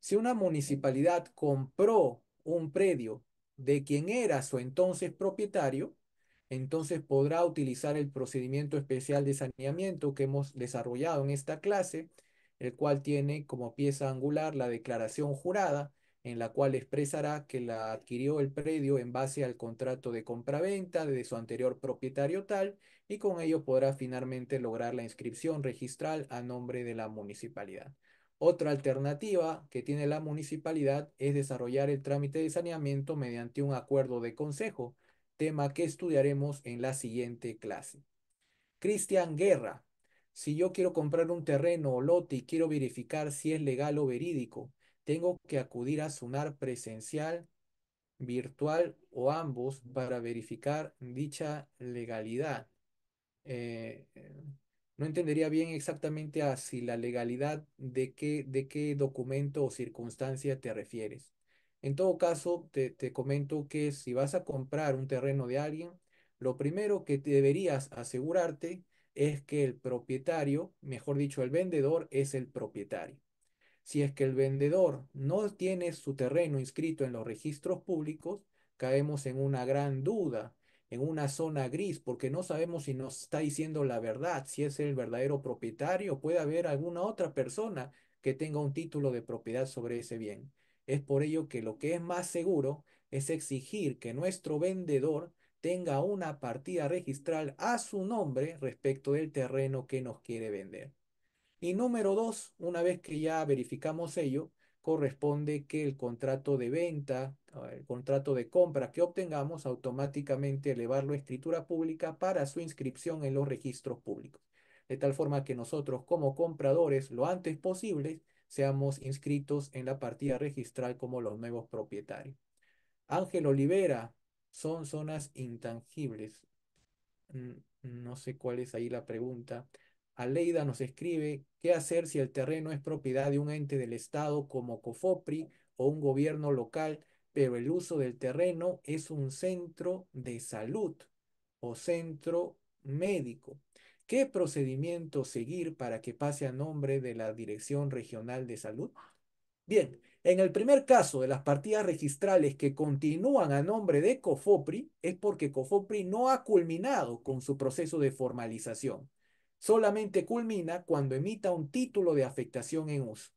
Si una municipalidad compró un predio de quien era su entonces propietario, entonces podrá utilizar el procedimiento especial de saneamiento que hemos desarrollado en esta clase, el cual tiene como pieza angular la declaración jurada, en la cual expresará que la adquirió el predio en base al contrato de compraventa de su anterior propietario tal, y con ello podrá finalmente lograr la inscripción registral a nombre de la municipalidad. Otra alternativa que tiene la municipalidad es desarrollar el trámite de saneamiento mediante un acuerdo de consejo, tema que estudiaremos en la siguiente clase. Cristian Guerra, si yo quiero comprar un terreno o lote y quiero verificar si es legal o verídico, tengo que acudir a SUNAR presencial, virtual o ambos para verificar dicha legalidad. Eh, no entendería bien exactamente a si la legalidad de qué, de qué documento o circunstancia te refieres. En todo caso, te, te comento que si vas a comprar un terreno de alguien, lo primero que deberías asegurarte es que el propietario, mejor dicho, el vendedor es el propietario. Si es que el vendedor no tiene su terreno inscrito en los registros públicos, caemos en una gran duda en una zona gris, porque no sabemos si nos está diciendo la verdad, si es el verdadero propietario, puede haber alguna otra persona que tenga un título de propiedad sobre ese bien. Es por ello que lo que es más seguro es exigir que nuestro vendedor tenga una partida registral a su nombre respecto del terreno que nos quiere vender. Y número dos, una vez que ya verificamos ello, corresponde que el contrato de venta, el contrato de compra que obtengamos, automáticamente elevarlo a escritura pública para su inscripción en los registros públicos. De tal forma que nosotros como compradores, lo antes posible, seamos inscritos en la partida registral como los nuevos propietarios. Ángel Olivera, son zonas intangibles. No sé cuál es ahí la pregunta. Aleida nos escribe, ¿qué hacer si el terreno es propiedad de un ente del Estado como COFOPRI o un gobierno local, pero el uso del terreno es un centro de salud o centro médico? ¿Qué procedimiento seguir para que pase a nombre de la Dirección Regional de Salud? Bien, en el primer caso de las partidas registrales que continúan a nombre de COFOPRI, es porque COFOPRI no ha culminado con su proceso de formalización. Solamente culmina cuando emita un título de afectación en uso.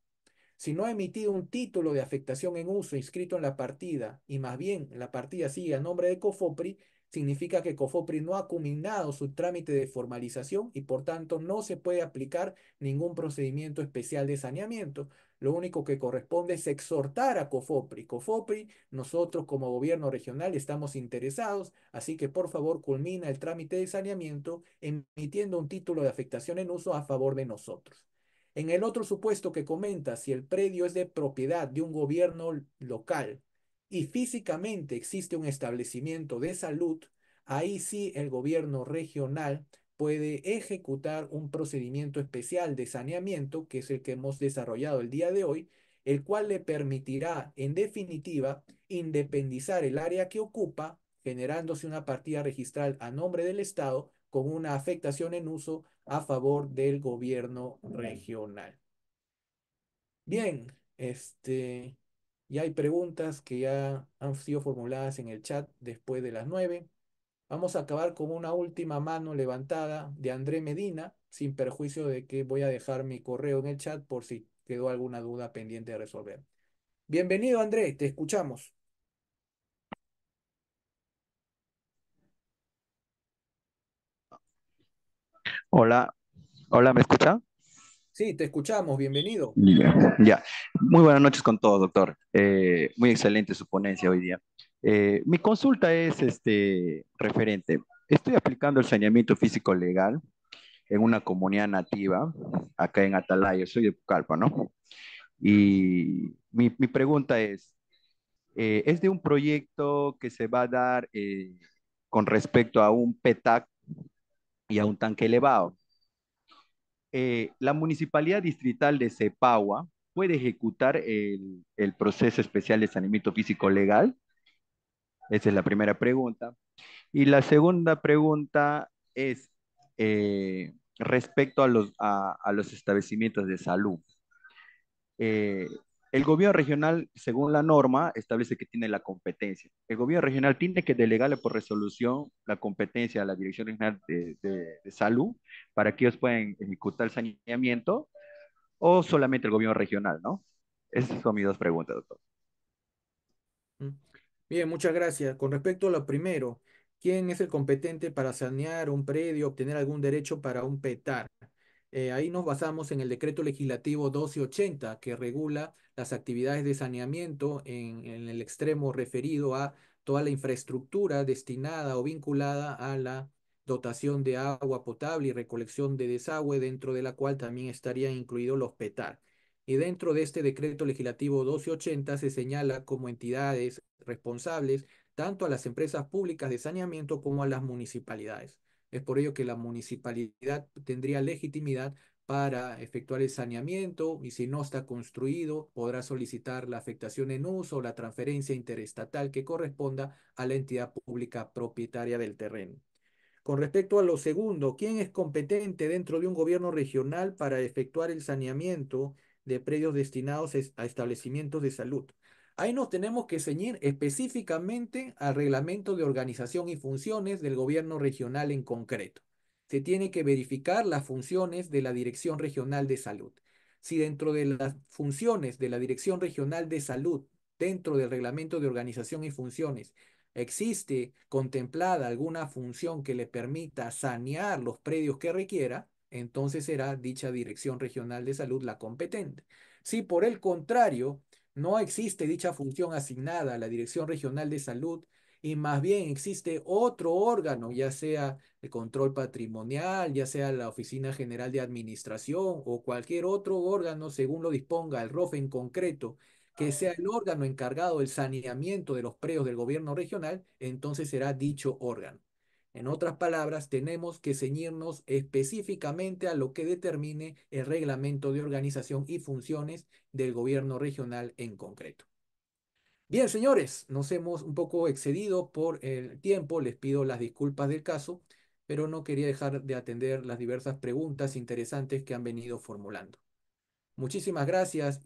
Si no ha emitido un título de afectación en uso inscrito en la partida y más bien la partida sigue a nombre de COFOPRI, significa que COFOPRI no ha culminado su trámite de formalización y por tanto no se puede aplicar ningún procedimiento especial de saneamiento. Lo único que corresponde es exhortar a COFOPRI. COFOPRI, nosotros como gobierno regional estamos interesados, así que por favor culmina el trámite de saneamiento emitiendo un título de afectación en uso a favor de nosotros. En el otro supuesto que comenta, si el predio es de propiedad de un gobierno local y físicamente existe un establecimiento de salud, ahí sí el gobierno regional puede ejecutar un procedimiento especial de saneamiento, que es el que hemos desarrollado el día de hoy, el cual le permitirá, en definitiva, independizar el área que ocupa, generándose una partida registral a nombre del Estado con una afectación en uso a favor del gobierno regional. Bien, este, y hay preguntas que ya han sido formuladas en el chat después de las nueve. Vamos a acabar con una última mano levantada de André Medina, sin perjuicio de que voy a dejar mi correo en el chat por si quedó alguna duda pendiente de resolver. Bienvenido, André, te escuchamos. Hola, hola, ¿me escucha? Sí, te escuchamos, bienvenido. [LAUGHS] Muy buenas noches con todos, doctor. Eh, muy excelente su ponencia hoy día. Eh, mi consulta es este, referente. Estoy aplicando el saneamiento físico legal en una comunidad nativa, acá en Atalaya, soy de Pucallpa, ¿no? Y mi, mi pregunta es, eh, ¿es de un proyecto que se va a dar con respecto a un PETAC y a un tanque elevado? Eh, la Municipalidad Distrital de Cepagua puede ejecutar el, proceso especial de saneamiento físico legal. Esa es la primera pregunta. Y la segunda pregunta es eh, respecto a los, establecimientos de salud. Eh, el gobierno regional, según la norma, establece que tiene la competencia. El gobierno regional tiene que delegarle por resolución la competencia a la Dirección Regional de, Salud para que ellos puedan ejecutar el saneamiento o solamente el gobierno regional, ¿no? Esas son mis dos preguntas, doctor. Mm. Bien, muchas gracias. Con respecto a lo primero, ¿quién es el competente para sanear un predio, obtener algún derecho para un PETAR? Eh, ahí nos basamos en el decreto legislativo 1280 que regula las actividades de saneamiento en, el extremo referido a toda la infraestructura destinada o vinculada a la dotación de agua potable y recolección de desagüe, dentro de la cual también estarían incluidos los PETAR. Y dentro de este decreto legislativo 1280 se señala como entidades responsables tanto a las empresas públicas de saneamiento como a las municipalidades. Es por ello que la municipalidad tendría legitimidad para efectuar el saneamiento y si no está construido podrá solicitar la afectación en uso o la transferencia interestatal que corresponda a la entidad pública propietaria del terreno. Con respecto a lo segundo, ¿quién es competente dentro de un gobierno regional para efectuar el saneamiento de predios destinados a establecimientos de salud? Ahí nos tenemos que ceñir específicamente al reglamento de organización y funciones del gobierno regional en concreto. Se tiene que verificar las funciones de la Dirección Regional de Salud. Si dentro de las funciones de la Dirección Regional de Salud, dentro del reglamento de organización y funciones, existe contemplada alguna función que le permita sanear los predios que requiera, entonces será dicha Dirección Regional de Salud la competente. Si por el contrario no existe dicha función asignada a la Dirección Regional de Salud y más bien existe otro órgano, ya sea el control patrimonial, ya sea la Oficina General de Administración o cualquier otro órgano, según lo disponga el ROF en concreto, que sea el órgano encargado del saneamiento de los predios del gobierno regional, entonces será dicho órgano. En otras palabras, tenemos que ceñirnos específicamente a lo que determine el reglamento de organización y funciones del gobierno regional en concreto. Bien, señores, nos hemos un poco excedido por el tiempo, les pido las disculpas del caso, pero no quería dejar de atender las diversas preguntas interesantes que han venido formulando. Muchísimas gracias.